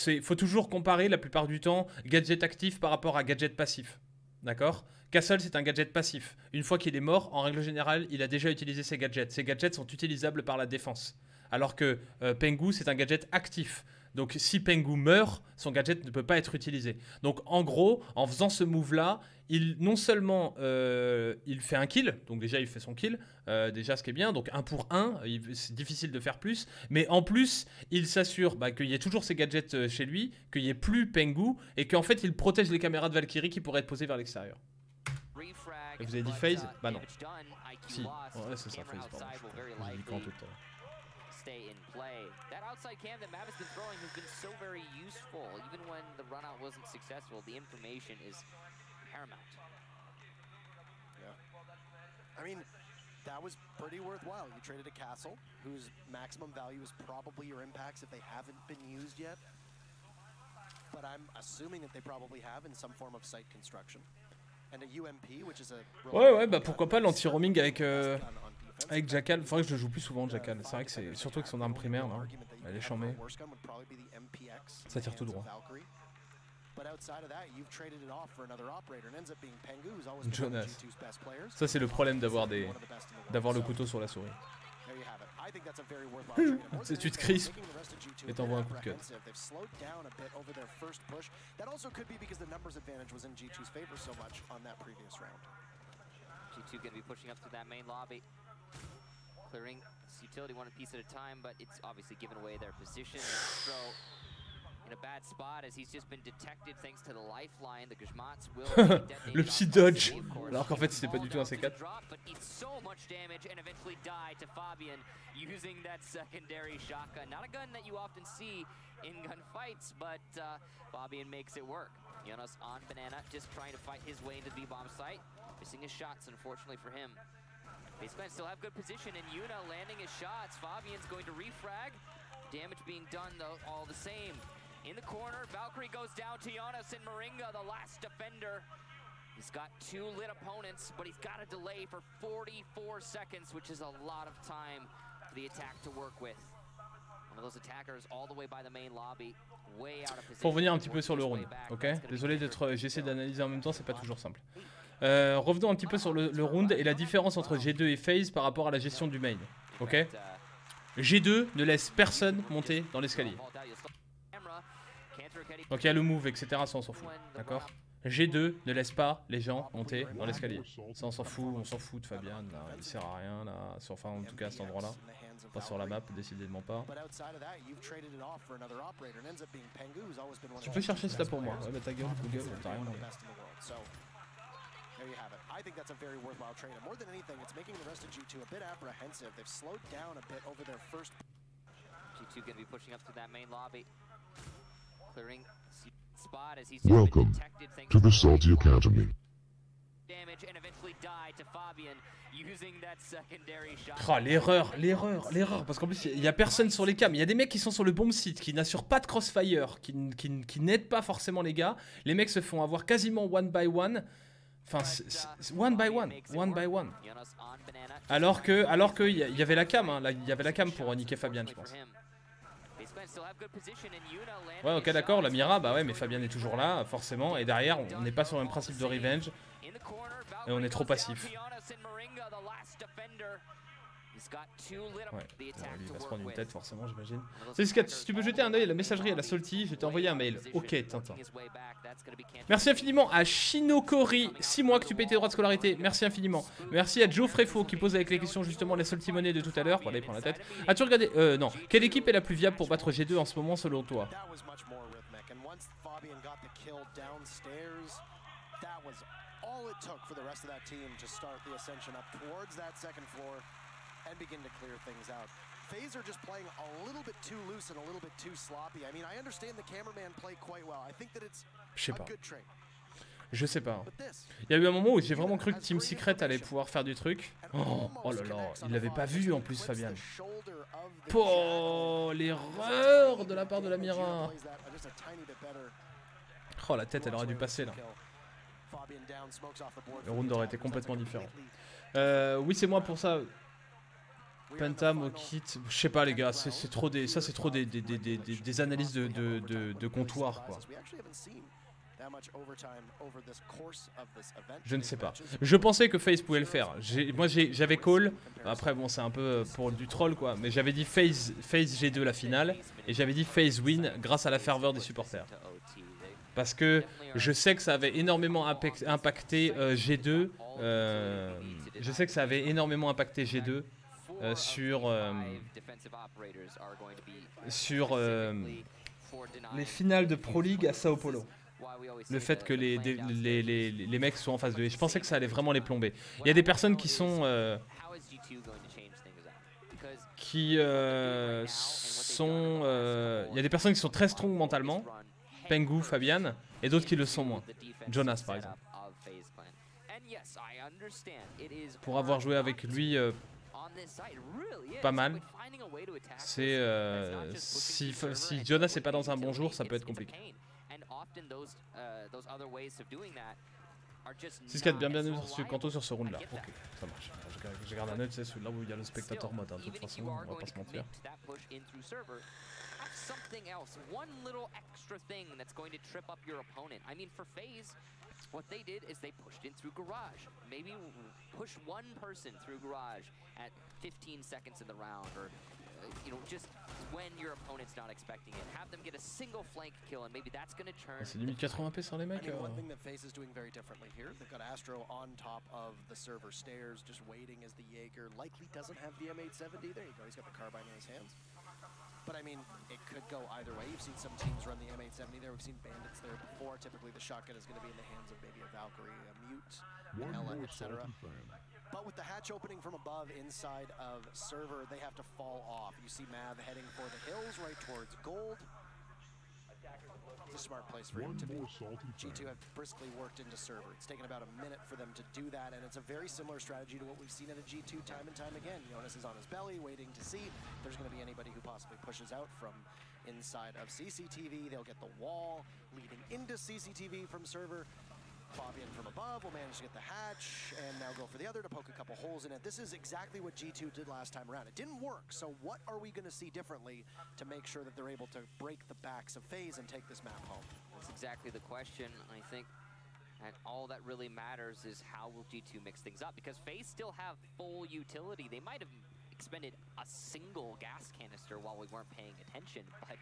Il faut toujours comparer la plupart du temps gadget actif par rapport à gadget passif. D'accord? Castle, c'est un gadget passif. Une fois qu'il est mort, en règle générale, il a déjà utilisé ses gadgets. Ces gadgets sont utilisables par la défense. Alors que euh, Pengu, c'est un gadget actif. Donc si Pengu meurt, son gadget ne peut pas être utilisé. Donc en gros, en faisant ce move-là, il non seulement euh, il fait un kill, donc déjà il fait son kill, euh, déjà ce qui est bien, donc un pour un, c'est difficile de faire plus, mais en plus il s'assure bah, qu'il y ait toujours ses gadgets euh, chez lui, qu'il n'y ait plus Pengu, et qu'en fait il protège les caméras de Valkyrie qui pourraient être posées vers l'extérieur. Vous avez dit uh, Bah non. Si, ouais c'est ça, FaZe, pardon. very Je stay in play. That outside cam that Mav has been throwing has been so very useful. Even when the run out wasn't successful, the information is paramount. Yeah. I mean, that was pretty worthwhile. You traded a castle whose maximum value is probably your impacts if they haven't been used yet. But I'm assuming that they probably have in some form of site construction. And a UMP, which is a Ouais, ouais, bah pourquoi pas l'anti-roaming avec, euh, avec Jackal. Faudrait que je le joue plus souvent, Jackal. C'est vrai que c'est surtout avec son arme primaire. Elle est chambée. Ça tire tout droit. Jonas. Ça, c'est le problème d'avoir des, d'avoir le couteau sur la souris. <laughs> C'est tu te crispes et t'envoies un coup de cut. They've slowed down a bit over their first push. That also could be because the numbers advantage was in G2's favor so much on that previous round. G2 going to be pushing up to that main lobby. Clearing this utility one piece at a time, but it's obviously given away their position. Astro in a bad spot as he's just been detected thanks to the lifeline. The Guzmats will <laughs> Le petit dodge. Alors qu'en fait, c'était pas du tout un Fall down to C4. the drop, But eats so much damage and eventually die to Fabian using that secondary shotgun. Not a gun that you often see in gunfights, but uh, Fabian makes it work. Jonas on Banana, just trying to fight his way into the B-bomb site. Missing his shots, unfortunately for him. Base Clan still have good position, and Yuna landing his shots. Fabian's going to refrag. Damage being done, though, all the same. In the corner, Valkyrie goes down to Jonas and Moringa, the last defender. He's got two lit opponents, but he's got a delay for 44 seconds, which is a lot of time for the attack to work with. One of those attackers all the way by the main lobby, way out of position. Pour revenir un petit peu sur le round, his way back. ok That's gonna be Désolé d'être, j'essaie d'analyser en même temps, c'est pas toujours simple. Euh, revenons un petit peu sur le, round et la différence entre G2 et FaZe par rapport à la gestion du main, In ok fact, uh, G2 ne laisse personne monter dans l'escalier. Donc il y a le move, etc. Ça on s'en fout, d'accord G2 ne laisse pas les gens monter dans l'escalier. Ça on s'en fout, on s'en fout de Fabian, il sert à rien là, enfin en tout cas à cet endroit là. Pas sur la map, décidément pas. Tu peux chercher cela pour moi, ouais bah ta gueule Google, t'as there you have it. I think that's a very worthwhile trade. And more than anything, it's making the rest of G2 a bit apprehensive. They've slowed down a bit over their first G2 gonna be pushing up to that main lobby. Clearing spot as he's Welcome detected thanks to the the Salty Academy. damage and eventually die to Fabian using that secondary shot. Oh, l'erreur, l'erreur, l'erreur. Parce qu'en plus, il y a personne sur les cams. Il y a des mecs qui sont sur le bomb site, qui n'assurent pas de crossfire, qui n'aident pas forcément les gars. Les mecs se font avoir quasiment one by one. Enfin, one by one, one by one. Alors que, alors que il y, y avait la cam, hein, il y avait la cam pour niquer Fabian, je pense. Ouais, ok, d'accord, la Mira, bah ouais, mais Fabian est toujours là, forcément. Et derrière, on n'est pas sur le même principe de revenge. Et on est trop passif. Ouais, Ouais, lui, il va se prendre une tête, forcément, j'imagine. C'est ce si tu peux jeter un œil à la messagerie à la Salty, je t'ai envoyé un mail. Ok, Tintin. Merci infiniment à Shinokori, 6 mois que tu payes tes droits de scolarité. Merci infiniment. Merci à Joe Frefo qui pose avec les questions justement les Salty Money de tout à l'heure. Voilà, il prend la tête. As-tu regardé Euh, non. Quelle équipe est la plus viable pour battre G2 en ce moment selon toi? All it took for the rest of that team to start the ascension up towards that second floor and begin to clear things out. FaZe are just playing a little bit too loose and a little bit too sloppy. I mean, I understand the cameraman played quite well. I think that it's Je sais pas. Je sais pas. Il y a eu un moment où j'ai vraiment cru que Team Secret allait pouvoir faire du truc. Oh, oh là là, il l'avait pas vu en plus, Fabian. Oh, l'erreur de la part de la Mira. Oh, la tête, elle aurait dû passer là. Le round aurait été complètement différent. Euh, oui, c'est moi pour ça. Penta, Mokit, je sais pas les gars, c'est trop des, ça c'est trop des, des, des, des, des- des analyses de, de, de, de comptoir quoi. Je ne sais pas. Je pensais que FaZe pouvait le faire. Moi j'ai- j'avais call, après bon c'est un peu pour du troll quoi, mais j'avais dit FaZe, FaZe G2 la finale, et j'avais dit FaZe win grâce à la ferveur des supporters. Parce que je sais que ça avait énormément impacté euh, G2, euh, je sais que ça avait énormément impacté G2 euh, sur, euh, sur euh, les finales de Pro League à Sao Paulo. Le fait que les, les, les, les mecs soient en face de eux. Je pensais que ça allait vraiment les plomber. Il y a des personnes qui sont... euh, qui euh, sont... euh, Il y a des personnes qui sont très strong mentalement. Pengu, Fabian, et d'autres qui le sont moins. Jonas, par exemple. Pour avoir joué avec lui euh, pas mal, c'est... euh, si, si Jonas n'est pas dans un bon jour, ça peut être compliqué. C'est ce qu'il y a de bien bien sur Kanto sur ce round là. Ok, ça marche. Je garde- un œil, c'est celui-là où il y a le spectateur mode, hein, de toute façon, on va pas se mentir. Something else, one little extra thing that's going to trip up your opponent. I mean, for FaZe, what they did is they pushed in through Garage. Maybe push one person through Garage at 15 seconds in the round, or uh, you know, just when your opponent's not expecting it. Have them get a single flank kill, and maybe that's going to turn. Ah, C'est limite 80p sur les I mecs. mean, one thing that FaZe is doing very differently here, they've got Astro on top of the server stairs, just waiting as the Jaeger likely doesn't have the M870. There you go, he's got the carbine in his hands. But I mean, it could go either way. You've seen some teams run the M870 there. We've seen bandits there before. Typically, the shotgun is going to be in the hands of maybe a Valkyrie, a Mute, One Ella, etc. But with the hatch opening from above inside of server, they have to fall off. You see Mav heading for the hills right towards gold. A smart place for him to be. more salty G2 fan. have briskly worked into server. It's taken about a minute for them to do that, and it's a very similar strategy to what we've seen at a G2 time and time again. Jonas is on his belly, waiting to see if there's going to be anybody who possibly pushes out from inside of CCTV. They'll get the wall leading into CCTV from server. Fabian from above will manage to get the hatch and now go for the other to poke a couple holes in it. This is exactly what G2 did last time around. It didn't work, so what are we going to see differently to make sure that they're able to break the backs of FaZe and take this map home? That's exactly the question. I think and all that really matters is how will G2 mix things up because FaZe still have full utility. They might have expended a single gas canister while we weren't paying attention, <laughs> but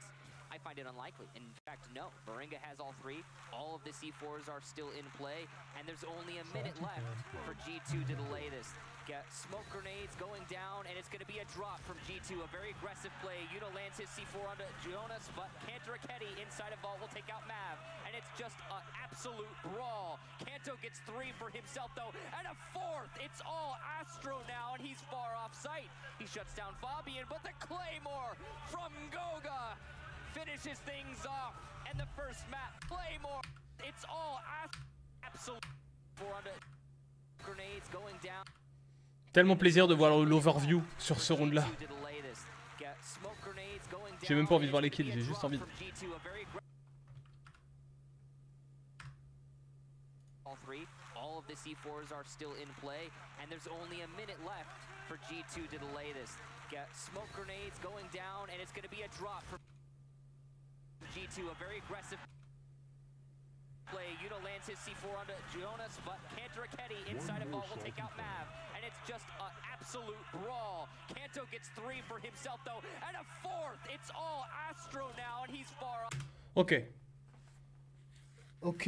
I find it unlikely. In fact, no. Moringa has all three. All of the C4s are still in play, and there's only a minute left for G2 to delay this. Get smoke grenades going down, and it's going to be a drop from G2. A very aggressive play. Yuno lands his C4 onto Jonas, but Kanto Raketti inside of Vault will take out Mav. And it's just an absolute brawl. Kanto gets three for himself, though, and a fourth. It's all Astro now, and he's far off site. He shuts down Fabian, but the Claymore from Goga finishes things off. And the first map, Claymore. It's all. Absolute. Grenades going down. Tellement plaisir de voir l'overview sur ce round-là. J'ai même pas envie de voir les kills, j'ai juste envie de... All of the C4s are still in play, and there's only a minute left for G2 to delay this. Get smoke grenades going down, and it's going to be a drop for G2, a very aggressive play. Yuno lands his C4 onto Jonas, but Kanto Raketti inside of Vault will take out Mav. And it's just an absolute brawl. Kanto gets three for himself, though, and a fourth. It's all Astro now, and he's far off. Ok. Ok.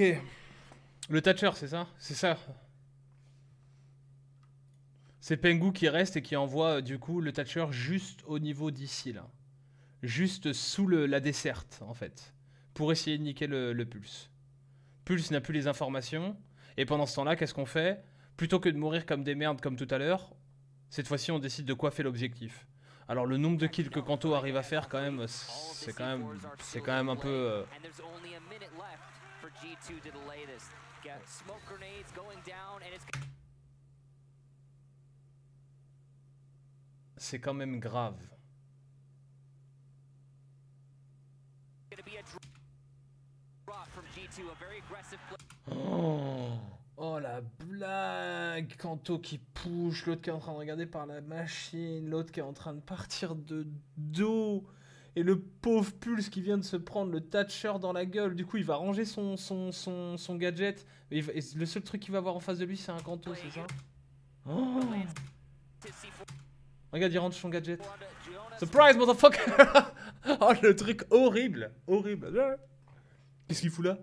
Le Thatcher, c'est ça? C'est ça. C'est Pengu qui reste et qui envoie du coup le Thatcher juste au niveau d'ici là. Juste sous le, la desserte en fait. Pour essayer de niquer le, le pulse. Pulse n'a plus les informations. Et pendant ce temps-là, qu'est-ce qu'on fait? Plutôt que de mourir comme des merdes comme tout à l'heure, cette fois-ci on décide de quoi fait l'objectif. Alors le nombre de kills que Kanto arrive à faire quand même, c'est quand même, c'est quand même un peu... euh, And there's only a Oh, oh la blague. Kanto qui push, l'autre qui est en train de regarder par la machine, l'autre qui est en train de partir de dos, et le pauvre Pulse qui vient de se prendre le Thatcher dans la gueule. Du coup, il va ranger son, son, son, son gadget. Et le seul truc qu'il va avoir en face de lui, c'est un Kanto, c'est ça Oh. His C4 Regarde, il range son gadget. Surprise, motherfucker <laughs> <laughs> Oh, le truc horrible Horrible Qu'est-ce qu'il fout là?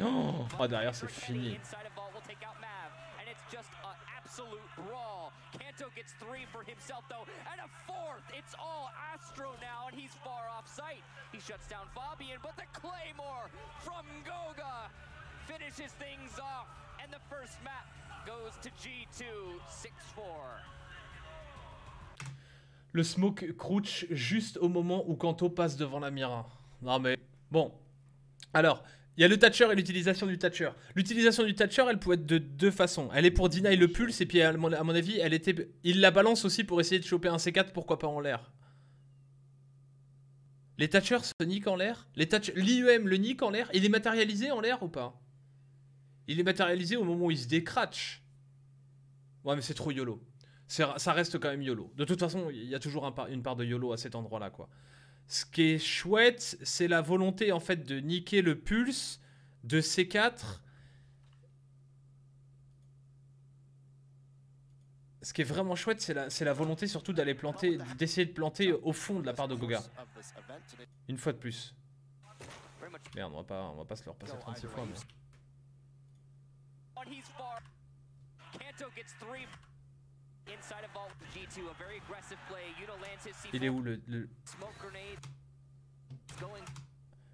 Oh, oh, derrière, c'est fini. Inside of Vault will take out Mav, and it's just an absolute brawl. Kanto gets three for himself though, and a fourth. It's all Astro now, and he's far off site. He shuts down Fabian, but the Claymore from Goga finishes things off, and the first map goes to G2 6-4. Le smoke crouch juste au moment où Kanto passe devant la Mira. Non mais bon. Alors, il y a le Thatcher et l'utilisation du Thatcher. L'utilisation du Thatcher, elle peut être de deux façons. Elle est pour deny le pulse et puis à mon, avis, elle était, il la balance aussi pour essayer de choper un C4, pourquoi pas en l'air. Les Thatchers se niquent en l'air? Les L'IEM le nique en l'air? Il est matérialisé en l'air ou pas? Il est matérialisé au moment où il se décratche. Ouais mais c'est trop YOLO. Ça reste quand même YOLO. De toute façon, il y a toujours une part de YOLO à cet endroit-là, quoi. Ce qui est chouette, c'est la volonté, en fait, de niquer le pulse de C4. Ce qui est vraiment chouette, c'est la, volonté surtout d'aller planter, d'essayer de planter au fond de la part de Goga. Une fois de plus. Merde, on va pas, on va pas se le repasser 36 fois. mais- Il est où le,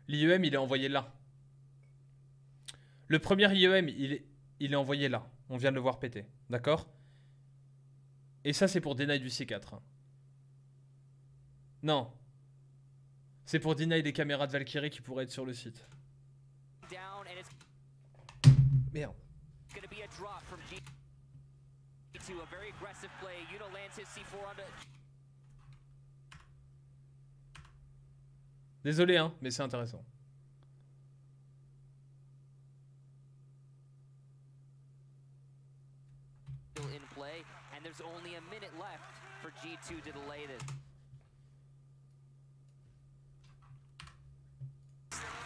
L'IEM, il est envoyé là. Le premier IEM, il est, il est envoyé là. On vient de le voir péter. D'accord? Et ça, c'est pour deny du C4. hein. Non. C'est pour deny des caméras de Valkyrie qui pourraient être sur le site. Merde. G2, a very aggressive play. Yuno lands his C4 onto Désolé, hein, mais c'est intéressant. still in play, and there's only a minute left for G2 to delay this.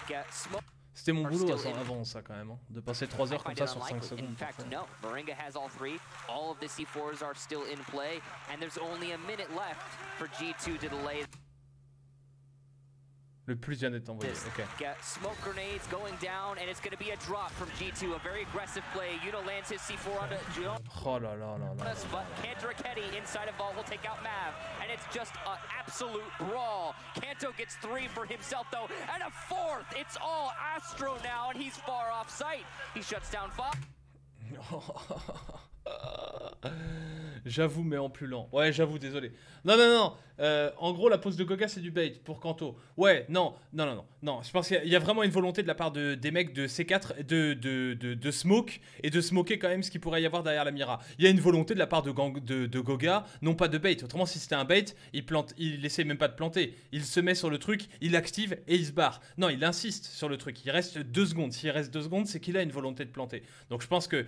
Get smoke. C'était mon boulot avant ça quand même, hein, de passer 3 heures comme ça sur 5 unlikely. secondes. Parfois. Le plus vient d'être envoyé. Ok. Get smoke grenades going down, and it's going to be a drop from G2. A very aggressive play. Yuno lands his C4 onto Jonas, Oh là là là là. but Kanto Raketti inside of Vault will take out Mav, and it's just an absolute brawl. Kanto gets three for himself, though, and a fourth. It's all Astro now, and he's far off sight. He shuts down Fox. <laughs> J'avoue, mais en plus lent. Ouais, j'avoue, désolé. Non, non, non. euh, en gros, la pose de Goga, c'est du bait pour Kanto. Ouais, non, non, non, non. Je pense qu'il y a- vraiment une volonté de la part de, des mecs de C4 de, de, de, de smoke et de smoker quand même ce qu'il pourrait y avoir derrière la Mira. Il y a une volonté de la part de, Gang- de, Goga, non pas de bait. Autrement, si c'était un bait, il plante, il essaie même pas de planter. Il se met sur le truc, il active et il se barre. Non, il insiste sur le truc. Il reste deux secondes. S'il reste deux secondes, c'est qu'il a une volonté de planter. Donc je pense que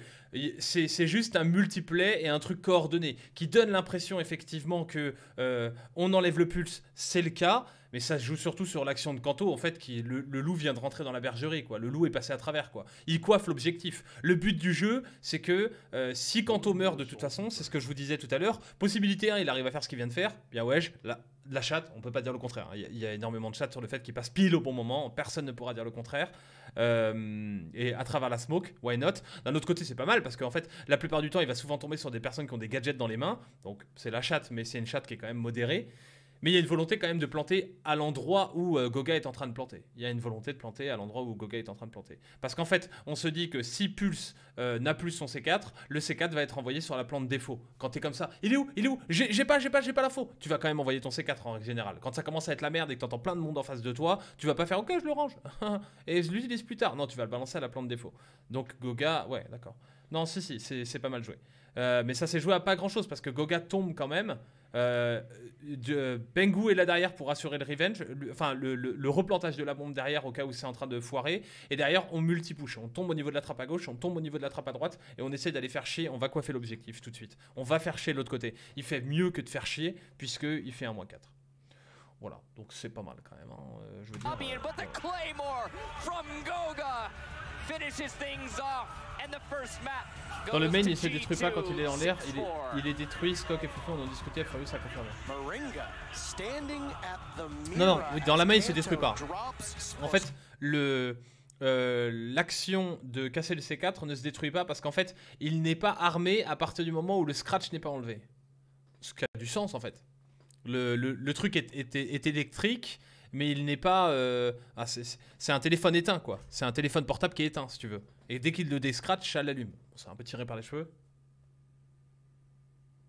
c'est juste un multiplay et un truc coordonné qui donne l'impression effectivement que euh, on enlève le pulse, c'est le cas, mais ça joue surtout sur l'action de Kanto en fait qui le, loup vient de rentrer dans la bergerie quoi, le loup est passé à travers quoi. Il coiffe l'objectif. Le but du jeu, c'est que euh, si Kanto meurt de toute façon, c'est ce que je vous disais tout à l'heure, possibilité 1, il arrive à faire ce qu'il vient de faire, bien ouais, la, la chatte, on peut pas dire le contraire. hein. Il y, a- il y a énormément de chattes sur le fait qu'il passe pile au bon moment, personne ne pourra dire le contraire. Euh, et à travers la smoke, why not? D'un autre côté, c'est pas mal parce qu'en fait, la plupart du temps, il va souvent tomber sur des personnes qui ont des gadgets dans les mains. Donc, c'est la chatte, mais c'est une chatte qui est quand même modérée. Mais il y a une volonté quand même de planter à l'endroit où euh, Goga est en train de planter. Il y a une volonté de planter à l'endroit où Goga est en train de planter. Parce qu'en fait, on se dit que si Pulse euh, n'a plus son C4, le C4 va être envoyé sur la plante défaut. Quand t'es comme ça, il est où? Il est où? J'ai pas, j'ai pas, j'ai pas la faux. Tu vas quand même envoyer ton C4 en règle générale. Quand ça commence à être la merde et que t'entends plein de monde en face de toi, tu vas pas faire OK, je le range <laughs> et je l'utilise plus tard. Non, tu vas le balancer à la plante défaut. Donc Goga, ouais, d'accord. Non, si, si, c'est c'est pas mal joué. Euh, mais ça s'est joué à pas grand chose parce que Goga tombe quand même. Euh, de- Bengu est là derrière pour assurer le revenge, le- enfin le, le- le replantage de la bombe derrière au cas où c'est en train de foirer. Et derrière, on multi-push. On tombe au niveau de la trappe à gauche, on tombe au niveau de la trappe à droite et on essaie d'aller faire chier. On va coiffer l'objectif tout de suite. On va faire chier l'autre côté. Il fait mieux que de faire chier puisqu'il fait un moins 4. Voilà, donc c'est pas mal quand même. hein, euh, je veux dire, euh, Dans le main, il se détruit pas G2, quand il est en l'air, il est, 6-4. il est détruit. Scott et Fufu, on en discutait, Furious a confirmé. Non, non, dans la main, il se Kanto détruit pas. En fait, le euh, l'action de casser le C4 ne se détruit pas parce qu'en fait, il n'est pas armé à partir du moment où le scratch n'est pas enlevé. Ce qui a du sens en fait. Le, le- le truc est, est- est électrique, mais il n'est pas. euh, ah, c'est un téléphone éteint quoi. C'est un téléphone portable qui est éteint si tu veux. Et dès qu'il le déscratch, ça l'allume. C'est un peu tiré par les cheveux.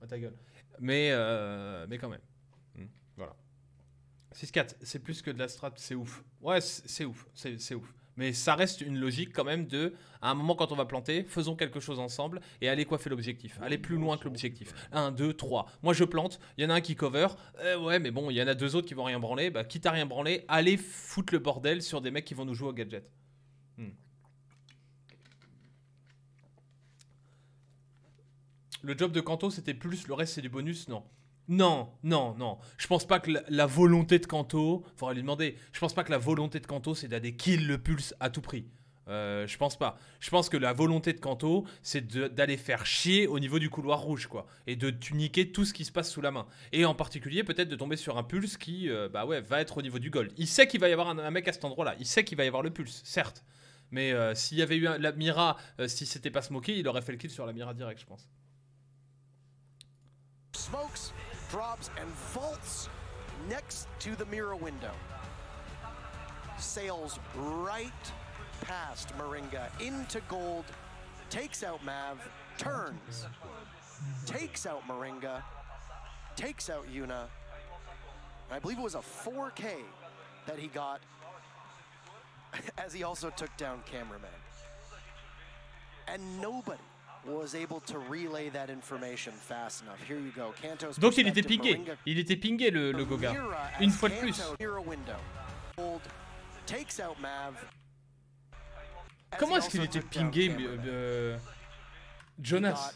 Ah, ta gueule. Mais, euh, mais quand même. Hmm, voilà. 6-4, c'est plus que de la strat, c'est ouf. Ouais, c'est ouf, c'est ouf. Mais ça reste une logique quand même de, à un moment quand on va planter, faisons quelque chose ensemble et allez coiffer l'objectif. Allez plus loin que l'objectif. 1, 2, 3. Moi je plante, il y en a un qui cover, euh, ouais mais bon, il y en a deux autres qui vont rien branler, bah quitte à rien branler, allez foutre le bordel sur des mecs qui vont nous jouer au gadget. Le job de Kanto c'était plus, le reste c'est du bonus, non. Non, non, non. Je pense pas que la, volonté de Kanto, faudra lui demander. Je pense pas que la volonté de Kanto, c'est d'aller kill le pulse à tout prix. Euh, je pense pas. Je pense que la volonté de Kanto, c'est d'aller faire chier au niveau du couloir rouge, quoi, et de tuniquer tout ce qui se passe sous la main. Et en particulier, peut-être de tomber sur un pulse qui, euh, bah ouais, va être au niveau du gold. Il sait qu'il va y avoir un, mec à cet endroit-là. Il sait qu'il va y avoir le pulse, certes. Mais euh, s'il y avait eu un- la Mira, euh, si c'était pas smoké, il aurait fait le kill sur la Mira direct, je pense. Smokes, drops, and vaults next to the mirror window. Sails right past Moringa into gold, takes out Mav, turns, takes out Moringa, takes out Yuna. And I believe it was a 4K that he got <laughs> as he also took down cameraman. And nobody was able to relay that information fast enough. Here you go. Kanto's Donc il était. Moringa Il était pingé le, le Goga. Une fois de plus. Comment he est-ce qu'il also était took down pingé cameraman. euh, Jonas?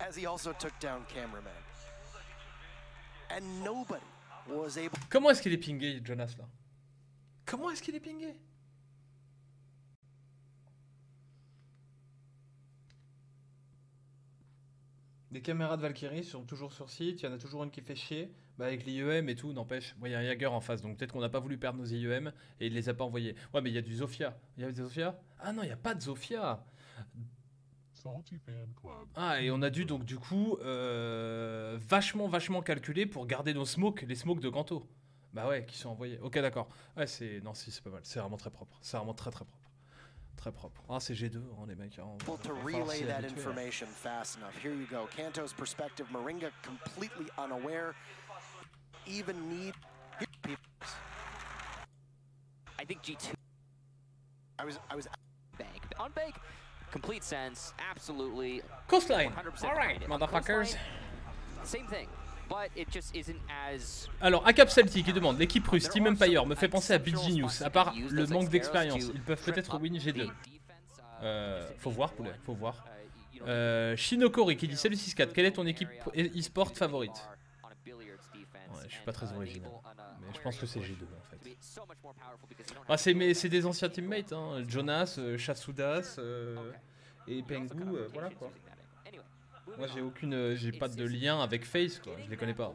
As he also took down cameraman. And nobody was able Comment est-ce qu'il est pingé, Jonas, là? Comment est-ce qu'il est pingé Des caméras de Valkyrie sont toujours sur site, il y en a toujours une qui fait chier. Bah avec l'IEM et tout, n'empêche. Il y a un Jagger en face, donc peut-être qu'on n'a pas voulu perdre nos IEM et il les a pas envoyés. Ouais, mais il y a du Zofia. Il y a des Zofia? Ah non, il n'y a pas de Zofia. Ah, et on a dû donc du coup euh, vachement, vachement calculer pour garder nos smokes, les smokes de Ganto. Bah ouais, qui sont envoyés. Ok, d'accord. Ouais, c'est. Non, si, c'est pas mal. C'est vraiment très propre. C'est vraiment très, très propre. Très propre. Ah, c'est G2, hein, les mecs. hein. able to relay that habituer, hein. information fast enough. Here you go. Kanto's perspective. Moringa completely unaware. Even need. Here- I think G2 I was. I was. bank. On bank, complete sense, absolutely. Coastline 100% Alright, behind it. On motherfuckers Coastline, Same thing, Alors, Acap Celtic qui demande L'équipe russe Team Empire me fait penser à Big Genius. À part le manque d'expérience, ils peuvent peut-être win G2. Euh, faut voir, poulet, faut voir. Euh, Shinokori qui dit Salut 6-4, quelle est ton équipe e- e-sport favorite? Ouais, je suis pas très original. Mais je pense que c'est G2 en fait. Ah, c'est des anciens teammates, hein. Jonas, euh, Chasudas euh, et Pengu, voilà quoi. Moi j'ai aucune, euh, j'ai pas de lien avec Face quoi, je les connais pas.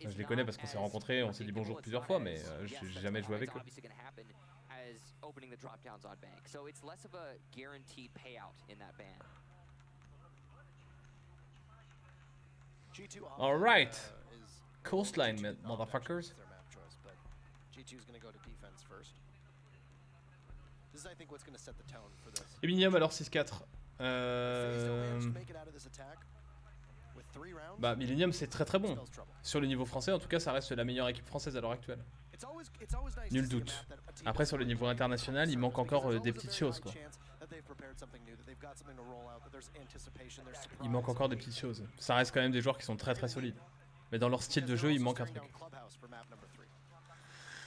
Je les connais parce qu'on s'est rencontrés, on s'est dit bonjour plusieurs fois, mais euh, j'ai jamais joué avec eux. G2 Alright. Coastline, G2 man- not motherfuckers. their map choice, but G2's going to go to defense first. This is, I think, what's going to set the tone for this. Eminium alors 6-4. Phase don't Euh... Bah Millennium c'est très très bon. Sur le niveau français en tout cas ça reste la meilleure équipe française à l'heure actuelle. Nul doute. Après sur le niveau on international il manque encore euh, des petites choses quoi. Il manque encore des petites choses. Ça reste quand même des joueurs qui sont très très solides. Mais dans leur style de jeu il manque un truc. Clubhouse for map number three,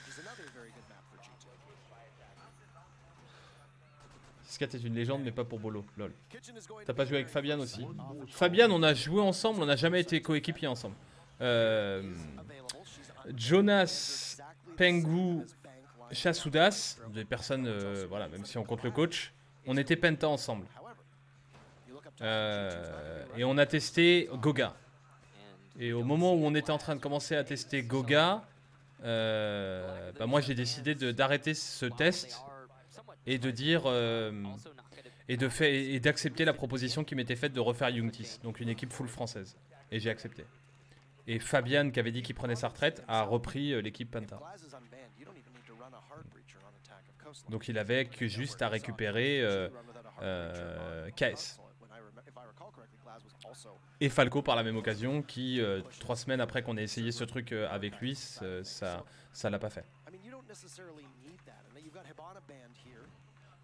which is another very good map for G2. 6-4 est une légende mais pas pour Bolo, lol. T'as pas joué avec Fabian aussi the Fabian on a joué ensemble, on n'a jamais été coéquipiers ensemble. Euh, Jonas, Pengu, same as Bank line. Chasudas, des personnes, euh, voilà, même si on compte le coach, on était penta ensemble. Euh, G2's not really et on a testé Goga. Et au moment où on était en train de commencer à tester Goga, bah moi j'ai décidé d'arrêter ce test et de dire euh, et de fait et d'accepter la proposition qui m'était faite de refaire Youngtis, donc une équipe full française. Et j'ai accepté. Et Fabian, qui avait dit qu'il prenait sa retraite, a repris euh, l'équipe Coastline. Donc il avait que juste à récupérer euh, euh, KS. et Falco par la même occasion, qui trois semaines après qu'on ait essayé ce truc avec lui, ça ça l'a pas fait.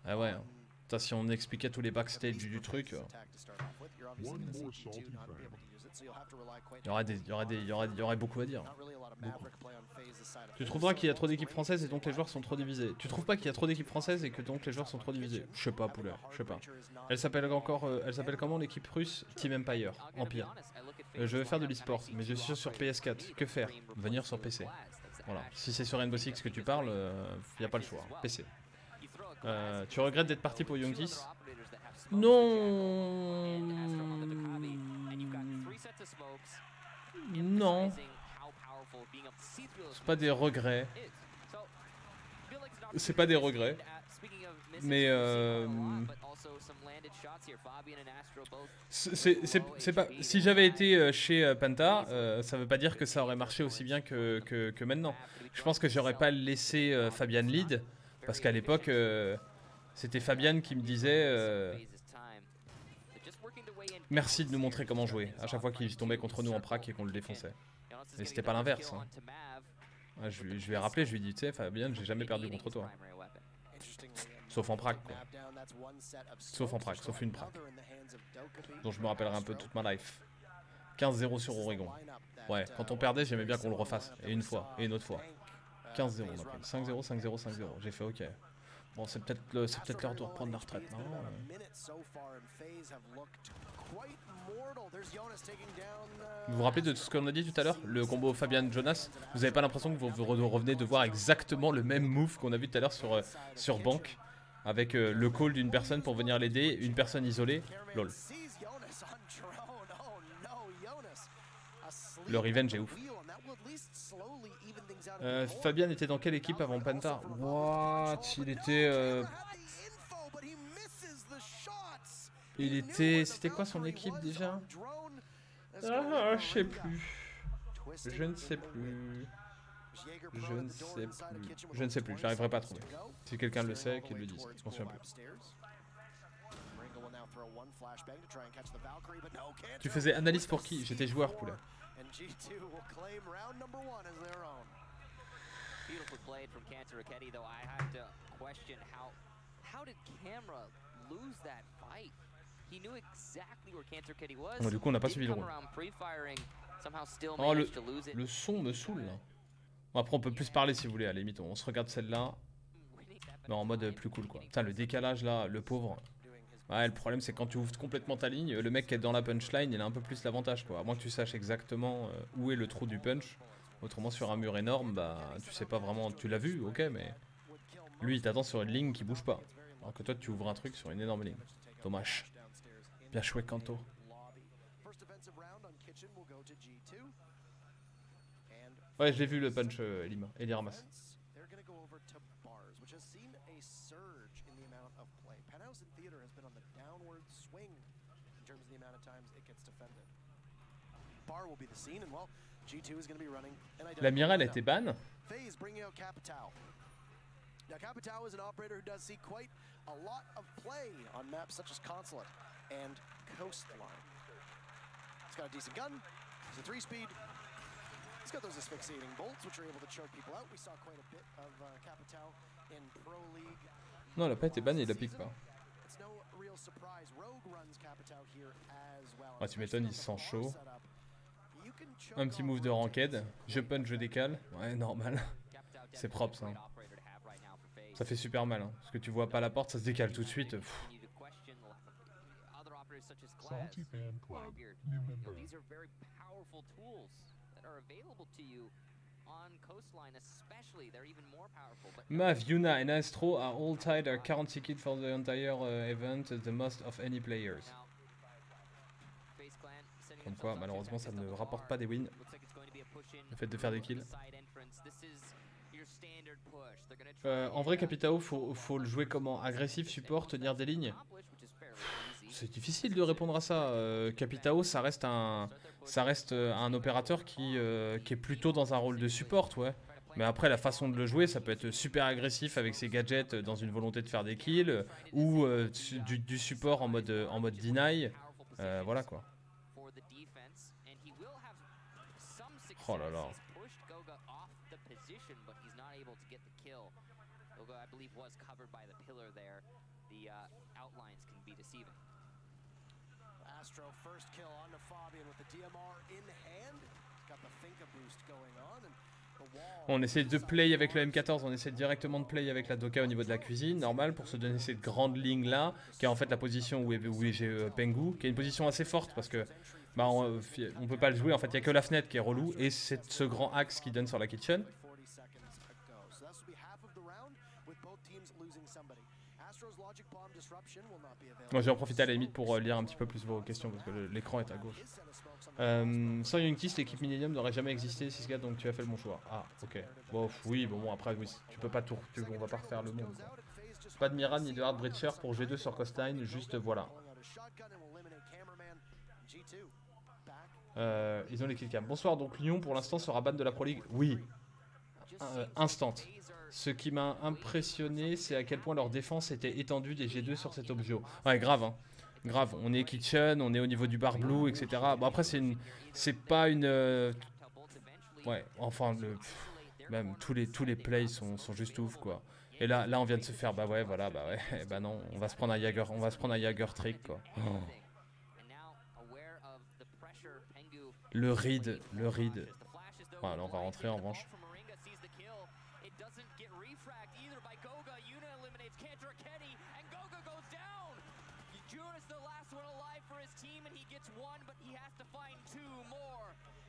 Ah ouais. hein. Putain, si on expliquait tous les backstage du, du truc, euh, il y aurait des, il y aurait des, il y aurait, il y aurait beaucoup à dire. Tu trouveras qu'il y a trop d'équipes françaises et donc les joueurs sont trop divisés. Tu trouves pas qu'il y a trop d'équipes françaises et que donc les joueurs sont trop divisés? Je sais pas, poulet, je sais pas. Elle s'appelle encore, euh, elle s'appelle comment l'équipe russe Team Empire, Empire. Euh, je vais faire de l'e-sport, mais je suis sur PS4. Que faire? Venir sur PC. Voilà. Si c'est sur Rainbow Six que tu parles, il n'y a pas le choix. PC. Euh, tu regrettes d'être parti pour Young 10 Non. Non. C'est pas des regrets. C'est pas des regrets. Mais euh, c'est- pas. Si j'avais été euh, chez Penta, euh, ça veut pas dire que ça aurait marché aussi bien que, que, que maintenant. Je pense que j'aurais pas laissé Fabian lead parce qu'à l'époque, euh, c'était Fabian qui me disait euh, merci de nous montrer comment jouer à chaque fois qu'il tombait contre nous en prac et qu'on le défonçait. Mais c'était pas l'inverse. hein. Ouais, je, lui- je lui ai rappelé, je lui ai dit, tu sais, Fabian, j'ai jamais perdu contre toi. Sauf en prac, quoi. Sauf en prac, sauf une prac. dont je me rappellerai un peu toute ma life. 15-0 sur Oregon. Ouais, quand on perdait, j'aimais bien qu'on le refasse. Et une fois, et une autre fois. 15-0, on a pris. 5-0, 5-0, 5-0. J'ai fait OK. Bon, c'est peut-être le- peut-être l'heure de reprendre la retraite, non Vous vous rappelez de tout ce qu'on a dit tout à l'heure? Le combo Fabian-Jonas Vous avez pas l'impression que vous vous re- revenez de voir exactement le même move qu'on a vu tout à l'heure sur, euh, sur Bank Avec euh, le call d'une personne pour venir l'aider, une personne isolée? Lol. Le revenge est ouf. Euh, Fabian était dans quelle équipe avant Panta What? Il était... euh, Il était... C'était quoi son équipe déjà? Ah, je sais plus. Je ne sais plus. Je ne sais plus. Je ne sais plus, j'arriverai pas à trouver. Si quelqu'un le sait, qu'il le dise. Je m'en souviens plus. Tu faisais analyse pour qui? J'étais joueur, poulet. Beautifully played from Raketti, though I have to question how how did Camera lose that fight? He knew exactly where was. Bon, du coup, on n'a pas suivi le still Oh, le, son me saoule là. Bon, après, on peut plus parler si vous voulez, à la limite. On se regarde celle-là, mais en mode plus cool quoi. Putain, le décalage là, le pauvre. Ouais, le problème c'est quand tu ouvres complètement ta ligne, le mec qui est dans la punchline, il a un peu plus l'avantage quoi. À moins que tu saches exactement euh, où est le trou du punch. Autrement, sur un mur énorme, bah tu sais pas vraiment. Tu l'as vu, ok, mais lui il t'attend sur une ligne qui bouge pas. Alors que toi, tu ouvres un truc sur une énorme ligne. Dommage. Bien joué, Kanto. Ouais, je l'ai vu le punch, euh, Elima. Et les ramasse. Bar will be the scene, and well, G2 is going to be running. an identical L'amiral a été ban. Now, Capitao is an operator who does see quite a lot of play on maps such as Consulate and Coastline. He's got a decent gun. He's a three-speed. He's got those asphyxiating bolts, which are able to choke people out. We saw quite a bit of uh, Capitao in Pro League. Non, il a pas été ban et il la pique pas. Ouais, tu m'étonnes, il se sent chaud. Un petit move de ranked. Je punch, je décale. Ouais, normal. <laughs> C'est propre, a ça. Ça fait super mal. Hein, parce que tu vois pas la porte, ça se décale tout de suite. Pff. Mav, Yuna and Astro are all tied are current ticket for the entire uh, event, the most of any players. now, FaZe Clan sending Comme quoi, malheureusement, ça ne rapporte pas des wins. Le fait de faire des kills. Euh, en vrai, Capitao, faut, faut le jouer comment Agressif, support, tenir des lignes. C'est difficile de répondre à ça. Euh, Capitao, ça reste un, ça reste euh, un opérateur qui, qui est plutôt dans un rôle de support, ouais. Mais après, la façon de le jouer, ça peut être super agressif avec ses gadgets dans une volonté de faire des kills, ou du, du support en mode, en mode deny. Voilà quoi. for the defense, and he will have some success. Oh là là. He's pushed Goga off the position, but he's not able to get the kill. Goga, I believe, was covered by the pillar there. The uh, outlines can be deceiving. Astro first kill Fabian with the DMR in hand. He's got the boost going on and. On essaie de play avec le M14, on essaie directement de play avec la Doka au niveau de la cuisine, normal, pour se donner cette grande ligne là, qui est en fait la position où est, où est euh, Pengu, qui est une position assez forte parce que bah, on, euh, on peut pas le jouer, en fait il y a que la fenêtre qui est relou, et c'est ce grand axe qui donne sur la kitchen. 40 seconds ago. So this will be half of the round with both teams losing somebody. Astro's logic bomb disruption will not be available. Moi je vais en profiter à la limite pour euh, lire un petit peu plus vos questions parce que l'écran est à gauche. Euh, sans Unictis, l'équipe Millennium n'aurait jamais existé, 6 gars, donc tu as fait le bon choix. Ah, ok. Bon, oui, bon, après, oui, tu peux pas tout, on va pas refaire le monde. Pas de Mirad ni de Hardbreacher pour G2 sur Costine, juste voilà. Euh, ils ont les killcams. Bonsoir, donc Lyon pour l'instant sera ban de la Pro League Oui, Euh, instant. Ce qui m'a impressionné, c'est à quel point leur défense était étendue des G2 sur cet objet. Ouais, grave, hein. Grave, on est kitchen, on est au niveau du bar blue, etc. Bon après c'est pas une, euh, ouais, enfin même tous les tous les plays sont, sont juste ouf quoi. Et là, là on vient de se faire, bah ouais, voilà, bah ouais, bah <laughs> non, on va se prendre un Jagger, on va se prendre un Jagger trick quoi. Oh. Le read, le read. Voilà, on va rentrer en revanche.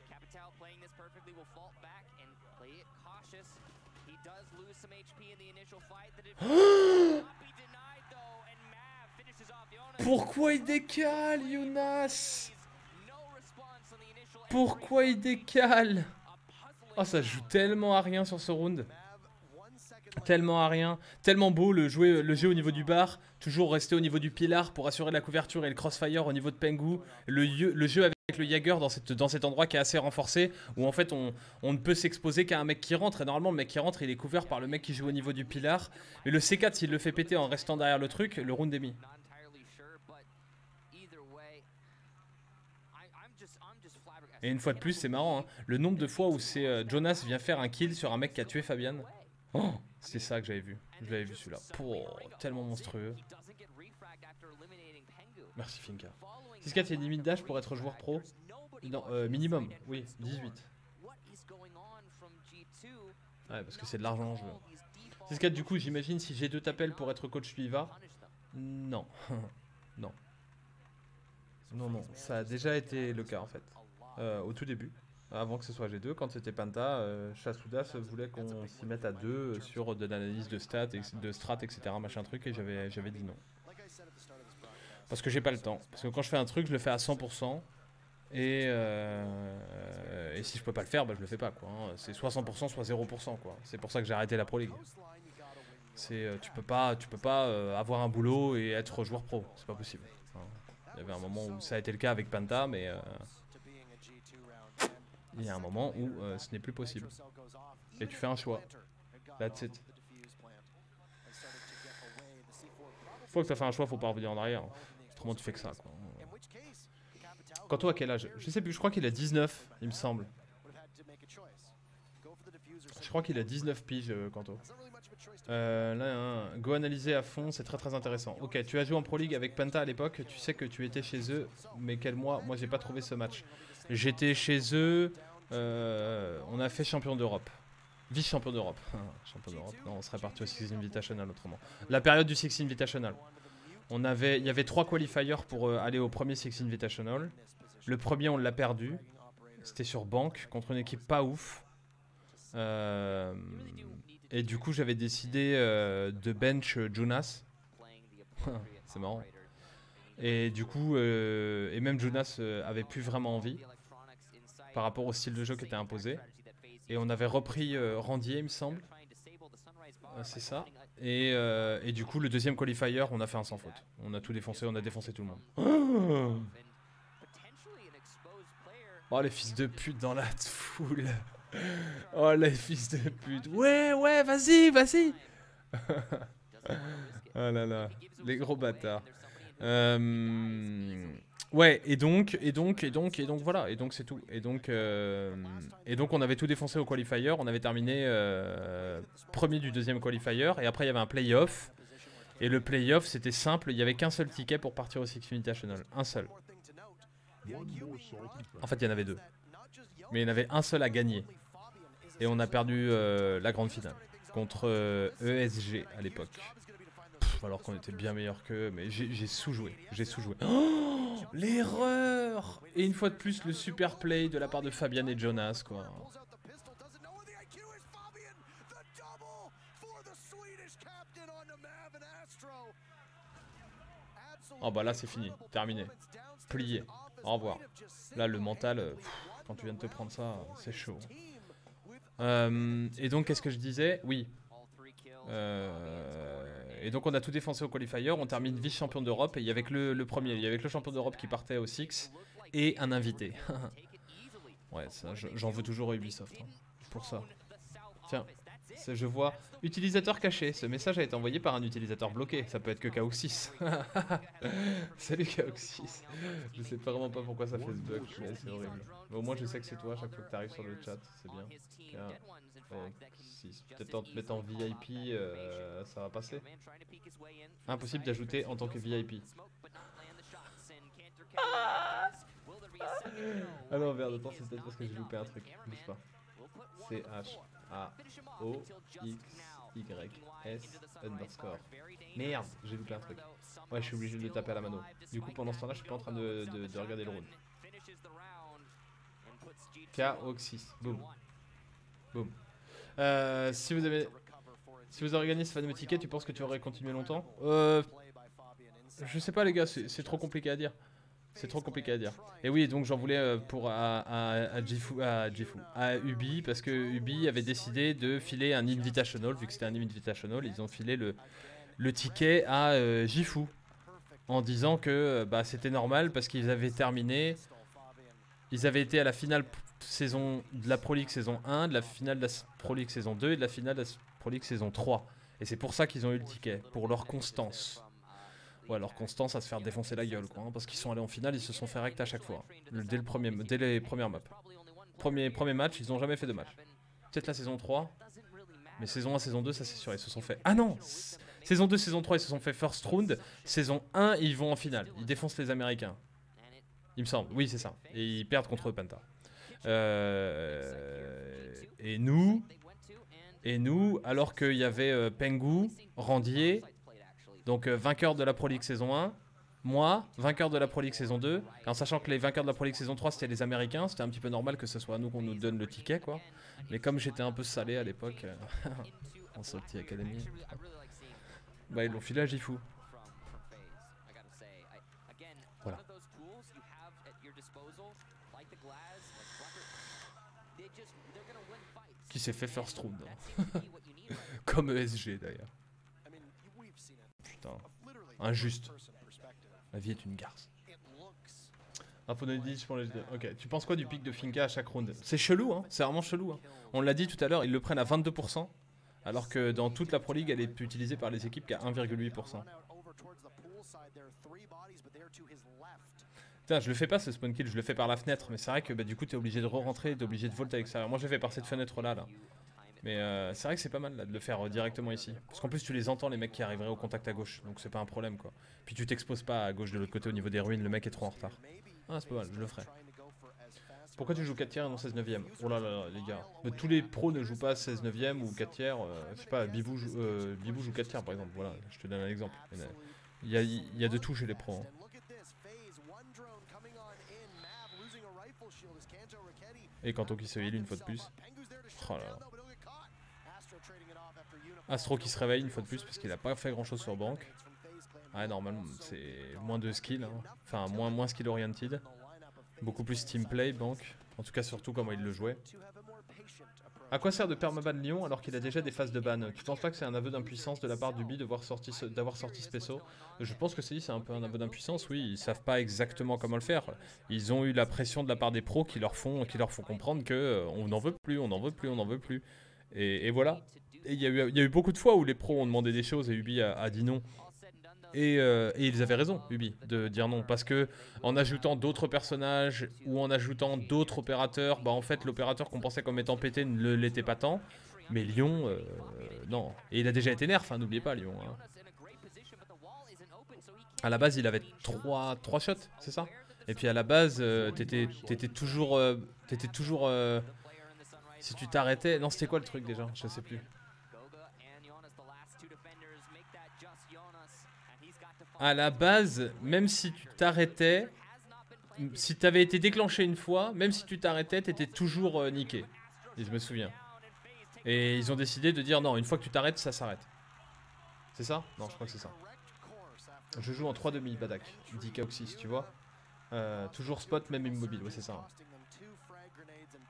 Capital playing this perfectly will fall back and play it cautious. He does lose some HP in the initial fight. The defense will not be denied though, and Mav finishes off Jonas. Pourquoi il décale, Younas No response on the initial Pourquoi il décale Oh, ça joue tellement à rien sur ce round. Tellement à rien. Tellement beau le, jouer, le jeu au niveau du bar. Toujours rester au niveau du pilar pour assurer la couverture et le crossfire au niveau de Pengu. Le, jeu avec le Jagger dans, cet endroit qui est assez renforcé. Où en fait on, on ne peut s'exposer qu'à un mec qui rentre. Et normalement le mec qui rentre il est couvert par le mec qui joue au niveau du pilar. Mais le C4 s'il le fait péter en restant derrière le truc, le round est mis. Not entirely sure, but either way, I, I'm just, I'm just flabbergasted. Et une fois de plus, c'est marrant, hein, le nombre de fois où c'est euh, Jonas vient faire un kill sur un mec qui a tué Fabian. Oh, c'est ça que j'avais vu. Je l'avais vu celui-là. Tellement monstrueux. Merci Finka. 6 4 il y a une limite d'âge pour être joueur pro? Non, euh, minimum, oui, every 18. What is going on from G2? Ouais, parce que c'est de l'argent en jeu. All these defaults 6 4 du coup, j'imagine si j'ai deux t'appelles pour être coach them. Non. <laughs> non. Non, non, ça a déjà été le cas en fait. Euh, au tout début, avant que ce soit G2, quand c'était Panta, euh, voulait qu'on s'y mette à deux sur de l'analyse de stats, de strat, etc. Machin truc, et j'avais j'avais dit non. Parce que j'ai pas le temps. Parce que quand je fais un truc, je le fais à 100%. Et, euh, et si je peux pas le faire, bah, je le fais pas. hein. C'est soit 100%, soit 0%. quoi. C'est pour ça que j'ai arrêté la Pro League. Euh, tu peux pas, tu peux pas euh, avoir un boulot et être joueur pro. C'est pas possible. Enfin, Il y avait un moment où ça a été le cas avec Panta, mais euh, il y a un moment où euh, ce n'est plus possible. Et tu fais un choix. That's it. Faut que tu as fait un choix, faut pas revenir en arrière. Autrement, tu fais que ça. Quoi. Quand toi, à quel âge? Je sais plus, je crois qu'il a 19, il me semble. Je crois qu'il a 19 piges, euh, Kanto. Euh, là, go analyser à fond, c'est très très intéressant. Ok, tu as joué en Pro League avec Penta à l'époque, tu sais que tu étais chez eux, mais quel mois? Moi, j'ai pas trouvé ce match. J'étais chez eux, on a fait champion d'Europe. Vice-champion d'Europe. <laughs> champion d'Europe. Non, on serait parti au Six Invitational autrement. La période du Six Invitational. On avait, il y avait trois qualifiers pour euh, aller au premier Six Invitational. Le premier, on l'a perdu. C'était sur banque contre une équipe pas ouf. Euh, et du coup, j'avais décidé euh, de bench euh, Jonas. <laughs> C'est marrant. Et du coup, euh, et même Jonas euh, avait plus vraiment envie par rapport au style de jeu qui était imposé. Et on avait repris euh, Randier, il me semble. Euh, c'est ça. Et, euh, et du coup, le deuxième qualifier, on a fait un sans faute. On a tout défoncé, on a défoncé tout le monde. <gasps> Oh, les fils de pute dans la foule. <laughs> Oh, les fils de pute. Ouais, ouais, vas-y, vas-y. oh <laughs> là là, les gros bâtards. Euh, ouais, et donc, et donc, et donc, et donc, voilà, et donc c'est tout. Et donc, euh, et donc, on avait tout défoncé au qualifier. On avait terminé euh, premier du deuxième qualifier, et après il y avait un playoff. Et le playoff, c'était simple. Il y avait qu'un seul ticket pour partir au Six Invitational, un seul. En fait, il y en avait deux, mais il y en avait un seul à gagner. Et on a perdu euh, la grande finale contre euh, ESG à l'époque. Alors qu'on était bien meilleur qu'eux, mais j'ai sous-joué. J'ai sous-joué. Oh, L'erreur Et une fois de plus, le super play de la part de Fabian et Jonas, quoi. Oh bah là, c'est fini. Terminé. Plié. Au revoir. Là, le mental, euh, quand tu viens de te prendre ça, c'est chaud. Euh, et donc, qu'est-ce que je disais? Oui. Euh, et donc, on a tout défoncé au qualifier. On termine vice-champion d'Europe. Et il y avait le, premier. Il y avait le champion d'Europe qui partait au Six. Et un invité. <laughs> ouais, ça, je- j'en veux toujours à Ubisoft. hein, pour ça. Tiens, je vois. Utilisateur caché. Ce message a été envoyé par un utilisateur bloqué. Ça peut être que KO6. <laughs> Salut KO6. Je sais vraiment pas pourquoi ça fait ce bug. C'est horrible. Mais au moins, je sais que c'est toi à chaque fois que tu arrives sur le chat. C'est bien. KO6. Peut-être en te mettant VIP, euh, ça va passer. Impossible d'ajouter en tant que VIP. <laughs> Ah non, merde, attends, c'est peut-être parce que j'ai loupé un truc. Bouge pas. C H A O X Y S underscore. Merde, j'ai loupé un truc. Ouais, je suis obligé de le taper à la mano. Du coup, pendant ce temps-là, je suis pas en train de, de- de regarder le round. K Oxys. Boum. Boum. Euh, si vous avez. Si vous ce fameux ticket, tu penses que tu aurais continué longtemps Euh. Je sais pas, les gars, c'est trop compliqué à dire. C'est trop compliqué à dire. Et oui, donc j'en voulais euh, pour à, à, à à Ubi, parce que Ubi avait décidé de filer un invitational, vu que c'était un invitational, ils ont filé le, ticket à euh, Gifu, en disant que euh, bah, c'était normal parce qu'ils avaient terminé, ils avaient été à la finale saison de la Pro League saison 1, de la finale de la Pro League saison 2 et de la finale de la Pro League saison 3. Et c'est pour ça qu'ils ont eu le ticket, pour leur constance. Ouais, leur constance à se faire défoncer la gueule, quoi. hein, parce qu'ils sont allés en finale, ils se sont fait rect à chaque fois. Dès, le premier, dès les premières maps. Premier, premier match, ils ont jamais fait de match. Peut-être la saison 3, mais saison 1, saison 2, ça c'est sûr, ils se sont fait. Ah non Saison 2, saison 3, ils se sont fait first round. Saison 1, ils vont en finale. Ils défoncent les Américains. Il me semble, oui, c'est ça. Et ils perdent contre Penta. Euh, et nous, et nous, alors qu'il y avait euh, Pengu, Randier, donc euh, vainqueur de la Pro League saison 1, moi, vainqueur de la Pro League saison 2, en sachant que les vainqueurs de la Pro League saison 3 c'était les Américains, c'était un petit peu normal que ce soit à nous qu'on nous donne le ticket quoi. Mais comme j'étais un peu salé à l'époque, <laughs> en Salty Academy, bah ils l'ont filé à Gifu. Qui s'est fait first round. hein. <laughs> Comme ESG d'ailleurs. Putain, injuste. La vie est une garce. Info de 10 pour les Ok, tu penses quoi du pic de Finka à chaque round? C'est chelou, hein C'est vraiment chelou. Hein On l'a dit tout à l'heure, ils le prennent à 22%, alors que dans toute la Pro League, elle est utilisée par les équipes qu'à 1,8%. Putain, je le fais pas ce spawn kill, je le fais par la fenêtre, mais c'est vrai que bah, du coup, t'es obligé de re-rentrer, t'es obligé de volte à l'extérieur. Moi, je le fais par cette fenêtre là, là. Mais euh, c'est vrai que c'est pas mal là, de le faire euh, directement ici. Parce qu'en plus, tu les entends, les mecs qui arriveraient au contact à gauche, donc c'est pas un problème quoi. Puis tu t'exposes pas à gauche de l'autre côté au niveau des ruines, le mec est trop en retard. Ah, c'est pas mal, je le ferai. Pourquoi tu joues 4 tiers et non 16 neuvième? Oh là là, les gars. Mais tous les pros ne jouent pas 16 neuvième ou 4 tiers. euh, je sais pas, Bibou joue, euh, Bibou joue 4 tiers par exemple. Voilà, je te donne un exemple. Il y a, il y a de tout chez les pros. hein. And look at this phase. One drone coming on in. Mav losing a rifle shield as Kanto Raketti Et Kanto qui se heal une fois de plus. Oh là là. Astro qui se réveille une fois de plus parce qu'il a pas fait grand chose sur banque. Ouais, normalement, c'est moins de skill. hein. Enfin, moins, moins skill oriented. Beaucoup plus team play, banque. En tout cas, surtout comment il le jouait. to have a more patient approach. À quoi sert de permaban Lyon alors qu'il a déjà des phases de ban? Tu penses pas que c'est un aveu d'impuissance de la part du B d'avoir sorti, sorti Spesso? Je pense que c'est un peu un aveu d'impuissance, oui. Ils savent pas exactement comment le faire. Ils ont eu la pression de la part des pros qui leur font, qui leur font comprendre que euh, on n'en veut plus, on n'en veut plus, on n'en veut plus. Et, et voilà. Il y, a eu- beaucoup de fois où les pros ont demandé des choses et Ubi a dit non. Et, euh, et ils avaient raison, Ubi, de dire non. Parce que en ajoutant d'autres personnages ou en ajoutant d'autres opérateurs, bah en fait l'opérateur qu'on pensait comme étant pété ne l'était pas tant. Mais Lyon, euh, non. Et il a déjà été nerf, hein, n'oubliez pas Lyon. hein. À la base, il avait 3, trois shots, c'est ça? Et puis à la base, euh, t'étais toujours... euh, t'étais toujours... si tu t'arrêtais... Non, c'était quoi le truc déjà? Je sais plus. À la base, même si tu t'arrêtais, si t'avais été déclenché une fois, même si tu t'arrêtais, t'étais toujours euh, niqué. Je me souviens. Et ils ont décidé de dire non, une fois que tu t'arrêtes, ça s'arrête. C'est ça? Non, je crois que c'est ça. Je joue en 3 demi Badak, dit Kaoxys, tu vois. Euh, toujours spot, même immobile, ouais, c'est ça.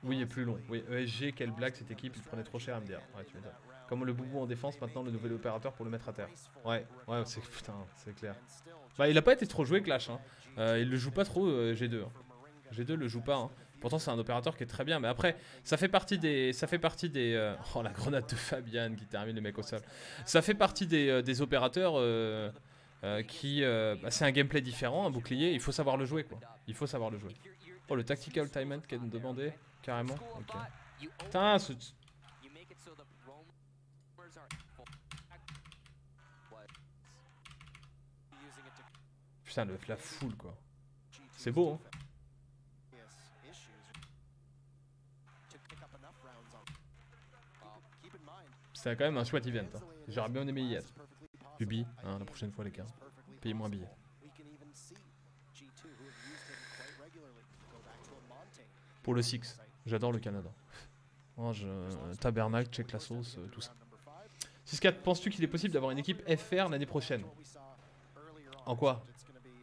Oui, et plus long. Oui, ESG, quelle blague cette équipe, il prenait trop cher. Ouais, tu m'étonnes. Comme le boubou en défense, maintenant le nouvel opérateur pour le mettre à terre. Ouais, ouais, c'est putain, c'est clair. Bah, il a pas été trop joué Clash. Hein. Euh, il le joue pas trop euh, G2. hein. G2 le joue pas. hein. Pourtant, c'est un opérateur qui est très bien. Mais après, ça fait partie des. Ça fait partie des. euh, Oh, la grenade de Fabian qui termine les mecs au sol. Ça fait partie des, des opérateurs qui. bah, c'est un gameplay différent, un bouclier. Il faut savoir le jouer, quoi. Il faut savoir le jouer. Oh, le tactical timement qu'elle nous demandait, carrément. Putain, ce. Putain, le, la foule, quoi. C'est beau, hein. C'était quand même un chouette event. hein. J'aurais bien aimé y être. Ubi, hein, la prochaine fois, les gars. Payez-moi un billet. Pour le Six, j'adore le Canada. <laughs> Je... Tabernacle, check la sauce, euh, tout ça. 6-4, penses-tu qu'il est possible d'avoir une équipe FR l'année prochaine? En quoi?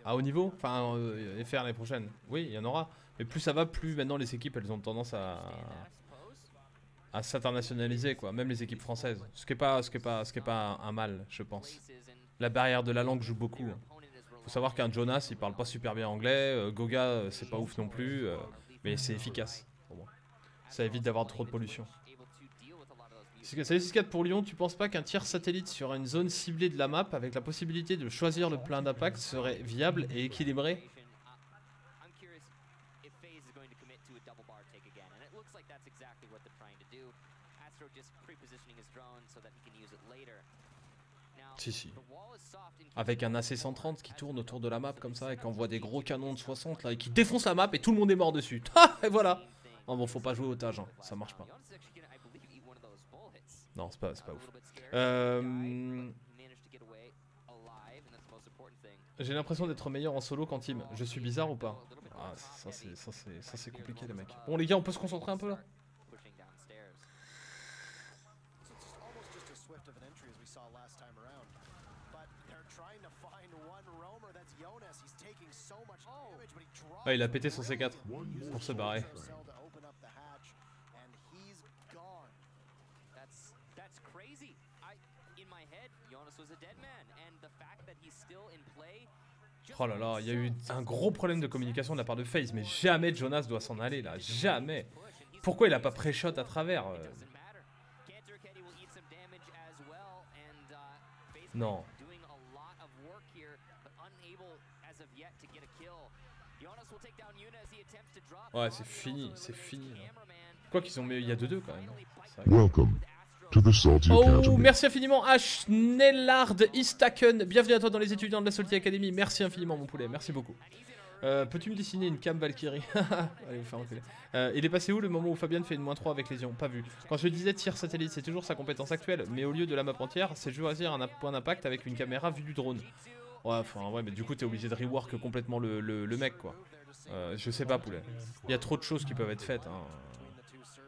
À haut niveau Enfin, euh, FR l'année prochaine. Oui, il y en aura. Mais plus ça va, plus maintenant les équipes elles ont tendance à, à s'internationaliser quoi. Même les équipes françaises. Ce qui est pas, ce qui est pas, ce qui est pas un, mal, je pense. La barrière de la langue joue beaucoup. hein. Faut savoir qu'un Jonas il parle pas super bien anglais. euh, Goga euh, c'est pas ouf non plus. euh, mais c'est efficace. Ça évite d'avoir trop de pollution. C'est que- Salut 6-4 pour Lyon, tu penses pas qu'un tir satellite sur une zone ciblée de la map avec la possibilité de choisir le plein d'impact serait viable et équilibré? Si, si. Avec un AC-130 qui tourne autour de la map comme ça et qui envoie des gros canons de 60 là et qui défonce la map et tout le monde est mort dessus. Ah, <laughs> et voilà Non bon faut pas jouer otage, hein. ça marche pas. Jonas is actually gonna, I believe, eat one of those bullets. Non c'est pas, c'est pas a ouf. Euh. J'ai l'impression d'être meilleur en solo qu'en team. Je suis bizarre ou pas? Ah ça c'est ça c'est ça c'est compliqué les mecs. Bon les gars on peut se concentrer un peu là Pushing downstairs. So it's just almost just as swift Oh là là, il y a eu un gros problème de communication de la part de FaZe, mais jamais Jonas doit s'en aller là, jamais. Pourquoi il a pas pré-shot à travers euh, uh, Non. Ouais, c'est fini, c'est fini, là. Quoi qu'ils ont mis, il y a 2-2 quand même. Finally C'est vrai que- Welcome Oh, merci infiniment H. Nellard Istaken. Bienvenue à toi dans les étudiants de la Salty Academy. Merci infiniment, mon poulet. Merci beaucoup. Euh, Peux-tu me dessiner une cam Valkyrie? <laughs> Allez vous faire enculer. Euh, il est passé où le moment où Fabian fait une moins 3 avec Lésion Pas vu. Quand je disais tir satellite, c'est toujours sa compétence actuelle, mais au lieu de la map entière, c'est choisir un point d'impact avec une caméra vue du drone. Ouais, enfin, ouais, mais du coup, t'es obligé de rework complètement le, le- le mec, quoi. Euh, je sais pas, poulet. Il y a trop de choses qui peuvent être faites. hein.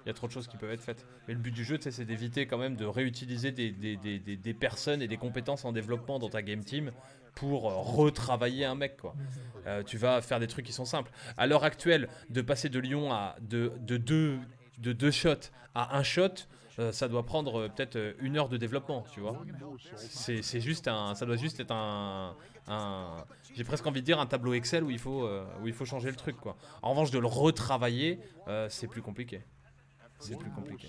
Il y a trop de choses qui peuvent être faites. Mais le but du jeu, c'est d'éviter quand même de réutiliser des, des- des- des- personnes et des compétences en développement dans ta game team pour euh, retravailler un mec, quoi. Euh, tu vas faire des trucs qui sont simples. À l'heure actuelle, de passer de Lyon à de, de, deux, de deux shots à un shot, euh, ça doit prendre peut-être une heure de développement, tu vois. C'est juste un, ça doit juste être un, un- j'ai presque envie de dire un tableau Excel où il faut, où il faut changer le truc, quoi. En revanche, de le retravailler, c'est plus compliqué. C'est plus compliqué.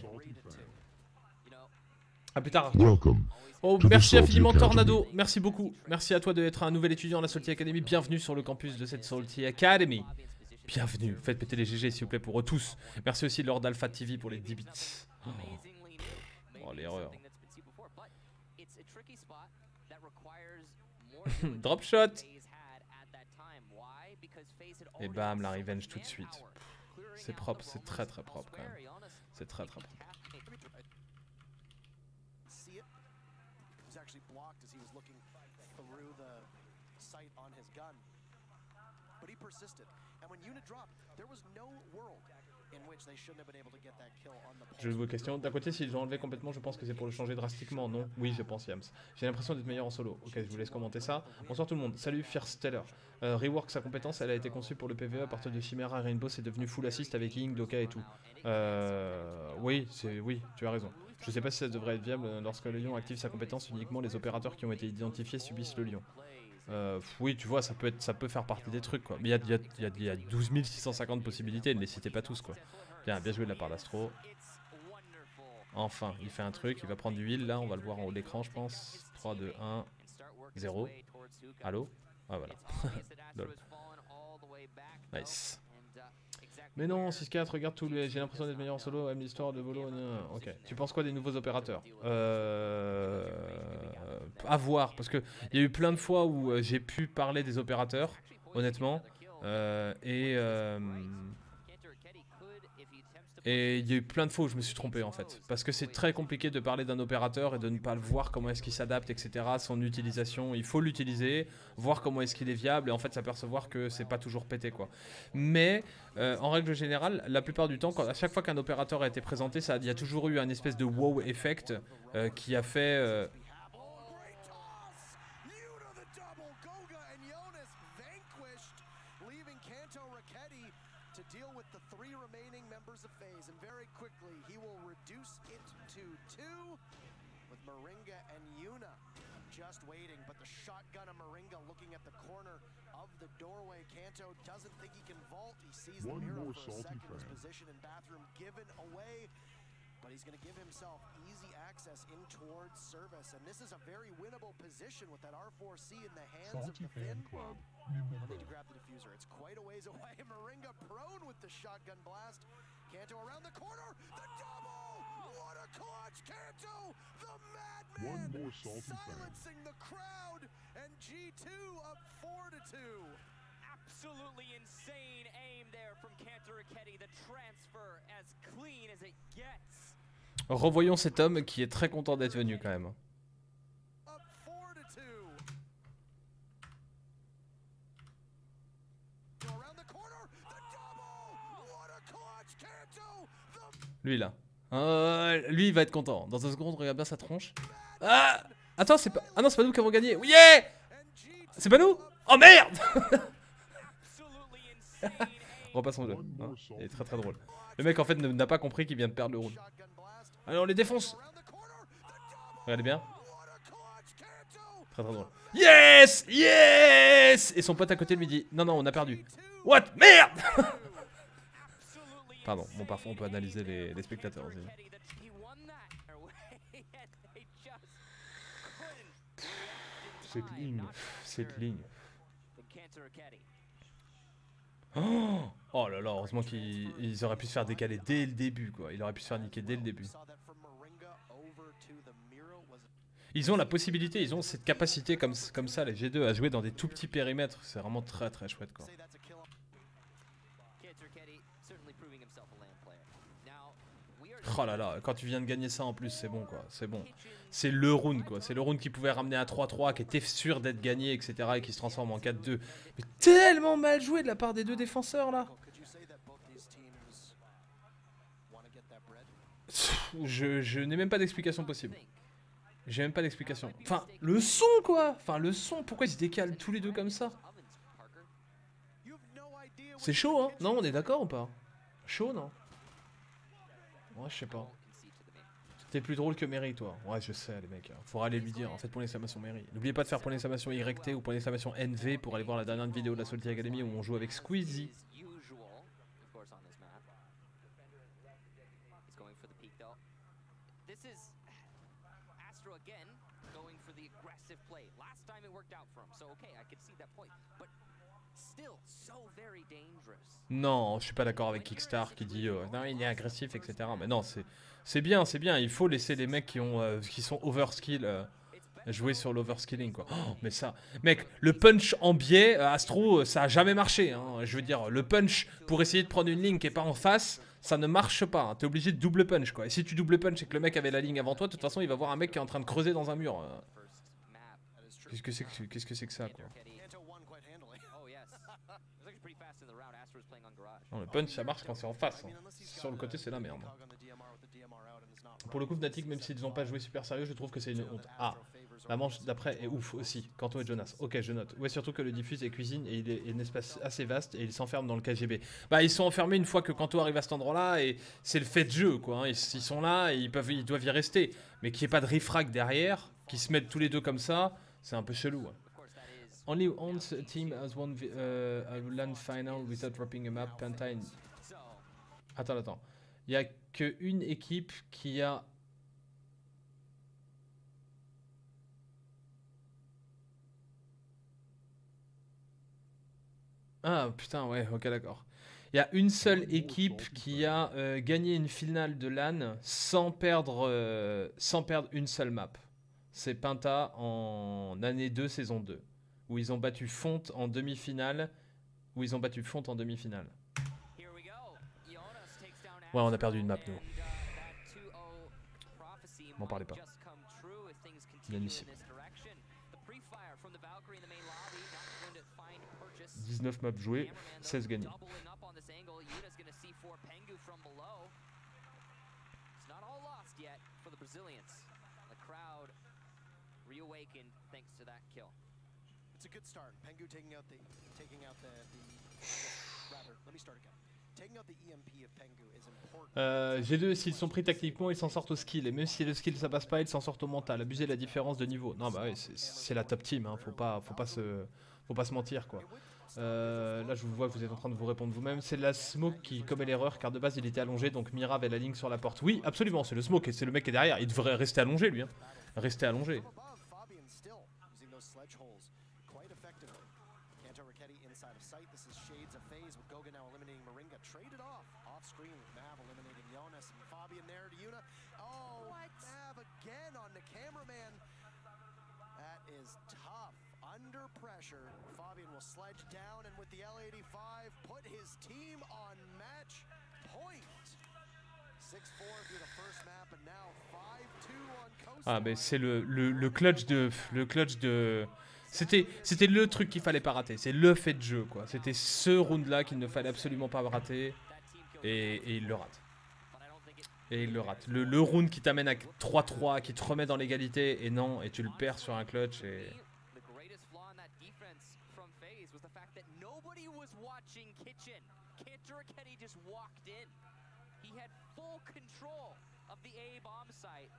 À plus tard. Welcome. Oh, merci infiniment. Tornado, merci beaucoup. Merci à toi d'être un nouvel étudiant à la Salty Academy. Bienvenue sur le campus de cette Salty Academy. Bienvenue, faites péter les GG s'il vous plaît pour eux tous. Merci aussi Lord Alpha TV pour les 10 bits. Oh. Oh, l'erreur. <laughs> Drop shot. FaZe had at that time. Why? Because FaZe had Et bam, la revenge tout de suite. C'est propre, c'est très très propre quand même. C'est très très propre. actually blocked as he was looking through the sight on his gun. But he persisted. And when unit dropped, there was no world Je vous question. D'un côté, s'ils ont enlevé complètement, je pense que c'est pour le changer drastiquement. Non? Oui, je pense, Yams. J'ai l'impression d'être meilleur en solo. Ok, je vous laisse commenter ça. Bonsoir tout le monde. Salut, Firsteller. Euh, rework sa compétence, elle a été conçue pour le PvE à partir de Chimera Rainbow, c'est devenu full assist avec Ying, Doka et tout. Euh, oui, c'est oui, tu as raison. Je sais pas si ça devrait être viable lorsque le lion active sa compétence, uniquement les opérateurs qui ont été identifiés subissent le lion. Euh, oui, tu vois, ça peut, être, ça peut faire partie des trucs quoi. Mais il y a, y a- y a- il y a 12 650 possibilités, ne les citez pas tous quoi. Bien, bien joué de la part d'Astro. Enfin, il fait un truc, il va prendre du heal là, on va le voir en haut de l'écran je pense. 3, 2, 1, And start working his Zéro. way towards Hookah. allô? Ah voilà, <laughs> nice. Mais non, where 6-4, regarde tous les... J'ai l'impression d'être meilleur en solo, aime l'histoire de nan. ok. Tu penses quoi des nouveaux opérateurs? Euh... À voir, parce que il y a eu plein de fois où euh, j'ai pu parler des opérateurs, honnêtement, euh, et... euh, Cantor Ketty could, if he attempts to Et il y a eu plein de fois où je me suis trompé en fait. Parce que c'est très compliqué de parler d'un opérateur et de ne pas le voir comment est-ce qu'il s'adapte, etc. Son utilisation, il faut l'utiliser, voir comment est-ce qu'il est viable et en fait s'apercevoir que c'est pas toujours pété quoi. Mais euh, en règle générale, la plupart du temps, à chaque fois qu'un opérateur a été présenté, il y a toujours eu un espèce de wow effect euh, qui a fait. euh, of the doorway. Kanto doesn't think he can vault. He sees One the mirror for a second. His position in bathroom given away, but he's going to give himself easy access in towards service. And this is a very winnable position with that R4C in the hands Salty of the Finn. Fan Club. Need Remember. to grab the diffuser. It's quite a ways away. <laughs> Moringa prone with the shotgun blast. Kanto around the corner. The double! What a clutch! Kanto, the madman, One more salty fan. silencing the crowd, and G2 up four to two. Absolutely insane aim there from Cantor Raketti. The transfer as clean as it gets. Revoyons cet homme qui est très content d'être venu quand même. Lui là. Euh, lui il va être content. Dans deux secondes, regarde bien sa tronche. Ah Attends, c'est pas. Ah non, c'est pas nous qui avons gagné. Oui, yeah and G2 C'est pas nous Oh merde. <laughs> Repassons le. Hein, il est très très drôle. Le mec en fait n'a pas compris qu'il vient de perdre le round. Allez, on les défonce! Regardez bien. Très très drôle. Yes Yes Et son pote à côté lui dit Non, non, on a perdu. What? Merde <laughs> Pardon, bon, parfois on peut analyser les- les spectateurs aussi. Cantor Raketti that he won that away, and they just couldn't react in Cette ligne, cette ligne. Oh, oh là là, heureusement qu'ils ils auraient pu se faire décaler dès le début, quoi. Il aurait pu se faire niquer dès le début. Ils ont la possibilité, ils ont cette capacité comme, comme ça, les G2, à jouer dans des tout petits périmètres. C'est vraiment très très chouette, quoi. say that's a kill. Cantor Raketti certainly proving himself a land player. Now, we are Oh là là, quand tu viens de gagner ça en plus, c'est bon, quoi. C'est bon. C'est le round, quoi. C'est le round qui pouvait ramener à 3-3, qui était sûr d'être gagné, etc. et qui se transforme en 4-2. Mais tellement mal joué de la part des deux défenseurs, là. Je, je n'ai même pas d'explication possible. J'ai même pas d'explication. Enfin, le son, quoi. Enfin, le son, pourquoi ils se décalent tous les deux comme ça? C'est chaud, hein Non, on est d'accord ou pas? Chaud, non? Ouais, je sais pas. The. T'es plus drôle que Mary, toi. Ouais, je sais, les mecs. Faudra aller lui dire. En fait, pour l'exclamation Mary. N'oubliez pas de faire pour l'exclamation YT ou pour l'exclamation NV pour aller voir la dernière vidéo de la Salty Academy où on joue avec Squeezie. Non, je suis pas d'accord avec Kickstar qui dit euh, non, il est agressif, etc. Mais non, c'est bien, c'est bien. Il faut laisser les mecs qui ont euh, qui sont overskill euh, jouer sur l'overskilling. Oh, mais ça, mec, le punch en biais, Astro, ça a jamais marché. hein. Je veux dire, le punch pour essayer de prendre une ligne qui est pas en face, ça ne marche pas. hein. T'es obligé de double punch quoi. Et si tu double punch et que le mec avait la ligne avant toi, de toute façon, il va voir un mec qui est en train de creuser dans un mur. Qu'est-ce que c'est que qu'est-ce que c'est que ça quoi? Le punch ça marche quand c'est en face. Hein. Sur le côté, c'est la merde. Pour le coup, Fnatic, même s'ils n'ont pas joué super sérieux, je trouve que c'est une honte. Ah, la manche d'après est ouf aussi. Kanto et Jonas. Ok, je note. Ouais, surtout que le diffuse et cuisine et il est un espace assez vaste et il s'enferme dans le KGB. Bah, ils sont enfermés une fois que Kanto arrive à cet endroit-là et c'est le fait de jeu, quoi. hein. Ils, sont là et ils, peuvent, ils doivent y rester. Mais qu'il n'y ait pas de rifrac derrière, qui se mettent tous les deux comme ça, c'est un peu chelou. hein. Only one team has won uh, a land final without dropping a map. Pantine. Attends, attends. Il n'y a qu'une équipe qui a. Ah putain, ouais, ok, d'accord. Il y a une seule équipe qui a euh, gagné une finale de LAN sans perdre, euh, sans perdre une seule map. C'est Penta en année 2, saison 2. Où ils ont battu Fonte en demi-finale. Où ils ont battu Fonte en demi-finale. Ouais, on a perdu une map, nous. uh, that 2-0 prophecy M'en parlez pas. Inadmissible. this direction. The pre-fire from the Valkyrie in the main lobby, not going to find purchase. 19 maps jouées, Cameraman, though, 16 gagnées. reawakened thanks to that kill. A good start. Pengu taking out the taking out the the. Let me start again. taking out the EMP of Pengu is important. Euh, G2, s'ils sont pris tactiquement, ils s'en sortent au skill. Et même si le skill ça passe pas, ils s'en sortent au mental. Abuser la différence de niveau. Non, bah c'est- c'est la top team. Hein. Faut, pas, faut, pas se, faut pas se mentir quoi. Euh, là, je vous vois que vous êtes en train de vous répondre vous-même. C'est la smoke qui commet l'erreur car de base il était allongé donc Mira avait la ligne sur la porte. Oui, absolument, c'est le smoke et c'est le mec qui est derrière. Il devrait rester allongé lui. Hein. Rester allongé. Under pressure. Fabian will sledge down and with the L85 put his team on match point. 6-4 through the first map and now 5-2 on Coast. Ah, mais c'est le, le, le clutch de. Le clutch de. C'était, c'était le truc qu'il fallait pas rater. C'est le fait de jeu, quoi. C'était ce round-là qu'il ne fallait absolument pas rater. Et, et il le rate. Et il le rate. Le, le round qui t'amène à 3-3, qui te remet dans l'égalité, et non, et tu le perds sur un clutch. Et... nobody was watching Kitchen. Kantaraketty just walked in. He had full control of the A bomb site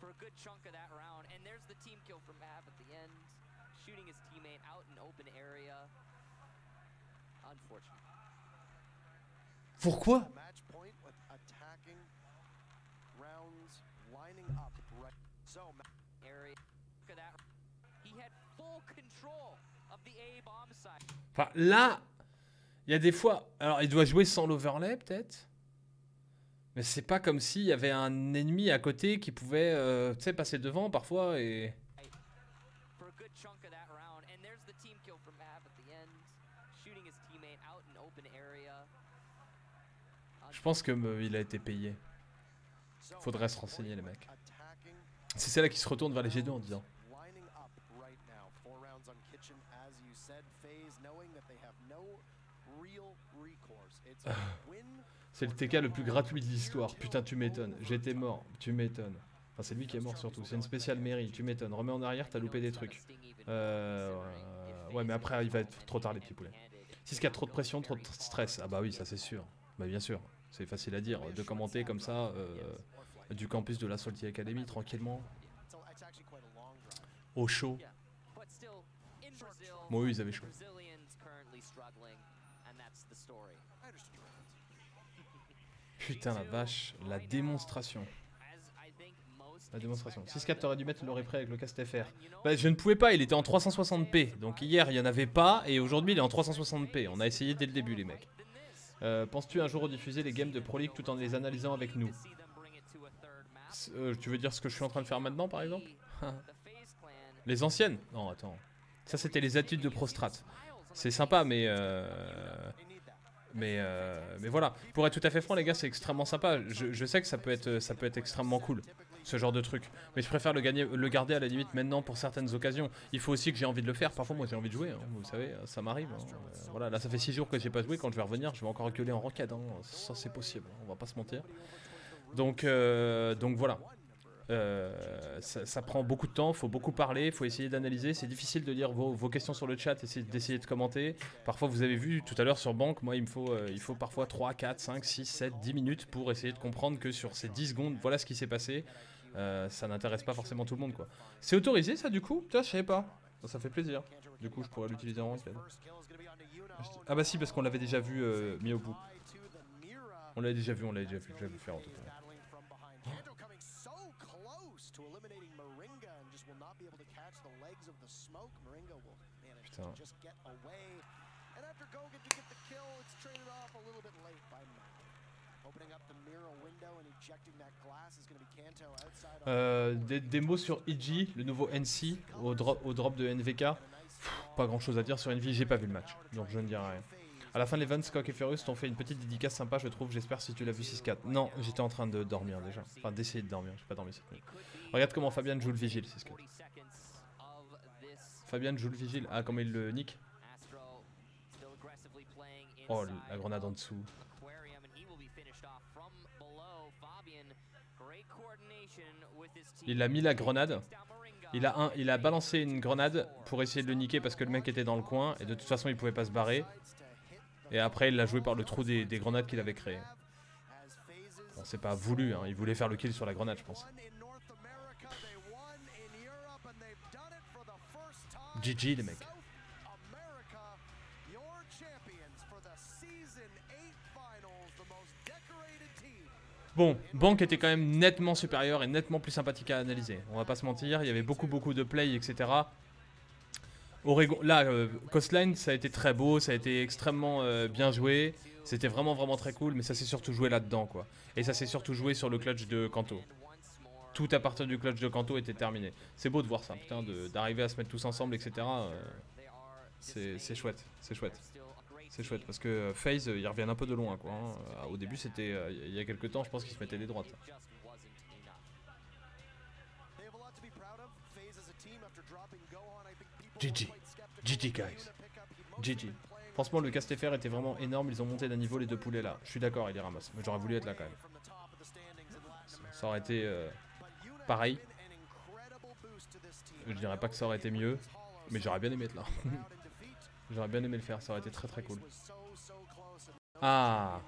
for a good chunk of that round. And there's the team kill from Mav at the end, shooting his teammate out in open area. Unfortunate. Pourquoi Match point with attacking rounds lining up right. So Area. Look at that. He had full control of the A bomb site. Enfin, là, il y a des fois. Alors, il doit jouer sans l'overlay, peut-être. Mais c'est pas comme s'il y avait un ennemi à côté qui pouvait, euh, tu sais, passer devant parfois et. Je pense que euh, il a été payé. Faudrait se renseigner, les mecs. C'est celle-là qui se retourne vers les G2 en disant lining up right now. Four rounds on kitchen, as you said. Phase knowing that they have no real recourse. It's win. C'est le TK le plus gratuit de l'histoire. Putain, tu m'étonnes. J'étais mort. Tu m'étonnes. Enfin, c'est lui qui est mort surtout. C'est une spéciale mairie. Tu m'étonnes. Remets en arrière, t'as loupé des trucs. Euh, ouais, mais après, il va être trop tard, les petits poulets. 6-4, trop de pression, trop de stress. Ah bah oui, ça c'est sûr. Bah bien sûr. C'est facile à dire. De commenter comme ça euh, du campus de la Salty Academy tranquillement. Au chaud. Moi, oui, ils avaient chaud. Brazilians currently struggling, and that's the story. I understand your point. Putain la vache. La démonstration. La démonstration. expect 6-4, t'aurais dû mettre le replay avec le cast FR. Bah, je ne pouvais pas, il était en 360p. Donc hier, il n'y en avait pas, et aujourd'hui, il est en 360p. On a essayé dès le début, les mecs. Euh, Penses-tu un jour rediffuser les games de Pro League tout en les analysant avec nous? Euh, Tu veux dire ce que je suis en train de faire maintenant, par exemple? <laughs> Les anciennes? Non, attends. Ça, c'était les études de Prostrat. C'est sympa, mais... euh, Mais, euh, mais voilà, pour être tout à fait franc, les gars, c'est extrêmement sympa. Je, sais que ça peut, être, ça peut être extrêmement cool, ce genre de truc. Mais je préfère le, gagner, le garder à la limite maintenant pour certaines occasions. Il faut aussi que j'ai envie de le faire. Parfois, moi, j'ai envie de jouer. hein, vous savez, ça m'arrive. hein. Euh, voilà, là, ça fait 6 jours que j'ai pas joué. Quand je vais revenir, je vais encore reculer en rocade. hein. Ça, c'est possible. On va pas se mentir. Donc, euh, donc voilà. Euh, ça, prend beaucoup de temps, faut beaucoup parler, faut essayer d'analyser. C'est difficile de lire vos, questions sur le chat, essayer d'essayer de commenter. Parfois, vous avez vu tout à l'heure sur Banque, moi, il me faut, euh, il faut parfois 3, 4, 5, 6, 7, 10 minutes pour essayer de comprendre que sur ces 10 secondes, voilà ce qui s'est passé. Euh, ça n'intéresse pas forcément tout le monde, quoi. C'est autorisé, ça, du coup? Putain, je savais pas. Ça, fait plaisir. Du coup, je pourrais l'utiliser en ranked. Ah bah si, parce qu'on l'avait déjà vu mis au bout. On l'avait déjà vu, on l'avait déjà vu, je vais vous faire en tout cas. Smoke. Moringa will manage Putain. to just get away. And after Gogan to get the kill, it's traded off a little bit late by Matt. Opening up the mirror window and ejecting that glass is going to be Kanto outside. Euh, des, des mots sur EG, le nouveau NC, au drop, au drop de NVK. Pff, Pas grand chose à dire sur NV, j'ai pas vu le match, donc je ne dirai rien. À la fin de l'event, Scott et Ferrus t'ont fait une petite dédicace sympa, je trouve. J'espère si tu l'as vu 6-4. Non, j'étais en train de dormir déjà. Enfin, d'essayer de dormir. J'ai pas dormi cette nuit. Regarde comment Fabian joue le vigile, 6-4. Fabian joue le vigile. Ah, comment il le nique Oh, la grenade en dessous. Il a mis la grenade. Il a, balancé une grenade pour essayer de le niquer parce que le mec était dans le coin et de toute façon il pouvait pas se barrer. Et après, il l'a joué par le trou des, des grenades qu'il avait créé. Bon, c'est pas voulu, hein. il voulait faire le kill sur la grenade, je pense. GG les mecs. Bon, Bank était quand même nettement supérieur et nettement plus sympathique à analyser. On va pas se mentir, il y avait beaucoup beaucoup de play, etc. Oregon, là, euh, Coastline, ça a été très beau, ça a été extrêmement euh, bien joué. C'était vraiment vraiment très cool, mais ça s'est surtout joué là-dedans, quoi. Et ça s'est surtout joué sur le clutch de Kanto. Tout à partir du clutch de Kanto était terminé. C'est beau de voir ça, putain, d'arriver à se mettre tous ensemble, etc. euh, c'est chouette, c'est chouette. C'est chouette parce que euh, FaZe, euh, ils reviennent un peu de loin, quoi. hein. Au début, c'était il y a quelques temps, je pense qu'ils se mettaient des droites. GG. GG, guys. GG. Franchement, le Castefer était vraiment énorme. Ils ont monté d'un niveau les deux poulets là. Je suis d'accord, il les ramasse. Mais j'aurais voulu être là quand même. Ça aurait été euh, pareil. Je dirais pas que ça aurait été mieux. Mais j'aurais bien aimé être là. <laughs> j'aurais bien aimé le faire. Ça aurait été très très cool. Ah.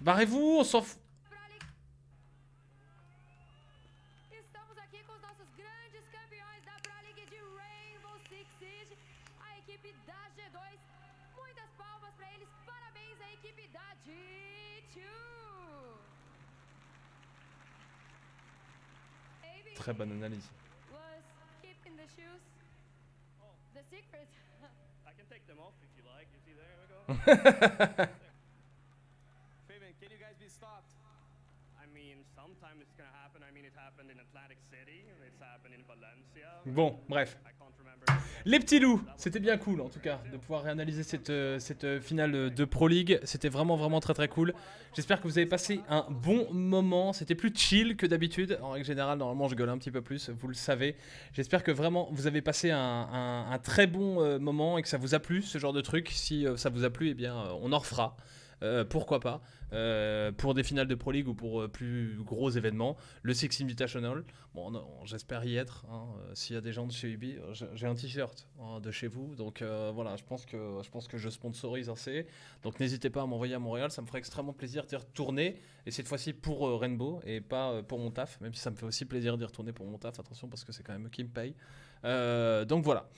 Barrez-vous, on s'en fout. Estamos aqui com os nossos grandes campeões da Pro League de Rainbow Six Siege, a equipe da G2. Muitas palmas pra eles, parabéns à equipe da G2. Maybe Très bonne analyse. was keeping the shoes the secret. I can take them off if you like. You see, there we go. Fabian, can you guys be stopped? I mean, sometimes it's gonna happen. I mean, it happened in Atlantic City. It's happened in Valencia. Bon, bref. I. Les petits loups, c'était bien cool en tout cas de pouvoir réanalyser cette, euh, euh, finale de Pro League. C'était vraiment vraiment très très cool. J'espère que vous avez passé un bon moment. C'était plus chill que d'habitude. En règle générale, normalement je gueule un petit peu plus, vous le savez. J'espère que vraiment vous avez passé un, un- très bon euh, moment et que ça vous a plu ce genre de truc. Si ça vous a plu, eh bien on en refera. Pourquoi pas euh, pour des finales de Pro League ou pour euh, plus gros événements le Six Invitational bon j'espère y être hein. Euh, s'il y a des gens de chez Ubi j'ai- un t-shirt hein, de chez vous donc voilà je pense que je pense que je sponsorise assez donc n'hésitez pas à m'envoyer à Montréal ça me ferait extrêmement plaisir d'y retourner et cette fois-ci pour Rainbow et pas pour mon taf même si ça me fait aussi plaisir d'y retourner pour mon taf attention parce que c'est quand même eux qui me paye Euh, donc voilà